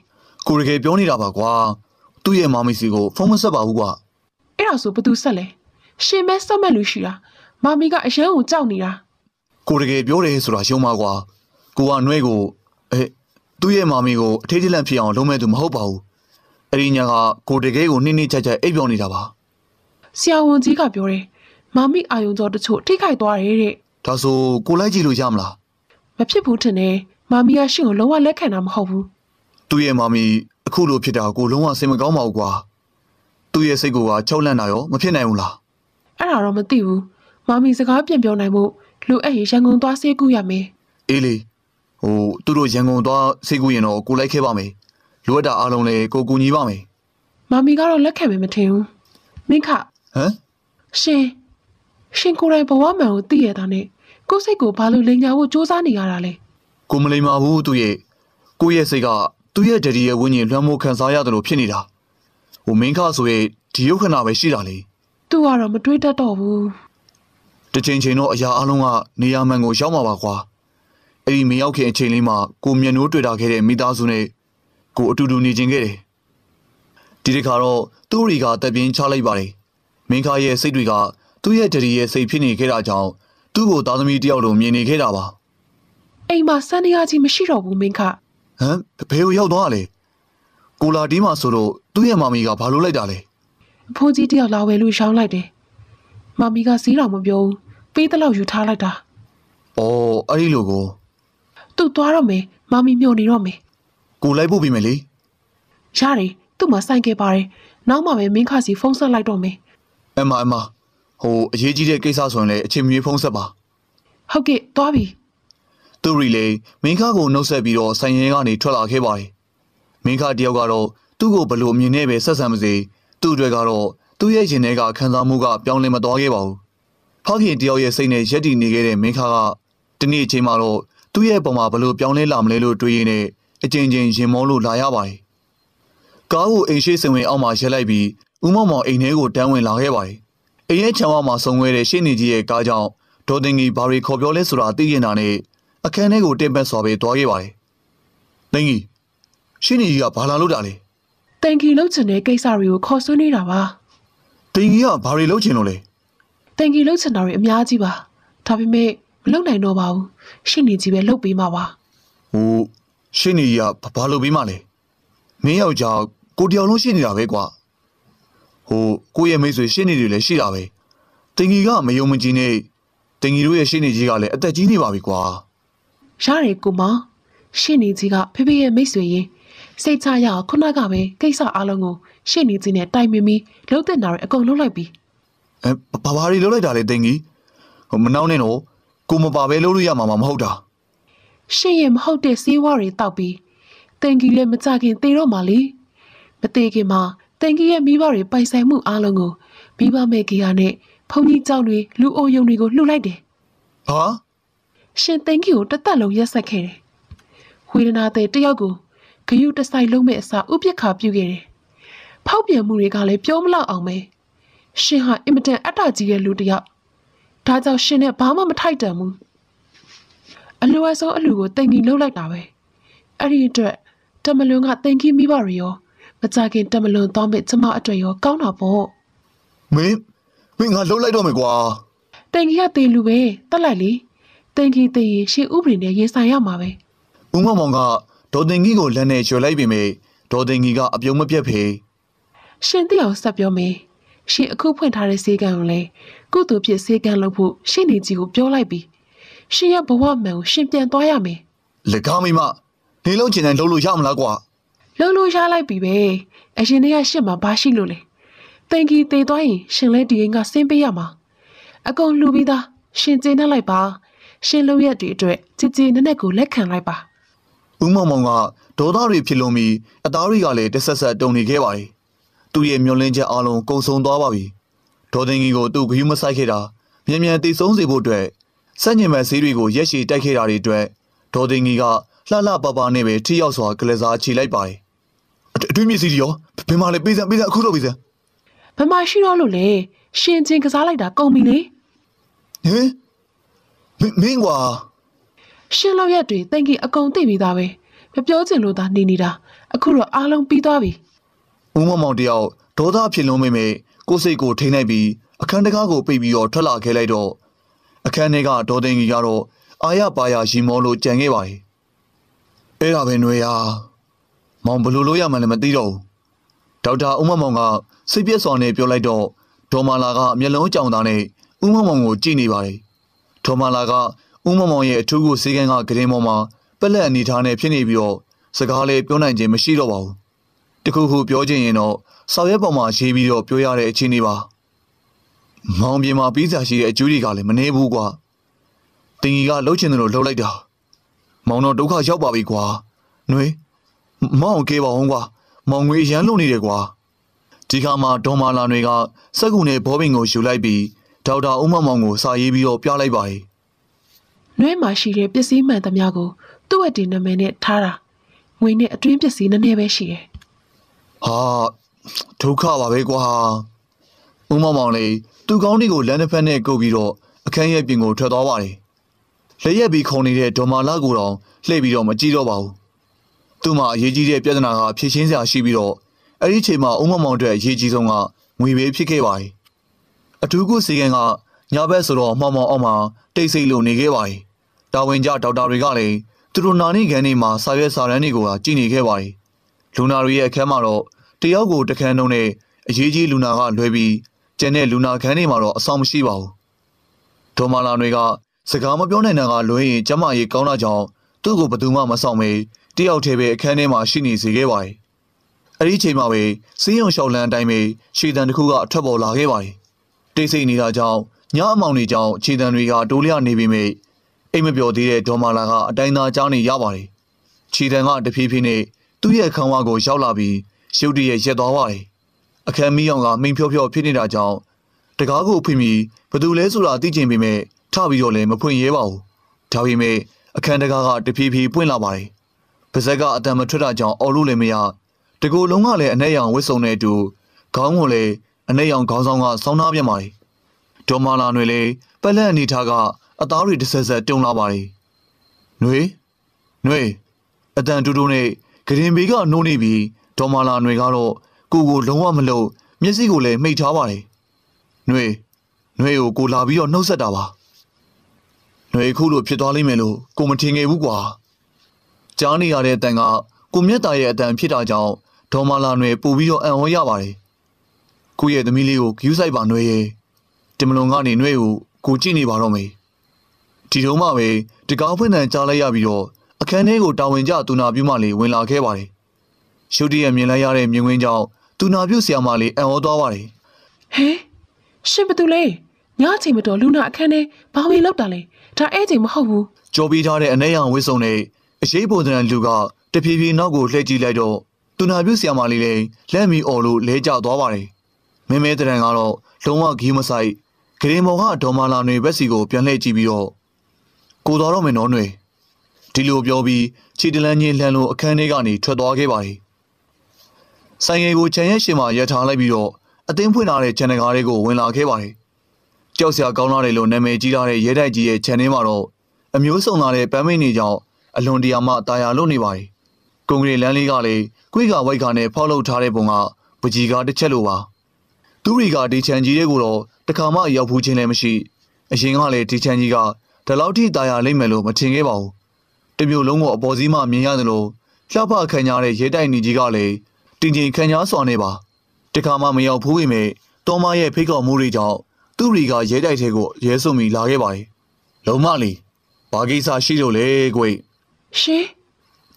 ကိုရကေပြောနေတာပါကွာ။သူ့ရဲ့မမီစီကိုဖုန်းမဆက်ပါဘူးကွာအဲ့ဒါဆိုဘသူဆက်လဲရှင်မဲဆက်မဲ့လူရှိတာမမီကအရန်ကိုကြောက်နေတာ။ကိုရကေပြောတယ်ဆိုတာရှုံးပါကွာ။ကိုကနှွဲကိုအဲသူ့ရဲ့မမီကိုအထေးထလန့်ဖြစ်အောင်လုံးမဲ့သူမဟုတ်ပါဘူး။အဲ့ဒီညာကကိုတကယ်ကိုနှိမ့်နှိမ့်ချက်ချက်အိပ်ပြောနေတာပါဆရာဝန်ကြီးကပြောတယ်မမီအာယုံကြောတချို့ထိခိုက်သွားတယ်တဲ့။ဒါဆိုကိုလိုက်ကြည့်လို့ရမလားမဖြစ်ဘူးထင်တယ် မမီကရှင်ကိုလုံးဝလက်ခံတာမဟုတ်ဘူး။သူ့ရဲ့မမီအခုလိုဖြစ်တာကိုလုံးဝစိတ်မကောင်းပါဘူးကွာ။သူ့ရဲ့စိတ်ကိုကချောက်လန့်တာရောမဖြစ်နိုင်ဘူးလားအဲ့ဒါတော့မသိဘူးမမီစကားပြန်ပြောနိုင်မှုလူအဲ့ရရန်ကုန်သွားဆေးကူရမယ်။အေးလေဟိုသူတို့ရန်ကုန်သွားစိတ်ကူးရင်တော့ကိုလိုက်ခဲ့ပါမယ်။လိုအပ်တာအားလုံးလည်းကိုကူညီပါမယ်မမီကတော့လက်ခံမယ်မထင်ဘူးမင်းခ။ဟမ်ရှင်ရှင်ကိုယ်တိုင်ဘဝမှန်ကိုသိရတာနဲ့ကိုယ့်စိတ်ကိုဘာလို့လိန်ညာဖို့စူးစမ်းနေရတာလဲ ကိုမလိမ္မာဘူးသူ့ရဲ့ကိုယ့်ရဲ့စိတ်ကသူ့ရဲ့ဒဒီရဲ့ဝိညာဉ်လွှမ်းမိုးခံစားရတယ်လို့ဖြစ်နေတာဟိုမင်းခဆိုရဲ့ဒီယုတ်ခဏပဲရှိတာလေသူကတော့မတွေးတတ်တော့ဘူးတစ်ချိန်ချိန်တော့အရာအလုံးကနေရာမှန်ကိုရောက်မှာပါကွာအဲ့ဒီမရောက်ခင်အချိန်လေးမှာကိုမျက်နှိုးတွေ့တာခဲ့တဲ့မိသားစုနဲ့ကိုအတူတူနေခြင်းခဲ့တယ်ဒီတစ်ခါတော့သူ့ရီကတက်ပြင်းချလိုက်ပါတယ်မင်းခရဲ့စိတ်တွေကသူ့ရဲ့ဒဒီရဲ့စိတ်ဖြစ်နေခဲ့တာကြောင့်သူ့ကိုသားသမီးတယောက်လိုမြင်နေခဲ့တာပါ အိမ်မှာစံနေရကြီးမရှိတော့ဘူးမင်းခဟမ်ဘယ်ကိုရောက်သွားလဲကိုလာဒီမှာဆိုတော့သူ့ရဲ့မမီကဘာလို့လိုက်တာလဲအဖိုးကြီးတယောက်လာဝယ်လို့ရှောင်းလိုက်တယ်မမီကစီးတော်မပြောဘူးပေးတဲ့လောက်ယူထားလိုက်တာ။အော်အဲ့ဒီလိုကိုသူ့သွားတော့မယ်မမီမျောနေတော့မယ်ကိုလိုက်ဖို့ပြီမယ်လေရတယ်သူ့မှာစိုင်ခဲ့ပါတယ်နောက်မှပဲမင်းခစီဖုန်းဆက်လိုက်တော့မယ်။အမအမဟိုအရေးကြီးတဲ့ကိစ္စဆိုရင်လည်းအချိန်မီဖုန်းဆက်ပါဟုတ်ကဲ့သွားပြီ။ သူရီလေမင်းခါကိုနှုတ်ဆက်ပြီးတော့ဆိုင်ရင်ကနေထွက်လာခဲ့ပါတယ်။မင်းခါတယောက်ကတော့သူ့ကိုဘလို့အမြင်နဲ့ပဲဆက်ဆံမစေသူ့အတွက်ကတော့သူ့ရဲ့ရင်ထဲကခံစားမှုကပြောင်းလဲမသွားခဲ့ပါဘူး။ဖခင်တယောက်ရဲ့စိတ်နဲ့ရက်တည်နေခဲ့တဲ့မင်းခါကဒီနေ့အချိန်မှာတော့သူ့ရဲ့ပုံမှာဘလို့ပြောင်းလဲလာမလဲလို့တွေးရင်းနဲ့အချင်းချင်းရင်မောလို့လာရပါတယ်။ကားကိုအိမ်ရှိစင်ဝင်အောက်မှာရက်လိုက်ပြီးဦးမောင်မောင်အိမ်ထဲကိုတန်းဝင်လာခဲ့ပါတယ်။အိမ်ရဲ့ခြံဝါမှာဆုံဝဲတဲ့ရှင်းနေကြီးရဲ့ကားကြောင့်ဒေါ်တင်ကြီးဘာတွေခေါ်ပြောလဲဆိုတာသိကျင်တာနဲ့ အခန်းထဲကိုတင်ပတ်စွာပဲသွားခဲ့ပါတယ်။တင်ကြီးရှင်းနေကြီးကဘာလာလို့တာလဲတန်ကီလုတ်ချင်တဲ့ကိစ္စတွေကိုခေါ်ဆွေးနေတာပါ။တင်ကြီးကဘာတွေလုပ်ချင်လို့လဲတန်ကီလုတ်ချင်တာတွေအများကြီးပါဒါပေမဲ့မလုံနိုင်တော့ပါဘူးရှင့်နေကြီးပဲလုတ်ပေးမှာပါ။ဟိုရှင်းနေကြီးကဘာလို့ပြီးမှလဲ။မင်းယောက်ျားကိုတယောက်လုံးရှင်းနေတာပဲကွာ။ဟိုကိုယ့်ရဲ့မိတ်ဆွေရှင်းနေတယ်လည်းရှိတာပဲ။တင်ကြီးကမယုံမကြည်နဲ့တင်ကြီးတို့ရဲ့ရှင်းနေကြီးကလည်းအသက်ကြီးနေပါပြီကွာ။ ရတယ်ကိုမရှင့်နေကြီးကဖေဖေရဲ့မိတ်ဆွေရင်စိတ်ချရအောင်ခုနကပဲကိစ္စအလုံးကိုရှင့်နေကြီးနဲ့တိုင်ပင်ပြီးလှုပ်တဲ့နာတွေအကုန်လုံးလိုက်ပြီး အဲဘာဘာတွေလုပ်လိုက်တာလဲတင်ကြီးဟိုမနှောင်းနဲ့တော့ကိုမပါပဲလုပ်လို့ရမှာမဟုတ်တာ ရှင့်ရဲ့မဟုတ်တဲ့စေးဝါးတွေတောက်ပြီးတန်ကြီးလည်းမကြခင်သေတော့မှလေမသေးခင်မှာတန်ကြီးရဲ့မိဘတွေပိုင်ဆိုင်မှုအလုံးကိုမိဘမဲ့ကြီးကနဲ့ဖုန်ကြီးเจ้าတွေလူအိုယုံတွေကိုလှုပ်လိုက်တယ် ဟာ ရှင်သိန်းကြီးကိုတစ်သက်လုံးရက်ဆက်ခဲ့တယ်။ဝေဒနာတဲ့တယောက်ကိုဂယုတဆိုင်လုံးမဲ့အစာဥပက္ခပြုခဲ့တယ်။ဖောက်ပြန်မှုတွေကလည်းပြောမလောက်အောင်ပဲ။ရှင်ဟာအင်မတန်အတ္တကြီးရဲ့လူတစ်ယောက်။ဒါကြောင့်ရှင်နဲ့ဘာမှမထိုက်တန်ဘူး။အလိုအဆုံးအလူကိုတိမ်ပြီးလှုပ်လိုက်တာပဲ။အဲ့ဒီအတွက်တမလွန်ကတိမ်ကြီးမိဘတွေရောမကြခင်တမလွန်သွားမဲ့ကျမအတွက်ရောကောင်းတာပေါ့မင်းမင်းငါလှုပ်လိုက်တော့မယ်ကွာ။တိမ်ကြီးကတေလူပဲတတ်လိုက်လေ။ တိမ်ကြီးတေရင်ရှင်ဥပဒေနဲ့ရင်ဆိုင်ရမှာပဲ။ဦးမောင်မောင်ကဒေါ်တင်ကြီးကိုလက်နဲ့ချွေလိုက်ပြီမေဒေါ်တင်ကြီးကအပြုံးမပြတ်ဖေရှင်သိအောင်ဆက်ပြောမေးရှင်အခုဖွင့်ထားတဲ့ဈေးကံကိုလည်းကုသိုလ်ဖြစ်ဈေးကံလုပ်ဖို့ရှင်နေကြီးကိုပြောလိုက်ပြီးရှင်ရဲ့ဘဝမှန်ကိုရှင်ပြန်သွားရမယ်လက်ကားမိမနေလုံးချင်တယ်လှုပ်လို့ရမလားကွာလှုပ်လို့ရလိုက်ပြီပဲအရင်တည်းကရှစ်မှာဘာရှိလို့လဲတင်ကြီးတေသွားရင်ရှင်လဲဒီအိမ်ကဆင်းပေးရမှာအကုန်လှူပြီးသားရှင်ကျေနပ်လိုက်ပါ ရှင်လုံရက်တွေအတွက်ကြည်ကြည်နက်နက်ကိုလက်ခံလိုက်ပါဦးမောင်မောင်ကဒေါသတွေဖြစ်လွန်ပြီးအသားတွေကလည်းတစ်ဆက်ဆက်တုန်နေခဲ့ပါတယ်။သူ့ရဲ့မျောလင်းချက်အလုံးကုံဆုံးသွားပါပြီ။ဒေါ်သိန်းကြီးကိုသူ့ဂယုမဆိုင်ခဲ့တာမြန်မြန်တိတ်ဆုံးစေဖို့အတွက်စက်ညင်မဲ့ဈေးတွေကိုရက်ရှည်တိုက်ခဲ့တာတွေအတွက်ဒေါ်သိန်းကြီးကလှလှပပနဲ့ပဲထိရောက်စွာကလစားချီလိုက်ပါတယ်။အအတွင်းမြစ်စီရောဘယ်မှာလဲပေးစမ်းပေးစမ်းအခုတော့ပေးစမ်းဘယ်မှာရှိတော့လို့လဲရှင်ချင်းကစားလိုက်တာကုန်ပြီလေဟင် မင်းမင်းကွာရှင်လုံရက်တွေတင်ကြီးအကုန်သိပြီးသားပဲမပြောချင်လို့သာနေနေတာအခုတော့အားလုံးပြီးသွားပြီဦးမောင်မောင်တယောက်ဒေါသဖြစ်လွန်မိမိကိုယ်စိတ်ကိုထိမ့်လိုက်ပြီးအခန်းတကားကိုပိတ်ပြီးတော့ထွက်လာခဲ့လိုက်တော့အခန်းထဲကဒေါ်သိန်းကြီးကတော့အာရပါရရီမောလို့ကြံခဲ့ပါတယ်အဲ့ဒါပဲຫນွေဟာမောင်ဘယ်လိုလုပ်ရမှန်းလည်းမသိတော့ဘူးဒေါက်တာဦးမောင်မောင်ကစိတ်ပြည့်စွာနဲ့ပြောလိုက်တော့ဒေါ်မာလာကမျက်လုံးကြောင်သားနဲ့ဦးမောင်မောင်ကိုကြည့်နေပါတယ် ဒေါ်မာလာကဦးမောင်မောင်ရဲ့အထူးကိုစေကန်းကဂရင်ပေါ်မှာပက်လက်အနေထားနဲ့ဖြစ်နေပြီးတော့စကားလည်းပြောနိုင်ခြင်းမရှိတော့ပါဘူးတခုခုပြောချင်ရင်တော့ဆောက်ရဲပေါ်မှာရေးပြီးတော့ပြောရတဲ့အခြေအနေပါ။မောင်ပြေမှာပြီးစားရှိတဲ့အကျိုးတွေကလည်းမနှဲဘူးကွာ။တင်ကြီးကလှုပ်ချင်တယ်လို့လှုပ်လိုက်တာ။မောင်တော့ဒုက္ခရောက်ပါပြီကွာ။နှွေမောင်ကဲပါအောင်ကွာ။မောင်ငွေရမ်းလို့နေတယ်ကွာ။ဒီခါမှာဒေါ်မာလာတွေကစက်ကူနဲ့ဘောပင်ကိုယူလိုက်ပြီး ဒေါက်တာဦးမောင်မောင်ကိုစာရေးပြီးတော့ပြလိုက်ပါ යි နှွဲမှာရှိတဲ့ပစ္စည်းမှန်သမျှကိုသူ့အတင်နာမည်နဲ့ထားတာငွေနဲ့အတွင်းပစ္စည်းနည်းနည်းပဲရှိတယ်။ဟာဒုက္ခပါပဲကွာ။ဦးမောင်မောင်လေးသူ့ကောင်းတွေကိုလမ်းတစ်ဖက်နဲ့ကုပ်ပြီးတော့အခန်းရဲ့ပြင်ကိုထွက်သွားပါတယ်။လက်ရက်ပြီးခုံနေတဲ့ဒေါ်မာလာကိုတော့လှည့်ပြီးတော့မကြည့်တော့ပါဘူး။သူ့မှာအရေးကြီးတဲ့ပြဿနာကဖြေရှင်းစရာရှိပြီးတော့အဲ့ဒီချိန်မှာဦးမောင်မောင်အတွက်အရေးကြီးဆုံးကငွေပဲဖြစ်ခဲ့ပါတယ်။ အထူးကုစီကံကညာဘက်ဆိုတော့မှောင်မှောင်အောင်မှာတိတ်ဆိတ်လို့နေခဲ့ပါတယ်။တာဝန်ကျဒေါက်တာတွေကလည်းသူတို့နာနေခန်းနေမှာစာရွက်စာတမ်းတွေကိုကကြည့်နေခဲ့ပါတယ်။လူနာတွေရဲ့အခန်းမှာတော့တယောက်ကိုတစ်ခန်းလုံးနဲ့အရေးကြီးလူနာကလွဲပြီးကျန်တဲ့လူနာခန်းတွေမှာတော့အဆောင်မရှိပါဘူး။ဒေါ်မာလာတွေကစကားမပြောနိုင်တဲ့ကလွဲရင်ကျမကြီးကောင်းတာကြောင့်သူ့ကိုဘယ်သူမှမဆောင်မေးတယောက်တည်းပဲအခန်းထဲမှာရှိနေစေခဲ့ပါတယ်။အဲဒီချိန်မှာပဲစီးရုံလျှောက်လန်းအတိုင်းပဲခြေတံတစ်ခုကအထက်ပေါ်လာခဲ့ပါတယ်။ တိတ်ဆိတ်နေတာကြောင့်ညအမောင်တွေကြောင့်ခြေတံတွေကတိုးလျနေပြီမေအိမ်မပြောသေးတဲ့ဒေါ်မာလာကအတိုင်းသားကြားနေရပါတယ်။ခြေတံကတဖြည်းဖြည်းနဲ့သူ့ရဲ့ခန်းဝါကိုရောက်လာပြီးရုတ်တရက်ရက်သွားပါတယ်။အခန်းမီးအောင်ကမိန်ဖြောဖြောဖြစ်နေတာကြောင့်တကားကိုဖွင့်ပြီးဘသူလဲဆိုတာသိချင်ပေမဲ့ထပြီးတော့လည်းမဖွင့်ရဲပါဘူး။ဒါပေမဲ့အခန်းတကားကတဖြည်းဖြည်းပွင့်လာပါတယ်။ပါဇက်ကအတန်မထွက်တာကြောင့်အော်လို့လည်းမရ။တကူလုံးကလည်းအနဲ့ရောင်ဝစ်စုံတဲ့အတူခေါင်းကိုလည်း အနဲ့ရောင်ခေါင်းဆောင်ကစောင်းသားပြန်ပါတယ်။ဒေါ်မာလာတွေလည်းပက်လက်အနေထားကအသားတွေတစ်ဆက်ဆက်တုံလာပါတယ်။ຫນွေຫນွေ အတန်တူတူနဲ့ဂရင်ဘေးကနှိုးနေပြီးဒေါ်မာလာຫນွေကတော့ကိုကိုလုံးဝမလို့မျက်စိကိုလည်းမှိတ်ထားပါတယ်။ຫນွေຫນွေကိုကိုလာပြီးတော့နှုတ်ဆက်တာပါ။ຫນွေခုလိုဖြစ်သွားလိမ့်မယ်လို့ကိုမထင်ခဲ့ဘူးကွာ။ကြားနေရတဲ့အတန်ကကိုမျက်ตาရဲ့အတန်ဖြစ်တာကြောင့်ဒေါ်မာလာຫນွေပူပြီးတော့အံ့ဩရပါတယ်။ ကိုရဲ့သမီးလေးကိုဂယူးဆိုင်ပါနှွဲရဲ့တင်မလွန်ကနေနှွဲကိုကိုကြည့်နေပါတော့မေဒီတုန်းမှပဲတကောင်းဖွင့်တန်ကြားလိုက်ရပြီးတော့အခန်းထဲကိုတာဝန်ကျသူနာပြုမလေးဝင်လာခဲ့ပါတယ်ရုတ်တရက်မြင်လိုက်ရတဲ့မြင်ကွင်းကြောင့်သူနာပြုဆရာမလေးအံ့ဩသွားပါတယ်ဟဲရှင်ဘသူလဲညအချိန်မတော်လူနာအခန်းထဲဘာဝင်လောက်တာလဲဒါအဲ့ချိန်မဟုတ်ဘူးကြောပြီးထားတဲ့အနေရောင်ဝစ်စုံနဲ့အရေးပေါ်တဲ့လူကတဖြည်းဖြည်းနောက်ကိုလှည့်ကြည့်လိုက်တော့သူနာပြုဆရာမလေးလည်းလက်မီအော်လို့လဲကျသွားပါတယ် မင်းမဲတရံကတော့လုံးဝဂီးမဆိုင်ဂရင်မော်ကဒေါ်မာလာတွေဘက်စီကိုပြန်လှည့်ကြည့်ပြီးတော့ကိုတော်တော့မယ်နော်ຫນွေဒီလိုပြောပြီးခြေတလန်းချင်းလှမ်းလို့အခန်းထဲကနေထွက်သွားခဲ့ပါတယ်။ဆိုင်ငယ်ကိုခြံရက်ရှင်မှာရထားလိုက်ပြီးတော့အသင်းဖွင့်လာတဲ့ခြံတကားလေးကိုဝင်လာခဲ့ပါတယ်။ကြောက်စရာကောင်းလာတယ်လို့နာမည်ကြီးထားတဲ့ရဲတိုက်ကြီးရဲ့ခြံထဲမှာတော့အမျိုးစုံလာတဲ့ပန်းမိန်တွေကြောင့်အလွန်တရာမှတာယာလို့နေပါတယ်။ကွန်ကရစ်လမ်းလေးကလည်းကွေးကဝိုက်ကနဲ့ဖောက်လုပ်ထားတဲ့ပုံကပကြီးကားတစ်ချက်လိုပါ။ သူတွေကဒီခြံကြီးလေးကိုတော့တခါမှရောက်ဖူးခြင်းလည်းမရှိ။အရင်ကလည်းဒီခြံကြီးကဒီလောက်ထိတာယာလိမ့်မယ်လို့မထင်ခဲ့ပါဘူး။တမျိုးလုံးကိုအပေါ်စီးမှမြင်ရသလိုလှပခံရတဲ့ရဲတိုက်နေကြီးကလည်းတင်ကျင်ခံရစွာနေပါ။တခါမှမရောက်ဖူးပေမဲ့တော်မရဲ့ဖိတ်ခေါ်မှုတွေကြောင့်သူ့တွေကရဲတိုက်ထဲကိုရဲစွန်ပြီးလာခဲ့ပါတယ်။လုံးမလီဘာကိစ္စရှိလို့လဲကွေရှင်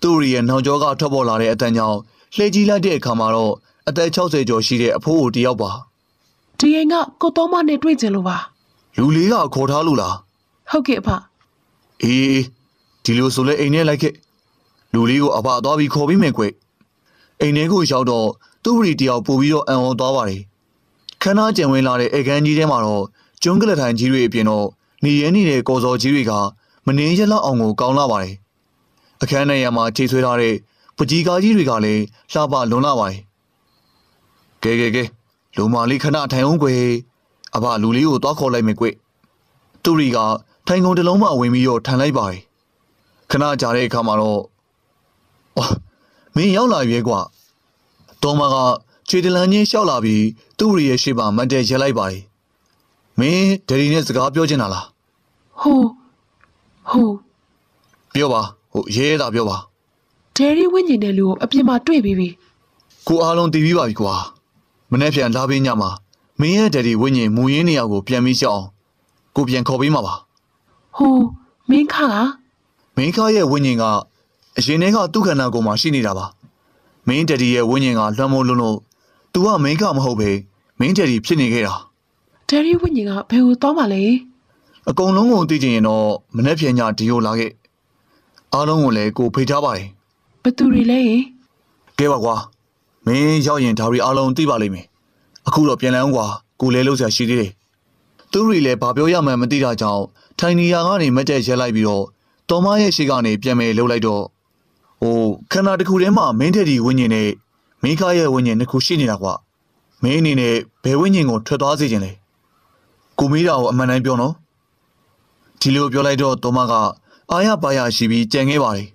သူ့ရဲ့နှောင်ကြောကထွက်ပေါ်လာတဲ့အတန်းကြောင့်လှည့်ကြီးလိုက်တဲ့အခါမှာတော့အအသက်60ကျော်ရှိတဲ့အဖိုးအိုတယောက်ပါ ဒီအိမ်ကကိုတော်မနဲ့တွေ့ကြလို့ပါလူလေးကခေါ်ထားလို့လားဟုတ်ကဲ့အဖအေးအေးဒီလိုဆိုလဲအိမ်ထဲလိုက်ခဲ့လူလေးကိုအဘသွားပြီးခေါ်ပြီးမယ်ကွအိမ်ထဲကိုရောက်တော့သူ့ဝရီတယောက်ပို့ပြီးတော့အံ့ဩသွားပါတယ်ခန်းသားကြံဝင်လာတဲ့အေကန်းကြီးထဲမှာတော့ကျွန်းကလထိုင်ကြီးတွေအပြင်တော့နေရဲနေတဲ့ကော်စော်ကြီးတွေကမနေရက်လောက်အောင်ကိုကောင်းလာပါတယ်အခန်းထဲရမှာခြေဆွဲထားတဲ့ပကြီးကားကြီးတွေကလည်းလှပလွန်လာပါတယ်ကဲကဲကဲ လူမလေးခဏထိုင်အောင်ကွယ်အဘလူလေးကိုသွားခေါ်လိုက်မယ်ကွသူရီကထိုင်ကုန်တစ်လုံးမှဝင်ပြီးတော့ထိုင်လိုက်ပါတယ်ခဏကြာတဲ့အခါမှာတော့အော်မင်းရောက်လာရွေးကွာတော်မကခြေတလန်းချင်းလျှောက်လာပြီးသူ့ရီရဲ့ရှေ့မှာမတ်တဲရဲလိုက်ပါတယ်မင်းဒယ်ဒီနဲ့စကားပြောချင်တာလားဟိုဟိုပြောပါဟိုရဲတာပြောပါဒယ်ရီဝင်းကျင်တဲ့လူကိုအပြင်မှာတွေ့ပြီးပြီကိုအားလုံးတည်ပြီးပါပြီကွာ မနေ့ပြန်လာပေးညမှာမင်းရဲ့ဒယ်ဒီဝိညာဉ်မူရင်းနေရာကိုပြန်ပြီးရှောက်အောင်ကိုပြန်ခေါ်ပေးမှာပါဟိုမင်းခါကမင်းခါရဲ့ဝိညာဉ်ကအရင်တည်းကသူ့ခန္ဓာကိုယ်မှာရှိနေတာပါမင်းဒယ်ဒီရဲ့ဝိညာဉ်ကလွှမ်းမိုးလုံးလို့ तू ကမင်းကမဟုတ်ပဲမင်းဒယ်ဒီဖြစ်နေခဲ့တာဒယ်ရီဝင်းကျင်ကဘယ်ကိုသွားမှလဲအကုန်လုံးကိုသိချင်ရင်တော့မနေ့ပြန်ညဒီကိုလာခဲ့အားလုံးကိုလည်းကိုဖိတ်ထားပါတယ်ဘသူတွေလဲယင်ကဲပါကွာ မင်းရောက်ရင်ဒါတွေအားလုံးသိပါလိမ့်မယ်အခုတော့ပြန်လည်အောင်ကွာကိုလဲလို့ဆရာရှိသေးတယ်သူတွေလည်းဘာပြောရမှန်းမသိတာကြောင့်ထိုင်နေရာကနေမတ်တက်ရက်လိုက်ပြီးတော့တော်မရဲ့ရှိကနေပြန်မယ်လှုပ်လိုက်တော့ဟိုခန္ဓာတစ်ခုထဲမှာမင်းတက်ဒီဝိညာဉ်နဲ့မင်းခါရဲ့ဝိညာဉ်နှစ်ခုရှိနေတာကွာမင်းအနေနဲ့ဘယ်ဝိညာဉ်ကိုထွက်သွားစေခြင်းလဲကိုမေးတာကိုအမှန်တိုင်းပြောနော်ဒီလိုပြောလိုက်တော့တော်မကအာရပါရရှိပြီးကြံခဲ့ပါတယ်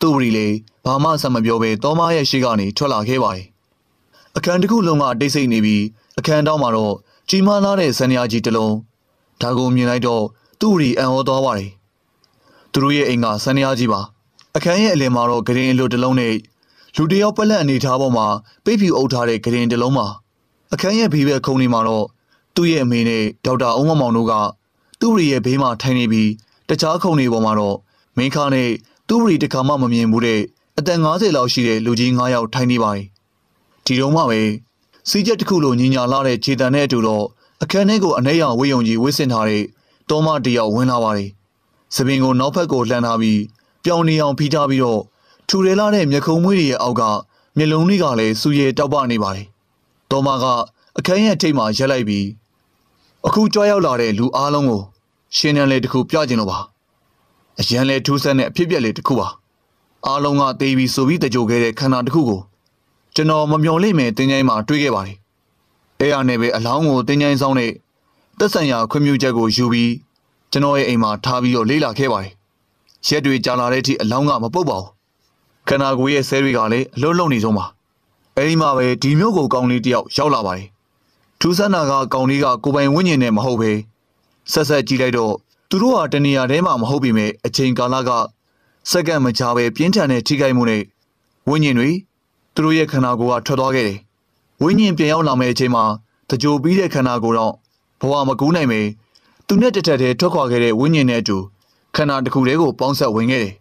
သူ့ဝရီလေဘာမှဆက်မပြောဘဲတော်မရဲ့ရှိကနေထွက်လာခဲ့ပါတယ်အခန်းတစ်ခုလုံးကတိတ်ဆိတ်နေပြီးအခန်းတောင်းမှာတော့ကြီးမားလာတဲ့ဇန်နယာကြီးတစ်လုံးဒါကိုမြင်လိုက်တော့သူ့ဝရီအံ့ဩသွားပါတယ်သူတို့ရဲ့အိမ်ကဇန်နယာကြီးပါအခန်းရဲ့အလယ်မှာတော့ဂရင်အလိုတစ်လုံးနဲ့လူတစ်ယောက်ပလက်အနေထားပေါ်မှာပိတ်ဖြူအုပ်ထားတဲ့ဂရင်တစ်လုံးပါအခန်းရဲ့ဘေးဘက်ခုံနေမှာတော့သူ့ရဲ့အမေနဲ့ဒေါက်တာအုံးမမောင်တို့ကသူ့ဝရီရဲ့ဘေးမှာထိုင်နေပြီးတခြားခုံနေပေါ်မှာတော့မင်းခါနဲ့ သူ့ဝရီတစ်ခါမှမမြင်ဘူးတဲ့အသက်50လောက်ရှိတဲ့လူကြီး9ယောက်ထိုင်နေပါတယ်ဒီတော့မှပဲစီးချက်တစ်ခုလိုညီညာလာတဲ့ခြေတံနဲ့အတူတော့အခန်းထဲကိုအနှဲ့ရောင်ဝေးယုံကြီးဝှစ်ဆင်ထားတဲ့တောမတစ်ယောက်ဝင်လာပါတယ်စပင်ကိုနောက်ဘက်ကိုလှန်ထားပြီးပြောင်နေအောင်ဖိထားပြီးတော့ထူရဲလာတဲ့မျက်ခုံးမွေးတွေရဲ့အောက်ကမျက်လုံးတွေကလည်းစူရဲတောက်ပနေပါတယ်တောမကအခန်းရဲ့ထိပ်မှာရက်လိုက်ပြီးအခုကြွားရောက်လာတဲ့လူအားလုံးကိုရှင်းတန်းလေးတစ်ခုပြကျင်လို့ပါ အရန်လဲထူးဆန်းတဲ့အဖြစ်အပျက်လေးတစ်ခုပါအားလုံးကတေးပြီးဆိုပြီးတကြိုခဲ့တဲ့ခန္ဓာတစ်ခုကိုကျွန်တော်မမျှော်လင့်မဲ့တင်းချိုင်းမှာတွေးခဲ့ပါတယ်အဲအားနဲ့ပဲအလောင်းကိုတင်းချိုင်းဆောင်တဲ့သက်ဆိုင်ရာခွင့်ပြုချက်ကိုယူပြီးကျွန်တော်ရဲ့အိမ်မှာထားပြီးတော့လေးလာခဲ့ပါတယ်ရက်တွေကြာလာတဲ့အထိအလောင်းကမပုတ်ပါဘူးခန္ဓာကိုယ်ရဲ့ဆဲတွေကလည်းအလွတ်လုံနေဆုံးပါအဲဒီမှာပဲဒီမျိုးကိုကောင်းလေးတယောက်ရောက်လာပါတယ်ထူးဆန်းတာကကောင်းလေးကကိုပိုင်ဝိညာဉ်နဲ့မဟုတ်ပဲဆက်ဆက်ကြည့်လိုက်တော့ သူတို့ဟာတနေရာထဲမှာမဟုတ်ပေမဲ့အချိန်ကာလကစက္ကန့်မကြာပဲပြင်းထန်တဲ့ထိခိုက်မှုနဲ့ဝိညာဉ်တွေသူတို့ရဲ့ခန္ဓာကိုယ်ကထွက်သွားခဲ့တယ်ဝိညာဉ်ပြန်ရောက်လာမယ့်အချိန်မှာတကြိုပြီးတဲ့ခန္ဓာကိုယ်တော့ဘဝမကူးနိုင်ပဲသူနဲ့တထက်တည်းထွက်ခွာခဲ့တဲ့ဝိညာဉ်နဲ့အတူခန္ဓာတစ်ခုတည်းကိုပေါင်းဆက်ဝင်ခဲ့တယ်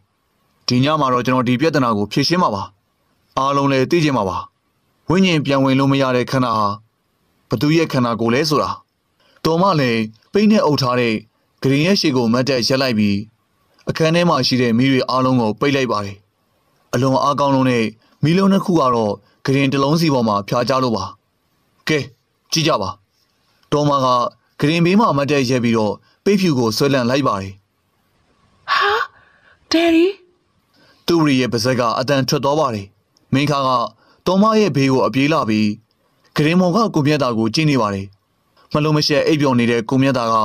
ဒီညမှာတော့ကျွန်တော်ဒီပြဿနာကိုဖြေရှင်းမှာပါအားလုံးလည်းသိချင်မှာပါဝိညာဉ်ပြန်ဝင်လို့မရတဲ့ခန္ဓာဟာဘသူရဲ့ခန္ဓာကိုယ်လဲဆိုတာတော်မလည်းပိန်းနဲ့အုပ်ထားတဲ့ ဂရင်ရဲ့ရှေကိုမတ်တက်ရက်လိုက်ပြီးအခန်းထဲမှာရှိတဲ့မိတွေအားလုံးကိုပိတ်လိုက်ပါတယ်အလွန်အားကောင်းလုံးနဲ့မီလုံးတစ်ခုကတော့ဂရင်တစ်လုံးစီပေါ်မှာဖြာချလို့ပါကဲကြည့်ကြပါတော်မကဂရင်ဘေးမှာမတ်တက်ရက်ပြီးတော့ပိတ်ဖြူကိုဆွဲလန့်လိုက်ပါတယ်ဟာဒယ်ရီသူရီရဲ့ပါဇက်ကအတန်ထွက်သွားပါတယ်မင်းခါကတော်မရဲ့ဘေးကိုအပြေးလာပြီးဂရင်မော်ကကိုမြတ်တာကိုကြည့်နေပါတယ်မလုံးမရှက်အိပ်ပျော်နေတဲ့ကိုမြတ်တာက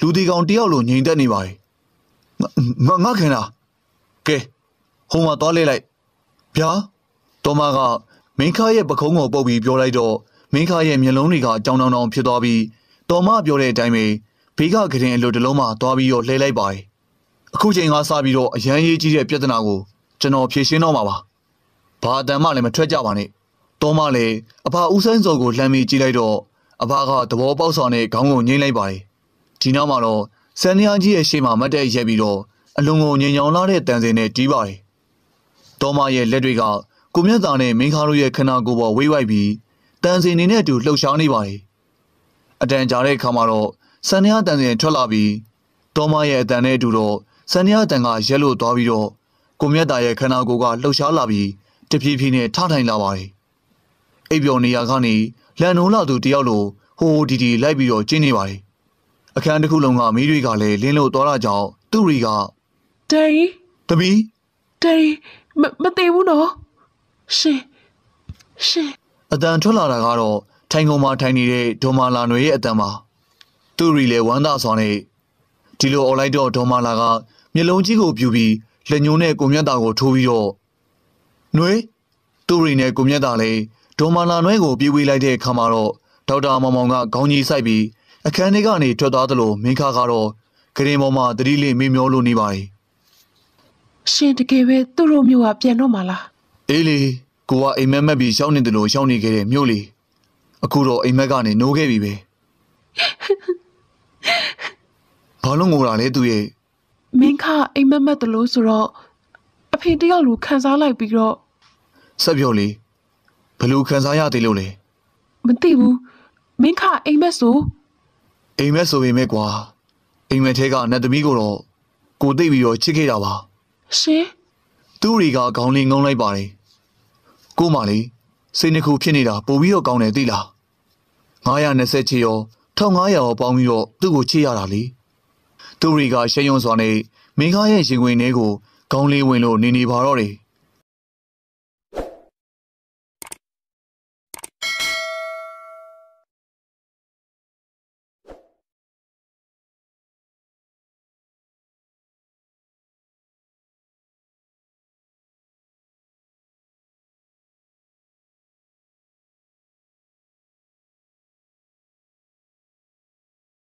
လူဒီကောင်တယောက်လိုငြိမ်သက်နေပါတယ်ငါငါခင်လားကဲဟိုမှာသွားလဲလိုက်ဗျာတော်မကမင်းခါရဲ့ပခုံးကိုပုတ်ပြီးပြောလိုက်တော့မင်းခါရဲ့မျက်လုံးတွေကကြောင်တောင်တောင်ဖြစ်သွားပြီးတော်မပြောတဲ့အတိုင်းပဲဘေးကဂရင်အလိုတစ်လုံးမှသွားပြီးတော့လှဲလိုက်ပါတယ်အခုချိန်ကစပြီးတော့အရန်ရေးကြီးတဲ့ပြဿနာကိုကျွန်တော်ဖြေရှင်းတော့မှာပါဘာအတန်မှလည်းမထွက်ကြပါနဲ့တော်မလည်းအဖဦးဆန်းစော်ကိုလှမ်းပြီးကြည့်လိုက်တော့အဖကသဘောပေါက်စွာနဲ့ခေါင်းကိုငိမ့်လိုက်ပါတယ် ဒီနောက်မှာတော့စန်နီယာကြီးရဲ့ရှေ့မှာမတ်တက်ရက်ပြီးတော့အလွန်ကိုငြိမ်ချောင်လာတဲ့တန်စင်နဲ့တီးပါတယ်တော်မရဲ့လက်တွေကကိုမြတ်သားနဲ့မင်းခါတို့ရဲ့ခန္ဓာကိုယ်ပေါ်ဝေးဝိုက်ပြီးတန်စင်နေနဲ့အတူလှုပ်ရှားနေပါတယ်အတန်ကြာတဲ့အခါမှာတော့စန္ဒယာတန်စင်ထွက်လာပြီးတော်မရဲ့အတန်နဲ့အတူတော့စန္ဒယာတန်ကရက်လို့သွားပြီးတော့ကိုမြတ်တာရဲ့ခန္ဓာကိုယ်ကလှုပ်ရှားလာပြီးတဖြည်းဖြည်းနဲ့ထထိုင်လာပါတယ်အိပ်ပျော်နေရကနေလန်နိုးလာသူတယောက်လိုဟိုဟိုဒီဒီလိုက်ပြီးတော့ကျင်းနေပါတယ် အခန်းတစ်ခုလုံးကမီးတွေကလည်းလင်းလို့သွားတာကြောင့်သူ့ရီကတယ်ရီတပီးတယ်ရီမမသေးဘူးနော်ရှင်ရှင်အတန်ထွက်လာတာကတော့ထိုင်ကုန်မှာထိုင်နေတဲ့ဒေါ်မာလာနွေရဲ့အတန်ပါသူ့ရီလေဝမ်းသာစွာနဲ့ဒီလိုអော်လိုက်တော့ဒေါ်မာလာကမျက်လုံးကြီးကိုပြူပြီးလက်ညှိုးနဲ့ကိုမြတ်တာကိုထိုးပြီးတော့နွေသူ့ရီနဲ့ကိုမြတ်တာလည်းဒေါ်မာလာနွဲကိုပြေးဝေးလိုက်တဲ့အခါမှာတော့ဒေါက်တာမောင်မောင်ကခေါင်းကြီးစိုက်ပြီး အခန်းထဲကနေထွက်သွားသလိုမင်းခါကတော့ဂရင်ပေါ်မှာတတိလေးမေးမျောလို့နေပါတယ်ရှင်တကယ်ပဲသူ့တို့မျိုးကပြန်တော့မှာလားအေးလေကိုကအိမ်မက်မက်ပြီးရှောင်းနေတယ်လို့ရှောင်းနေခဲ့တဲ့မြို့လေအခုတော့အိမ်မက်ကနေနိုးခဲ့ပြီပဲဘာလို့ငိုတာလဲသူရဲ့မင်းခအိမ်မက်မက်တလို့ဆိုတော့အဖေတယောက်လူခံစားလိုက်ပြီးတော့ဆက်ပြောလေဘယ်လိုခံစားရသေးလို့လဲမသိဘူးမင်းခအိမ်မက်ဆို အိမ်မက်ဆိုပေမဲ့ကွာအိမ်မက်ထဲကနတ်သမီးကိုတော့ကိုသိပ်ပြီးတော့ချစ်ခဲ့တာပါရှင်သူ့ရီကခေါင်းလေးငုံလိုက်ပါတယ်ကိုမလေးစိတ်နှခုဖြစ်နေတာပိုပြီးတော့ကောင်းတယ်သိလား920ချီရော1500ရောပေါင်းပြီးတော့သူ့ကိုချစ်ရတာလေသူ့ရီကရှေးယုံစွာနဲ့မင်းကားရဲ့ရင်ခွင်ထဲကိုခေါင်းလေးဝင်လို့နေနေပါတော့တယ်